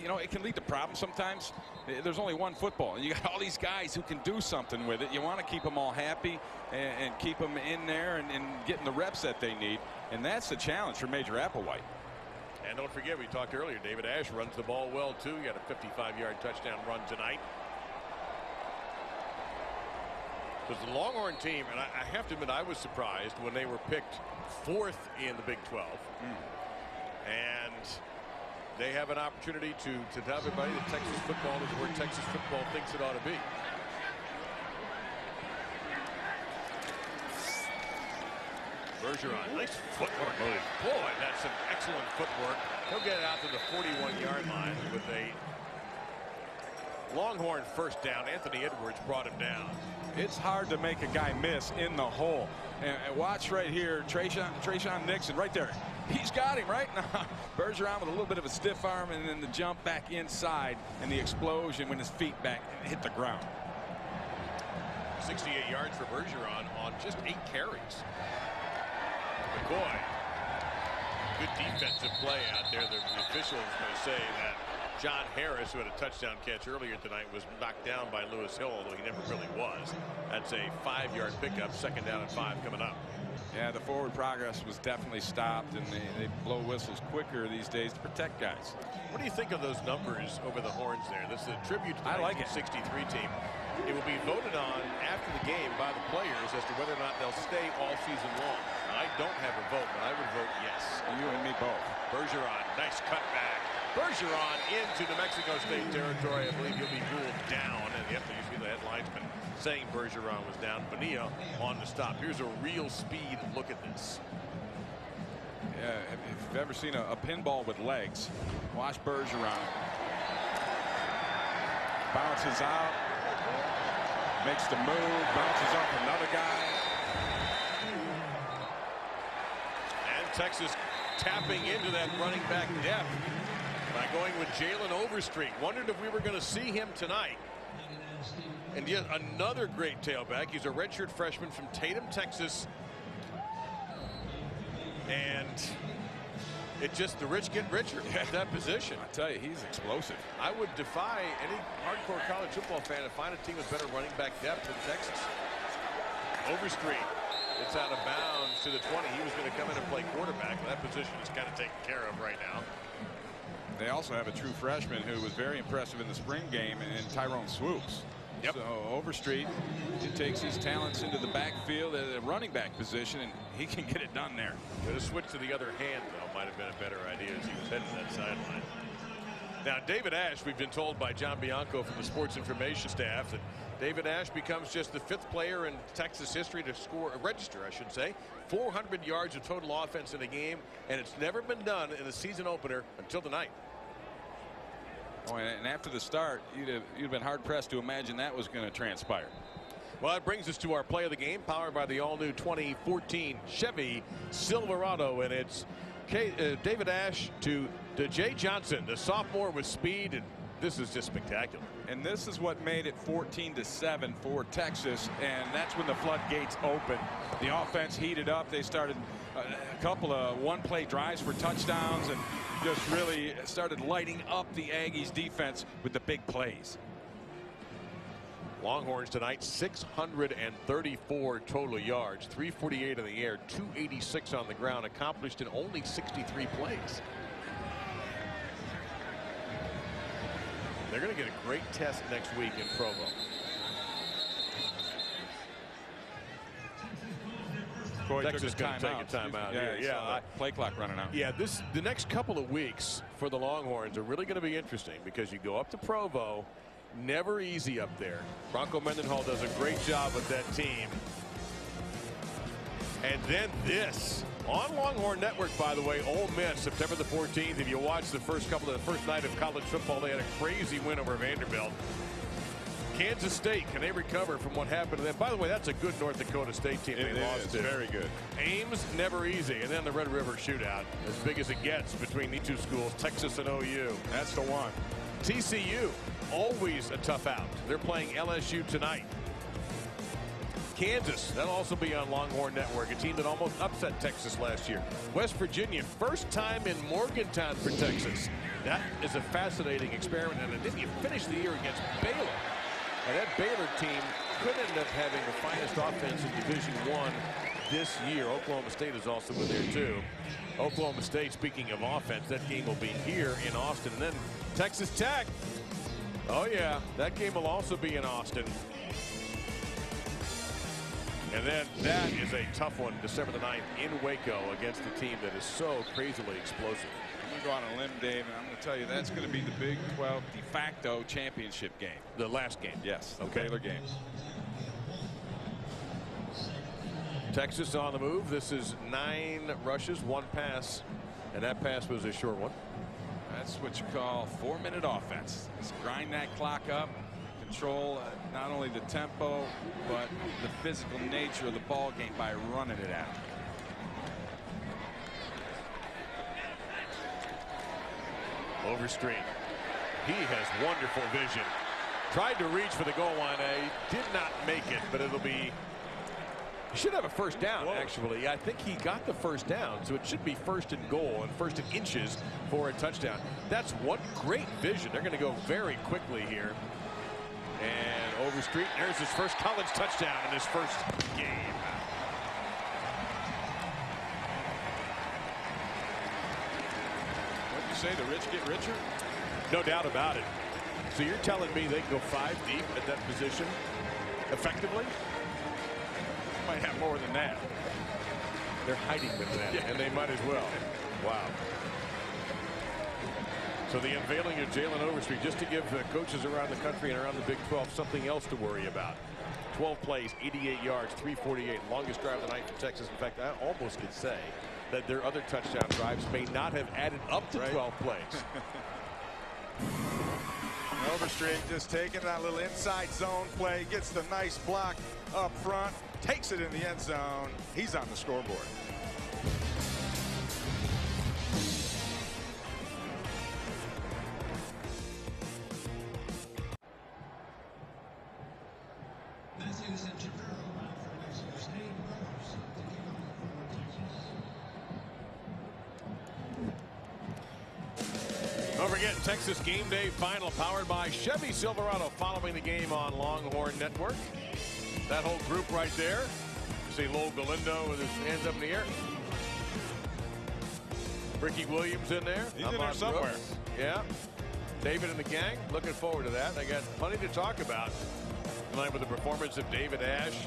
[SPEAKER 2] you know, it can lead to problems sometimes. Uh, There's only one football, and you got all these guys who can do something with it. You want to keep them all happy and, and keep them in there and, and getting the reps that they need, and that's the challenge for Major Applewhite.
[SPEAKER 1] And don't forget, we talked earlier, David Ash runs the ball well, too. He had a 55-yard touchdown run tonight. Because the Longhorn team, and I, I have to admit, I was surprised when they were picked fourth in the Big 12. And they have an opportunity to, to tell everybody that Texas football is where Texas football thinks it ought to be. Bergeron, nice footwork. Boy, that's some excellent footwork. He'll get out to the 41-yard line with a Longhorn first down. Anthony Edwards brought him down.
[SPEAKER 2] It's hard to make a guy miss in the hole. And, watch right here, Trayshawn, Trayshawn Nixon right there. He's got him right now. Bergeron with a little bit of a stiff arm and then the jump back inside and the explosion when his feet back hit the ground.
[SPEAKER 1] 68 yards for Bergeron on just eight carries. McCoy. Good defensive play out there. The, the official is going to say that John Harris, who had a touchdown catch earlier tonight, was knocked down by Lewis Hill, although he never really was. That's a five-yard pickup, second down and five coming up.
[SPEAKER 2] Yeah, the forward progress was definitely stopped, and they, they blow whistles quicker these days to protect guys.
[SPEAKER 1] What do you think of those numbers over the horns there? This is a tribute to the
[SPEAKER 2] I like it.
[SPEAKER 1] 63 team. It will be voted on after the game by the players as to whether or not they'll stay all season long. I don't have a vote, but I would vote yes.
[SPEAKER 2] You and me both.
[SPEAKER 1] Bergeron, nice cutback. Bergeron into New Mexico State territory. I believe he'll be ruled down. And yep, you see the headlinesman saying Bergeron was down. Bonilla on the stop. Here's a real speed look at this.
[SPEAKER 2] Yeah, if you've ever seen a, a pinball with legs, watch Bergeron. Bounces out, makes the move, bounces off another guy.
[SPEAKER 1] And Texas tapping into that running back depth going with Jalen Overstreet. Wondered if we were going to see him tonight. And yet another great tailback. He's a redshirt freshman from Tatum, Texas. And it just the rich get richer at that position.
[SPEAKER 2] I tell you, he's explosive.
[SPEAKER 1] I would defy any hardcore college football fan to find a team with better running back depth than Texas. Overstreet. It's out of bounds to the 20. He was going to come in and play quarterback. That position is kind of taken care of right now.
[SPEAKER 2] They also have a true freshman who was very impressive in the spring game in Tyrone Swoopes.
[SPEAKER 1] Yep.
[SPEAKER 2] So Overstreet it takes his talents into the backfield at a running back position, and he can get it done there.
[SPEAKER 1] The switch to the other hand, though, might have been a better idea as he was heading to that sideline. Now, David Ash, we've been told by John Bianco from the sports information staff that David Ash becomes just the fifth player in Texas history to score, a register, I should say, 400 yards of total offense in a game, and it's never been done in a season opener until tonight.
[SPEAKER 2] Oh, and after the start, you'd have, you'd have been hard pressed to imagine that was going to transpire.
[SPEAKER 1] Well, that brings us to our play of the game, powered by the all-new 2014 Chevy Silverado, and it's K uh, David Ash to, to Daje Johnson, the sophomore with speed, and this is just spectacular.
[SPEAKER 2] And this is what made it 14 to 7 for Texas, and that's when the floodgates opened. The offense heated up. They started a, couple of one-play drives for touchdowns, and just really started lighting up the Aggies defense with the big plays.
[SPEAKER 1] Longhorns tonight 634 total yards 348 in the air 286 on the ground accomplished in only 63 plays. They're going to get a great test next week in Provo.
[SPEAKER 2] Boy,
[SPEAKER 1] Texas going to take a
[SPEAKER 2] timeout. Yeah,
[SPEAKER 1] here.
[SPEAKER 2] yeah,
[SPEAKER 1] Yeah, I-
[SPEAKER 2] play clock running out.
[SPEAKER 1] Yeah, this the next couple of weeks for the Longhorns are really going to be interesting because you go up to Provo, never easy up there. Bronco Mendenhall does a great job with that team. And then this on Longhorn Network, by the way, Ole Miss, September the 14th. If you watch the first couple of the first night of college football, they had a crazy win over Vanderbilt. Kansas State, can they recover from what happened to them? By the way, that's a good North Dakota State team
[SPEAKER 2] It
[SPEAKER 1] they lost to.
[SPEAKER 2] very good.
[SPEAKER 1] Ames, never easy. And then the Red River shootout, as big as it gets between these two schools, Texas and OU.
[SPEAKER 2] That's the one.
[SPEAKER 1] TCU, always a tough out. They're playing LSU tonight. Kansas, that'll also be on Longhorn Network, a team that almost upset Texas last year. West Virginia, first time in Morgantown for Texas. That is a fascinating experiment, and then you finish the year against Baylor. And that Baylor team could end up having the finest offense in Division One this year. Oklahoma State is also in there too. Oklahoma State, speaking of offense, that game will be here in Austin. And then Texas Tech. Oh yeah, that game will also be in Austin. And then that is a tough one, December the 9th in Waco against a team that is so crazily explosive.
[SPEAKER 2] I'm going to go on a limb, Dave, and I'm going to tell you that's going to be the Big 12 de facto championship game.
[SPEAKER 1] The last game.
[SPEAKER 2] Yes, the
[SPEAKER 1] Okay.
[SPEAKER 2] Baylor game.
[SPEAKER 1] Texas on the move. This is nine rushes, one pass, and that pass was a short one.
[SPEAKER 2] That's what you call four-minute offense. Just grind that clock up, control uh, not only the tempo, but the physical nature of the ball game by running it out.
[SPEAKER 1] Overstreet. He has wonderful vision. Tried to reach for the goal line. He did not make it, but it'll be. He should have a first down, actually. I think he got the first down, so it should be first and goal and first and inches for a touchdown. That's one great vision. They're going to go very quickly here. And Overstreet, there's his first college touchdown in his first game.
[SPEAKER 2] What'd you say? The rich get richer?
[SPEAKER 1] No doubt about it. So you're telling me they can go five deep at that position effectively?
[SPEAKER 2] Might have more than that.
[SPEAKER 1] They're hiding with that, and they might as well. Wow. So the unveiling of Jalen Overstreet, just to give the coaches around the country and around the Big 12 something else to worry about. 12 plays, 88 yards, 348, longest drive of the night for Texas. In fact, I almost could say that their other touchdown drives may not have added up to 12 plays.
[SPEAKER 2] Overstreet just taking that little inside zone play, gets the nice block up front, takes it in the end zone. He's on the scoreboard.
[SPEAKER 1] Texas Game Day Final powered by Chevy Silverado following the game on Longhorn Network. That whole group right there. See Lowell Galindo with his hands up in the air. Ricky Williams in there.
[SPEAKER 2] He's in there somewhere.
[SPEAKER 1] Brooks. Yeah. David and the gang. Looking forward to that. I got plenty to talk about. Tonight with the performance of David Ash.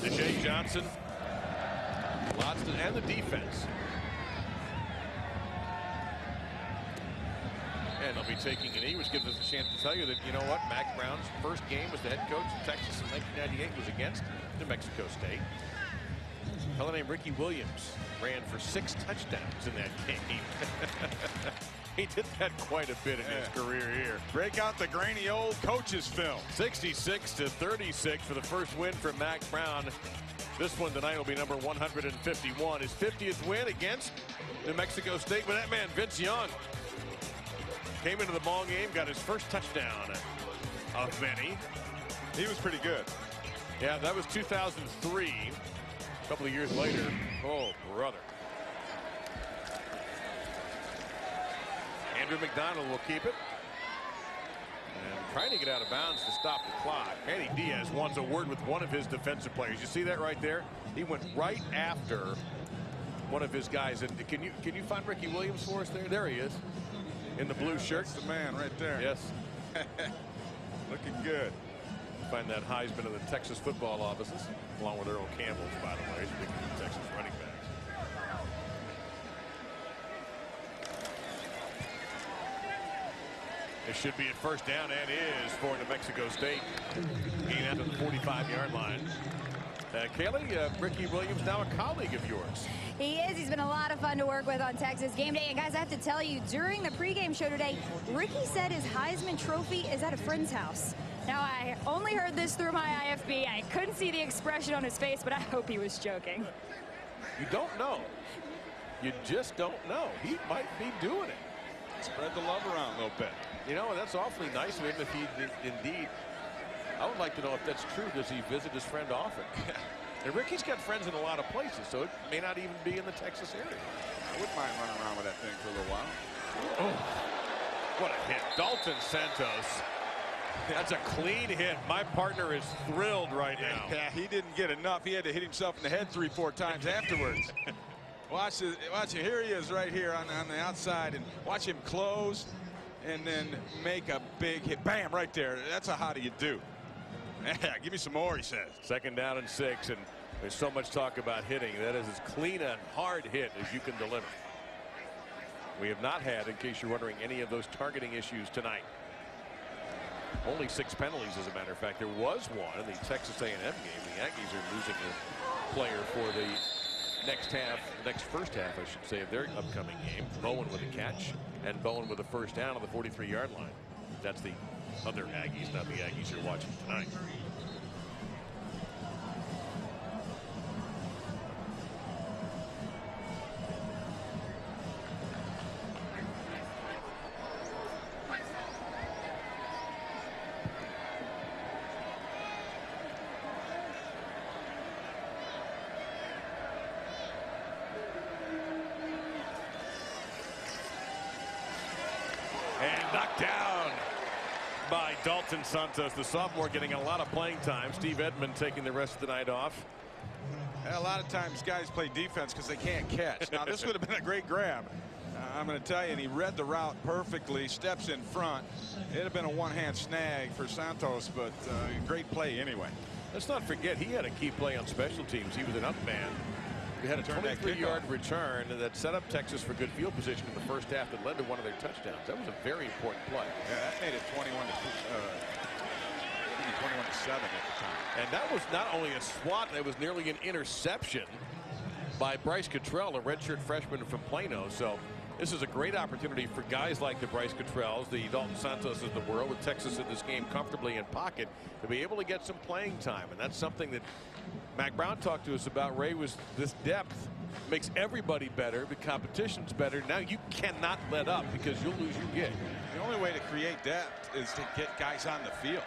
[SPEAKER 1] Daje Johnson. Lots to, and the defense. And they'll be taking an E, which gives us a chance to tell you that, you know what, Mack Brown's first game as the head coach of Texas in 1998 was against New Mexico State. A fellow named Ricky Williams ran for six touchdowns in that game. he did that quite a bit in his career here.
[SPEAKER 2] Break out the grainy old coaches film.
[SPEAKER 1] 66 to 36 for the first win for Mack Brown. This one tonight will be number 151. His 50th win against New Mexico State with that man, Vince Young. Came into the ball game, got his first touchdown of many.
[SPEAKER 2] He was pretty good.
[SPEAKER 1] Yeah, that was 2003. A couple of years later. Oh, brother. Andrew McDonald will keep it. And trying to get out of bounds to stop the clock. Manny Diaz wants a word with one of his defensive players. You see that right there? He went right after one of his guys. And can you can you find Ricky Williams for us there? There he is. In the blue shirt.
[SPEAKER 2] That's the man right there.
[SPEAKER 1] Yes.
[SPEAKER 2] Looking good.
[SPEAKER 1] Find that Heisman of the Texas football offices, along with Earl Campbell, by the way, speaking of Texas running backs. It should be a first down, and is for New Mexico State. Getting out to the 45-yard line. Uh, Kaylee, uh, Ricky Williams, now a colleague of yours.
[SPEAKER 6] He is. He's been a lot of fun to work with on Texas Game Day. And guys, I have to tell you, during the pregame show today, Ricky said his Heisman Trophy is at a friend's house. Now, I only heard this through my IFB. I couldn't see the expression on his face, but I hope he was joking.
[SPEAKER 1] You don't know. You just don't know. He might be doing it.
[SPEAKER 2] Spread the love around a little bit.
[SPEAKER 1] You know, that's awfully nice of him if he indeed I would like to know if that's true. Does he visit his friend often? and Ricky's got friends in a lot of places, so it may not even be in the Texas area.
[SPEAKER 2] I wouldn't mind running around with that thing for a little while.
[SPEAKER 1] Oh, what a hit. Dalton Santos. That's a clean hit. My partner is thrilled right now.
[SPEAKER 2] Yeah, he didn't get enough. He had to hit himself in the head three, four times afterwards. watch it. Watch it. Here he is right here on, on the outside. And watch him close and then make a big hit. Bam, right there. That's a how do you do. Yeah, give me some more, he says.
[SPEAKER 1] Second down and six, and there's so much talk about hitting. That is as clean and hard hit as you can deliver. We have not had, in case you're wondering, any of those targeting issues tonight. Only six penalties, as a matter of fact. There was one in the Texas A&M game. The Aggies are losing a player for the next half, next first half, I should say, of their upcoming game. Bowen with a catch, and Bowen with a first down on the 43-yard line. That's the other Aggies, not the Aggies you're watching tonight. Santos, the sophomore getting a lot of playing time. Steve Edmond taking the rest of the night off.
[SPEAKER 2] A lot of times guys play defense because they can't catch. Now this would have been a great grab. Uh, I'm going to tell you, and he read the route perfectly, steps in front. It'd have been a one-hand snag for Santos, but uh, great play anyway.
[SPEAKER 1] Let's not forget he had a key play on special teams. He was an up man. He had a 23-yard return that set up Texas for good field position in the first half that led to one of their touchdowns. That was a very important play.
[SPEAKER 2] Yeah, that made it 21 to uh, 21 to 7 at the time.
[SPEAKER 1] And that was not only a swat, it was nearly an interception by Bryce Cottrell, a redshirt freshman from Plano. So this is a great opportunity for guys like the Bryce Cottrells, the Dalton Santos of the world, with Texas in this game comfortably in pocket, to be able to get some playing time. And that's something that Mack Brown talked to us about. Ray was this depth makes everybody better. The competition's better. Now you cannot let up because you'll lose your gig.
[SPEAKER 2] The only way to create depth is to get guys on the field.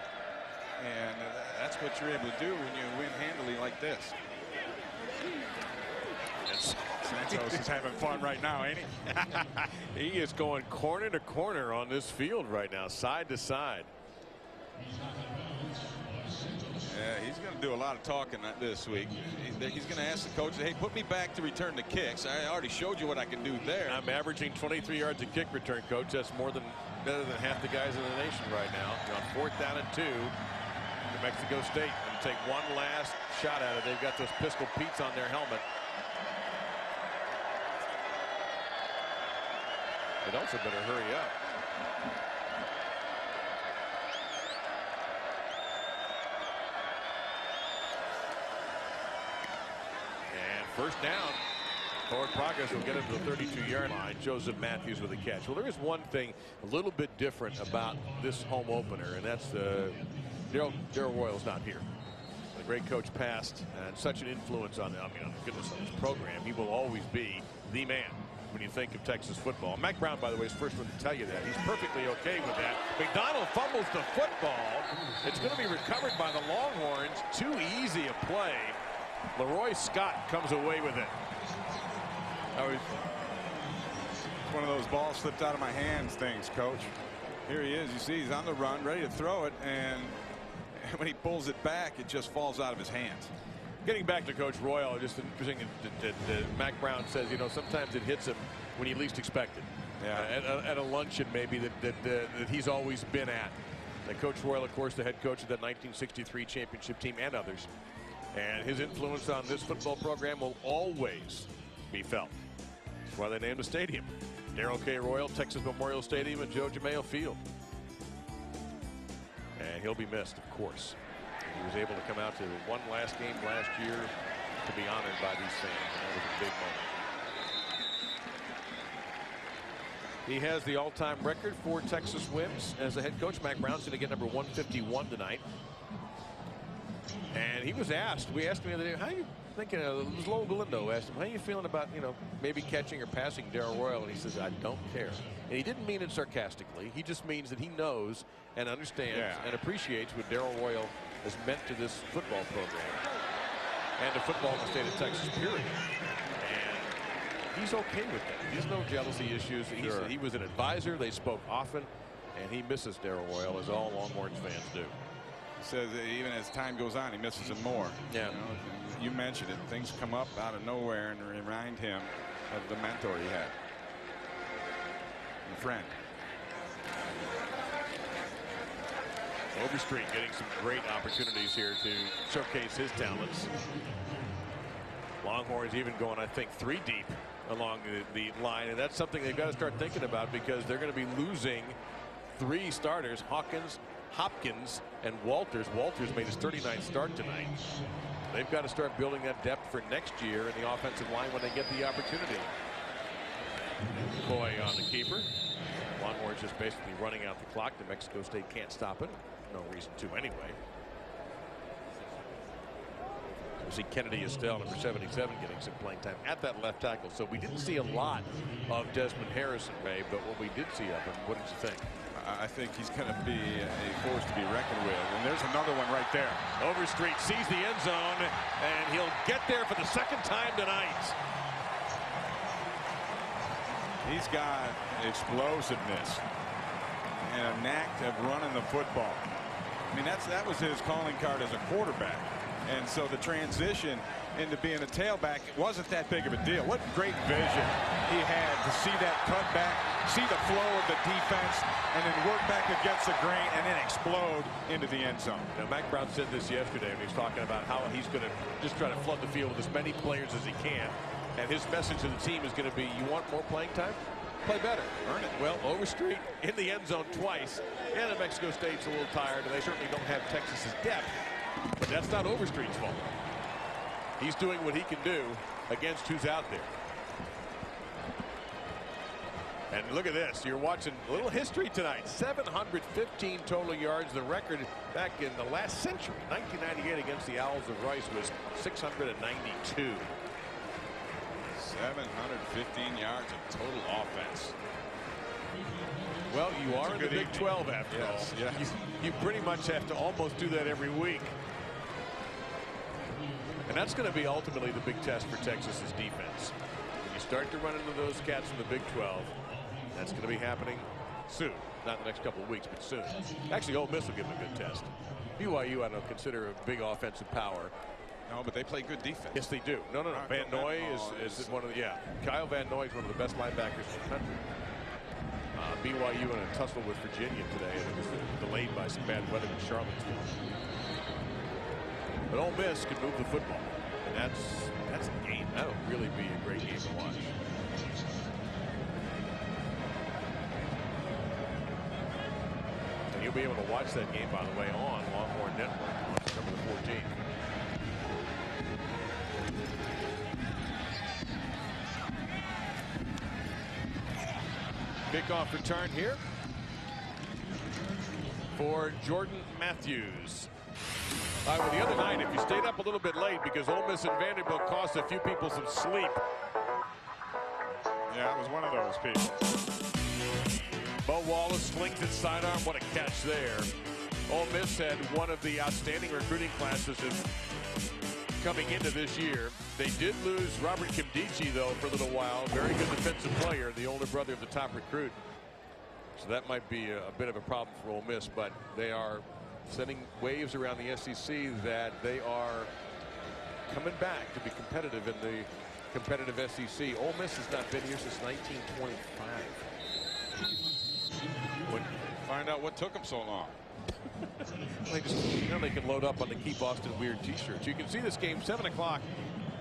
[SPEAKER 2] And that's what you're able to do when you win handily like this. Santos is having fun right now, ain't
[SPEAKER 1] he? he is going corner to corner on this field right now, side to side.
[SPEAKER 2] Yeah, he's going to do a lot of talking this week. He's going to ask the coach, hey, put me back to return the kicks. I already showed you what I can do there.
[SPEAKER 1] I'm averaging 23 yards a kick return, coach. That's more than better than half the guys in the nation right now. On fourth down and two. New Mexico State going to take one last shot at it. They've got those Pistol Pete's on their helmet. They'd also better hurry up. First down. Forward progress will get him to the 32-yard line. Joseph Matthews with a catch. Well, there is one thing a little bit different about this home opener, and that's uh, Darrell Royal's not here. The great coach passed, and such an influence on, I mean, on the goodness of this program. He will always be the man when you think of Texas football. Mack Brown, by the way, is first one to tell you that. He's perfectly okay with that. McDonald fumbles the football. It's going to be recovered by the Longhorns. Too easy a play. Leroy Scott comes away with it.
[SPEAKER 2] Was one of those balls slipped out of my hands things, coach. Here he is. You see, he's on the run, ready to throw it, and when he pulls it back, it just falls out of his hands.
[SPEAKER 1] Getting back to Coach Royal, just interesting that, that, that Mack Brown says, you know, sometimes it hits him when you least expect it.
[SPEAKER 2] Yeah.
[SPEAKER 1] At, a, at, a, luncheon, maybe that that, uh, that he's always been at. And Coach Royal, of course, the head coach of the 1963 championship team and others. And his influence on this football program will always be felt. That's why they named the stadium. Darrell K. Royal, Texas Memorial Stadium, and Joe Jamail Field. And he'll be missed, of course. He was able to come out to one last game last year to be honored by these fans. And that was a big moment. He has the all-time record for Texas wins as a head coach. Mack Brown's going to get number 151 tonight. And he was asked, we asked him the other day, how are you thinking of, it was Lowell Galindo asked him, how are you feeling about, you know, maybe catching or passing Darrell Royal? And he says, I don't care. And he didn't mean it sarcastically. He just means that he knows and understands
[SPEAKER 2] yeah.
[SPEAKER 1] and appreciates what Darrell Royal has meant to this football program and to football in the state of Texas, period. And he's okay with that. He's no jealousy issues.
[SPEAKER 2] Sure.
[SPEAKER 1] He was an advisor. They spoke often, and he misses Darrell Royal, as all Longhorns fans do.
[SPEAKER 2] Says that even as time goes on, he misses him more.
[SPEAKER 1] Yeah.
[SPEAKER 2] You, know, you mentioned it. Things come up out of nowhere and remind him of the mentor he had. And friend.
[SPEAKER 1] Overstreet getting some great opportunities here to showcase his talents. Longhorns even going, I think, three deep along the, the line, and that's something they've got to start thinking about because they're going to be losing three starters, Hawkins, Hopkins, and Walters. Walters made his 39th start tonight. They've got to start building that depth for next year in the offensive line when they get the opportunity. Boy on the keeper. Longhorns just basically running out the clock. New Mexico State can't stop it. No reason to anyway. We see Kennedy Estelle, number 77, getting some playing time at that left tackle. So we didn't see a lot of Desmond Harrison, Ray, but what we did see of him, what did you think?
[SPEAKER 2] I think he's going to be a force to be reckoned with. And there's another one right there.
[SPEAKER 1] Overstreet sees the end zone, and he'll get there for the second time tonight.
[SPEAKER 2] He's got explosiveness and a knack of running the football. I mean, that's that was his calling card as a quarterback. And so the transition into being a tailback wasn't that big of a deal. What great vision he had to see that cutback, see the flow of the defense, and then work back against the grain and then explode into the end zone.
[SPEAKER 1] Now, Mack Brown said this yesterday when he was talking about how he's going to just try to flood the field with as many players as he can. And his message to the team is going to be, you want more playing time? Play better. Earn it. Well, Overstreet in the end zone twice. And Mexico State's a little tired, and they certainly don't have Texas's depth. But that's not Overstreet's fault. He's doing what he can do against who's out there. And look at this. You're watching a little history tonight. 715 total yards. The record back in the last century, 1998 against the Owls of Rice was 692.
[SPEAKER 2] 715 yards of total offense.
[SPEAKER 1] Well, you
[SPEAKER 2] It's
[SPEAKER 1] are in the Big
[SPEAKER 2] evening.
[SPEAKER 1] 12 after
[SPEAKER 2] Yes,
[SPEAKER 1] all.
[SPEAKER 2] yes.
[SPEAKER 1] You, you pretty much have to almost do that every week. And that's going to be ultimately the big test for Texas's defense. When you start to run into those cats in the Big 12, that's going to be happening soon. Not the next couple of weeks, but soon. Actually, Ole Miss will give them a good test. BYU, I don't consider a big offensive power.
[SPEAKER 2] No, but they play good defense.
[SPEAKER 1] Yes, they do. No, no, no. Van Noy is, is
[SPEAKER 2] is-
[SPEAKER 1] one of the, yeah. Kyle Van Noy is one of the best linebackers in the country. Uh, BYU in a tussle with Virginia today, and it was delayed by some bad weather in Charlottesville. But Ole Miss could move the football, and that's that's a game. That'll really be a great game to watch. And you'll be able to watch that game, by the way, on Longhorn Network on September the 14th. Kickoff return here for Jordan Matthews. Right, well, the other night, if you stayed up a little bit late because Ole Miss and Vanderbilt cost a few people some sleep.
[SPEAKER 2] Yeah, it was one of those people.
[SPEAKER 1] Bo Wallace slings it sidearm. What a catch there. Ole Miss had one of the outstanding recruiting classes coming into this year. They did lose Robert Nkemdiche, though, for a little while. Very good defensive player, the older brother of the top recruit. So that might be a, a bit of a problem for Ole Miss, but they are sending waves around the SEC that they are coming back to be competitive in the competitive SEC. Ole Miss has not been here since 1925. When
[SPEAKER 2] Find out what took them so long.
[SPEAKER 1] they just you know they can load up on the Keep Austin Weird t-shirts. You can see this game 7 o'clock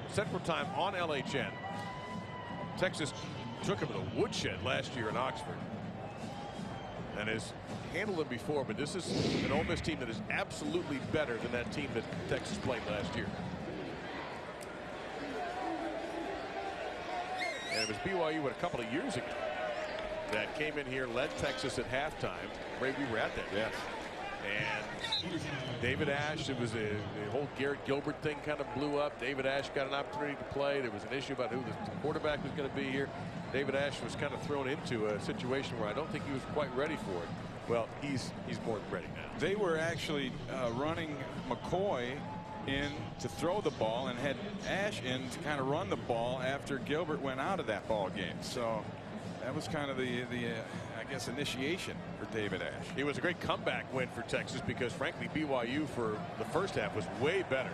[SPEAKER 1] Central Time on LHN. Texas took him to the woodshed last year in Oxford and has handled them before, but this is an Ole Miss team that is absolutely better than that team that Texas played last year. And it was BYU a couple of years ago that came in here, led Texas at halftime. Ray, we were at that.
[SPEAKER 2] Yes.
[SPEAKER 1] And David Ash, it was a, the whole Garrett Gilbert thing kind of blew up. David Ash got an opportunity to play. There was an issue about who the quarterback was going to be here. David Ash was kind of thrown into a situation where I don't think he was quite ready for it. Well, he's he's more than ready now.
[SPEAKER 2] They were actually uh, running McCoy in to throw the ball and had Ash in to kind of run the ball after Gilbert went out of that ball game. So that was kind of the the uh, I guess initiation for David Ash.
[SPEAKER 1] It was a great comeback win for Texas because frankly BYU for the first half was way better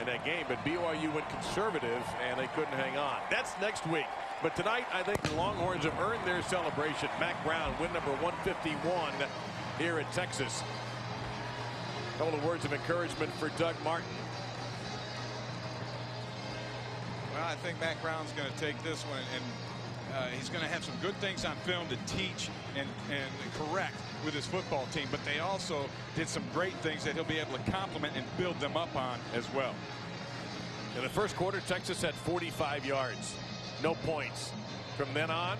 [SPEAKER 1] in that game but BYU went conservative and they couldn't hang on. That's next week. But tonight I think the Longhorns have earned their celebration. Mack Brown win number 151 here in Texas. A couple of words of encouragement for Doug Martin.
[SPEAKER 2] Well, I think Mack Brown's going to take this one and uh, he's going to have some good things on film to teach and, and correct with his football team. But they also did some great things that he'll be able to complement and build them up on as well.
[SPEAKER 1] In the first quarter, Texas had 45 yards, no points. From then on,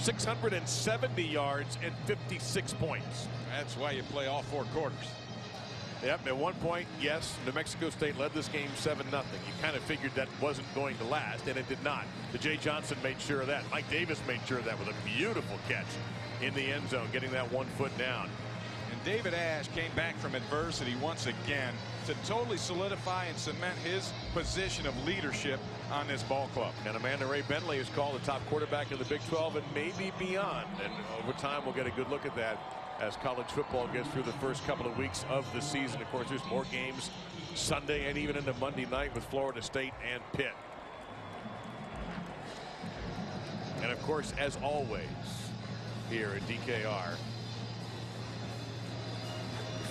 [SPEAKER 1] 670 yards and 56 points.
[SPEAKER 2] That's why you play all four quarters.
[SPEAKER 1] Yep, at one point, yes, New Mexico State led this game 7 0. You kind of figured that wasn't going to last, and it did not. Daje Johnson made sure of that. Mike Davis made sure of that with a beautiful catch in the end zone, getting that one foot down.
[SPEAKER 2] And David Ash came back from adversity once again to totally solidify and cement his position of leadership on this ball club.
[SPEAKER 1] And Amanda Ray Bentley is called the top quarterback in the Big 12 and maybe beyond. And over time, we'll get a good look at that as college football gets through the first couple of weeks of the season. Of course, there's more games Sunday and even into Monday night with Florida State and Pitt. And of course, as always, here at DKR,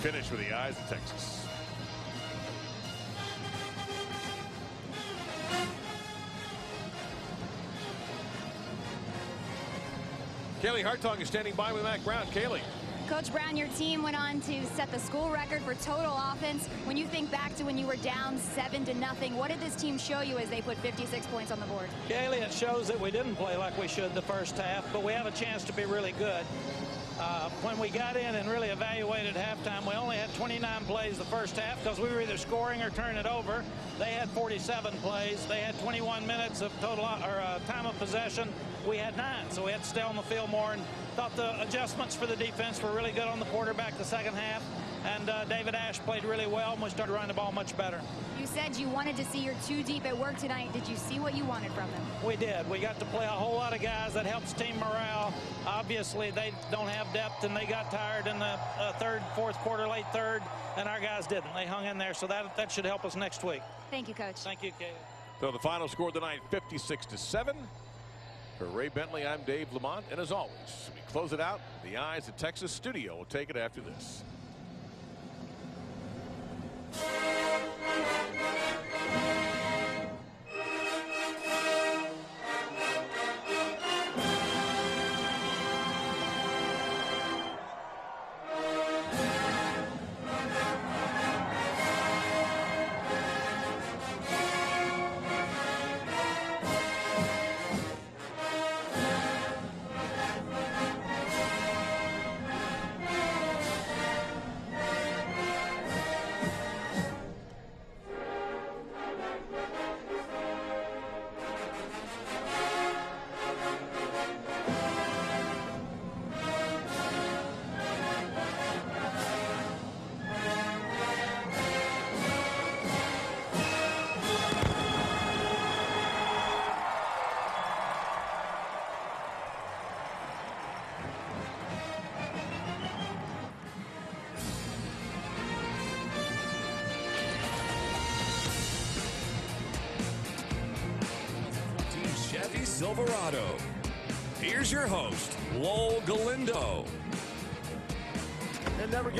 [SPEAKER 1] finish with the eyes of Texas. Kaylee Hartung is standing by with Mack Brown. Kaylee.
[SPEAKER 6] Coach Brown, your team went on to set the school record for total offense. When you think back to when you were down seven to nothing, what did this team show you as they put 56 points on the board?
[SPEAKER 7] Kaylee, it shows that we didn't play like we should the first half, but we have a chance to be really good. Uh, when we got in and really evaluated halftime, we only had 29 plays the first half because we were either scoring or turning it over. They had 47 plays. They had 21 minutes of total or uh, time of possession. We had nine, so we had to stay on the field more. And thought the adjustments for the defense were really good on the quarterback the second half. And uh, David Ash played really well, and we started running the ball much better.
[SPEAKER 6] You said you wanted to see your two deep at work tonight. Did you see what you wanted from them?
[SPEAKER 7] We did. We got to play a whole lot of guys. That helps team morale. Obviously, they don't have depth, and they got tired in the uh, third, fourth quarter, late third, and our guys didn't. They hung in there, so that that should help us next week.
[SPEAKER 6] Thank you, Coach.
[SPEAKER 7] Thank you, Kate.
[SPEAKER 1] So the final score tonight, 56 to 7. For Ray Bentley, I'm Dave Lamont, and as always, we close it out. The Eyes of Texas studio will take it after this.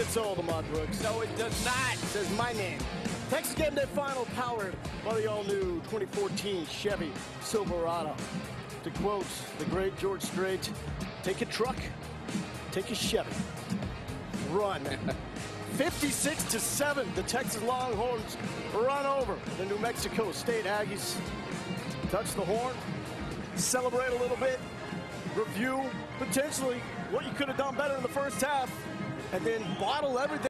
[SPEAKER 13] Gets old, Ahmad Brooks.
[SPEAKER 14] No, it does not.
[SPEAKER 13] Says my name. Texas Game Day Final powered by the all-new 2014 Chevy Silverado. To quote the great George Strait, take a truck, take a Chevy, run. 56 to 7, the Texas Longhorns run over the New Mexico State Aggies. Touch the horn, celebrate a little bit, review potentially what you could have done better in the first half, and then bottle everything.